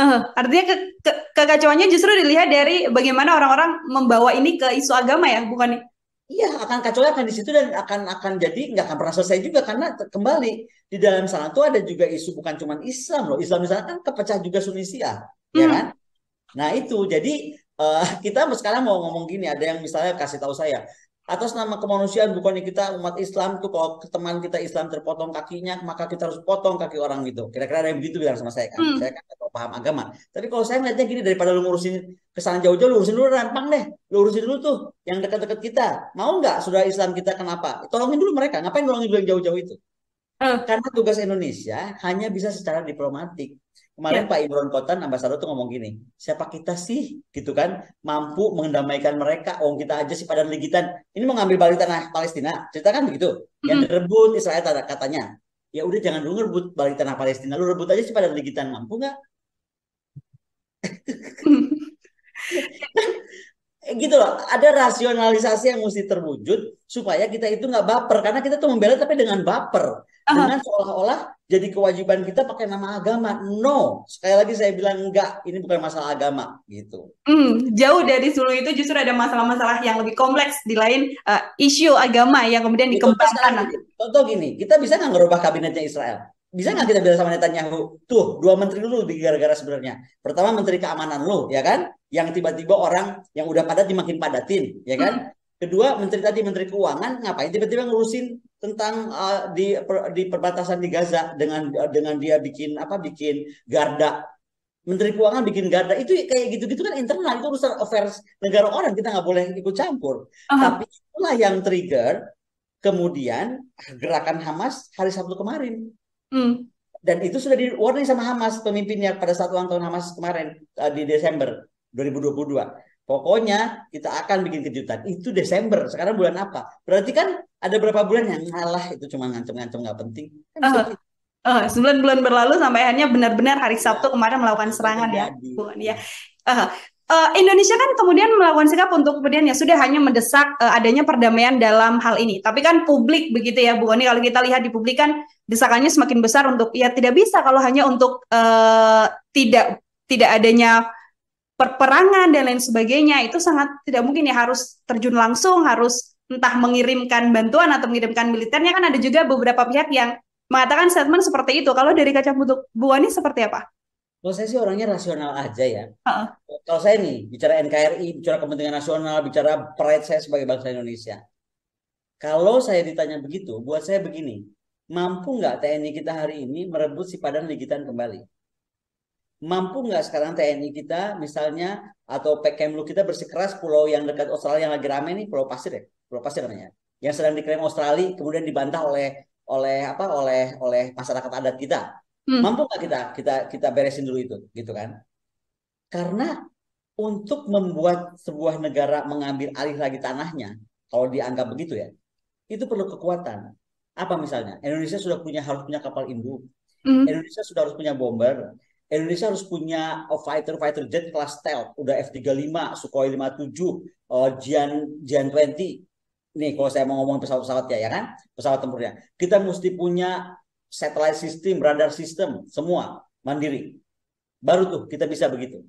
Uh, artinya ke, ke, kekacauannya justru dilihat dari bagaimana orang-orang membawa ini ke isu agama ya, bukan Iya, akan kacau akan di situ dan akan akan jadi nggak akan pernah selesai juga karena kembali di dalam sana tuh ada juga isu bukan cuma Islam loh. Islam di sana kan kepecah juga Sunni Syiah, ya hmm. ya kan? Nah itu jadi uh, kita sekarang mau ngomong gini, ada yang misalnya kasih tahu saya, atas nama kemanusiaan bukannya kita umat Islam tuh kalau teman kita Islam terpotong kakinya maka kita harus potong kaki orang gitu. Kira-kira ada yang begitu bilang sama saya kan? Hmm. saya kan gak paham agama. Tapi kalau saya melihatnya gini daripada lu ngurusin ke sana jauh-jauh lu urusin dulu rampang deh. Lu urusin dulu tuh yang dekat-dekat kita. Mau nggak sudah Islam kita kenapa? Tolongin dulu mereka. Ngapain tolongin dulu yang jauh-jauh itu? Hmm. karena tugas Indonesia hanya bisa secara diplomatik Kemarin ya. Pak Imron Kotan ambasador tuh ngomong gini, siapa kita sih gitu kan mampu mengendamaikan mereka? Oh kita aja sih pada ligitan. Ini mau ngambil balik tanah Palestina. Cerita kan begitu. Mm-hmm. Yang direbut Israel katanya. Ya udah jangan dulu rebut balik tanah Palestina. Lu rebut aja sih pada ligitan. Mampu nggak? gitu loh ada rasionalisasi yang mesti terwujud supaya kita itu nggak baper karena kita tuh membela tapi dengan baper dengan seolah-olah jadi kewajiban kita pakai nama agama. No, sekali lagi saya bilang enggak, ini bukan masalah agama gitu. Hmm, jauh dari seluruh itu justru ada masalah-masalah yang lebih kompleks di lain uh, isu agama yang kemudian dikembangkan. Contoh gini, kita bisa nggak ngerubah kabinetnya Israel? Bisa nggak kita bilang sama Netanyahu, tuh dua menteri dulu di gara-gara sebenarnya. Pertama menteri keamanan lu, ya kan? Yang tiba-tiba orang yang udah padat dimakin padatin, ya kan? Hmm. Kedua menteri tadi menteri keuangan ngapain tiba-tiba ngurusin tentang uh, di per, di perbatasan di Gaza dengan dengan dia bikin apa bikin garda Menteri Keuangan bikin garda itu kayak gitu-gitu kan internal itu urusan affairs negara orang kita nggak boleh ikut campur. Uh -huh. Tapi itulah yang trigger kemudian gerakan Hamas hari Sabtu kemarin. Mm. Dan itu sudah di warning sama Hamas pemimpinnya pada saat ulang tahun Hamas kemarin uh, di Desember 2022. Pokoknya kita akan bikin kejutan. Itu Desember. Sekarang bulan apa? Berarti kan ada berapa bulan yang ngalah itu cuma ngancem-ngancem nggak penting. Kan uh, uh, bulan berlalu sampai akhirnya benar-benar hari Sabtu kemarin melakukan serangan ya. Bukan ya. Uh, uh, Indonesia kan kemudian melakukan sikap untuk kemudian ya sudah hanya mendesak uh, adanya perdamaian dalam hal ini. Tapi kan publik begitu ya Bu Ani kalau kita lihat di publik kan desakannya semakin besar untuk ya tidak bisa kalau hanya untuk uh, tidak tidak adanya perperangan dan lain sebagainya itu sangat tidak mungkin ya harus terjun langsung harus entah mengirimkan bantuan atau mengirimkan militernya kan ada juga beberapa pihak yang mengatakan statement seperti itu kalau dari kacamata Bu Ani seperti apa? Kalau saya sih orangnya rasional aja ya. Uh-uh. Kalau saya nih bicara NKRI, bicara kepentingan nasional, bicara pride saya sebagai bangsa Indonesia. Kalau saya ditanya begitu, buat saya begini, mampu nggak TNI kita hari ini merebut si Padang Ligitan kembali? Mampu nggak sekarang TNI kita misalnya atau PKMLU kita bersikeras pulau yang dekat Australia yang lagi rame nih Pulau Pasir ya? Pulau Pasir namanya. Yang sedang diklaim Australia kemudian dibantah oleh oleh apa oleh oleh masyarakat adat kita. Hmm. mampu nggak kita kita kita beresin dulu itu gitu kan? Karena untuk membuat sebuah negara mengambil alih lagi tanahnya kalau dianggap begitu ya itu perlu kekuatan. Apa misalnya? Indonesia sudah punya harus punya kapal induk. Hmm. Indonesia sudah harus punya bomber Indonesia harus punya fighter fighter jet kelas stealth, udah F-35, Sukhoi 57, uh, Jian Jian 20. Nih kalau saya mau ngomong pesawat-pesawat ya, ya kan? Pesawat tempurnya. Kita mesti punya satellite system, radar system, semua mandiri. Baru tuh kita bisa begitu.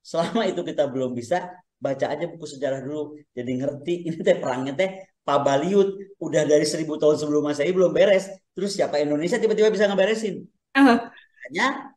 Selama itu kita belum bisa, baca aja buku sejarah dulu. Jadi ngerti ini teh perangnya teh Pak Baliut udah dari seribu tahun sebelum Masehi belum beres. Terus siapa Indonesia tiba-tiba bisa ngeberesin? Uh -huh. Makanya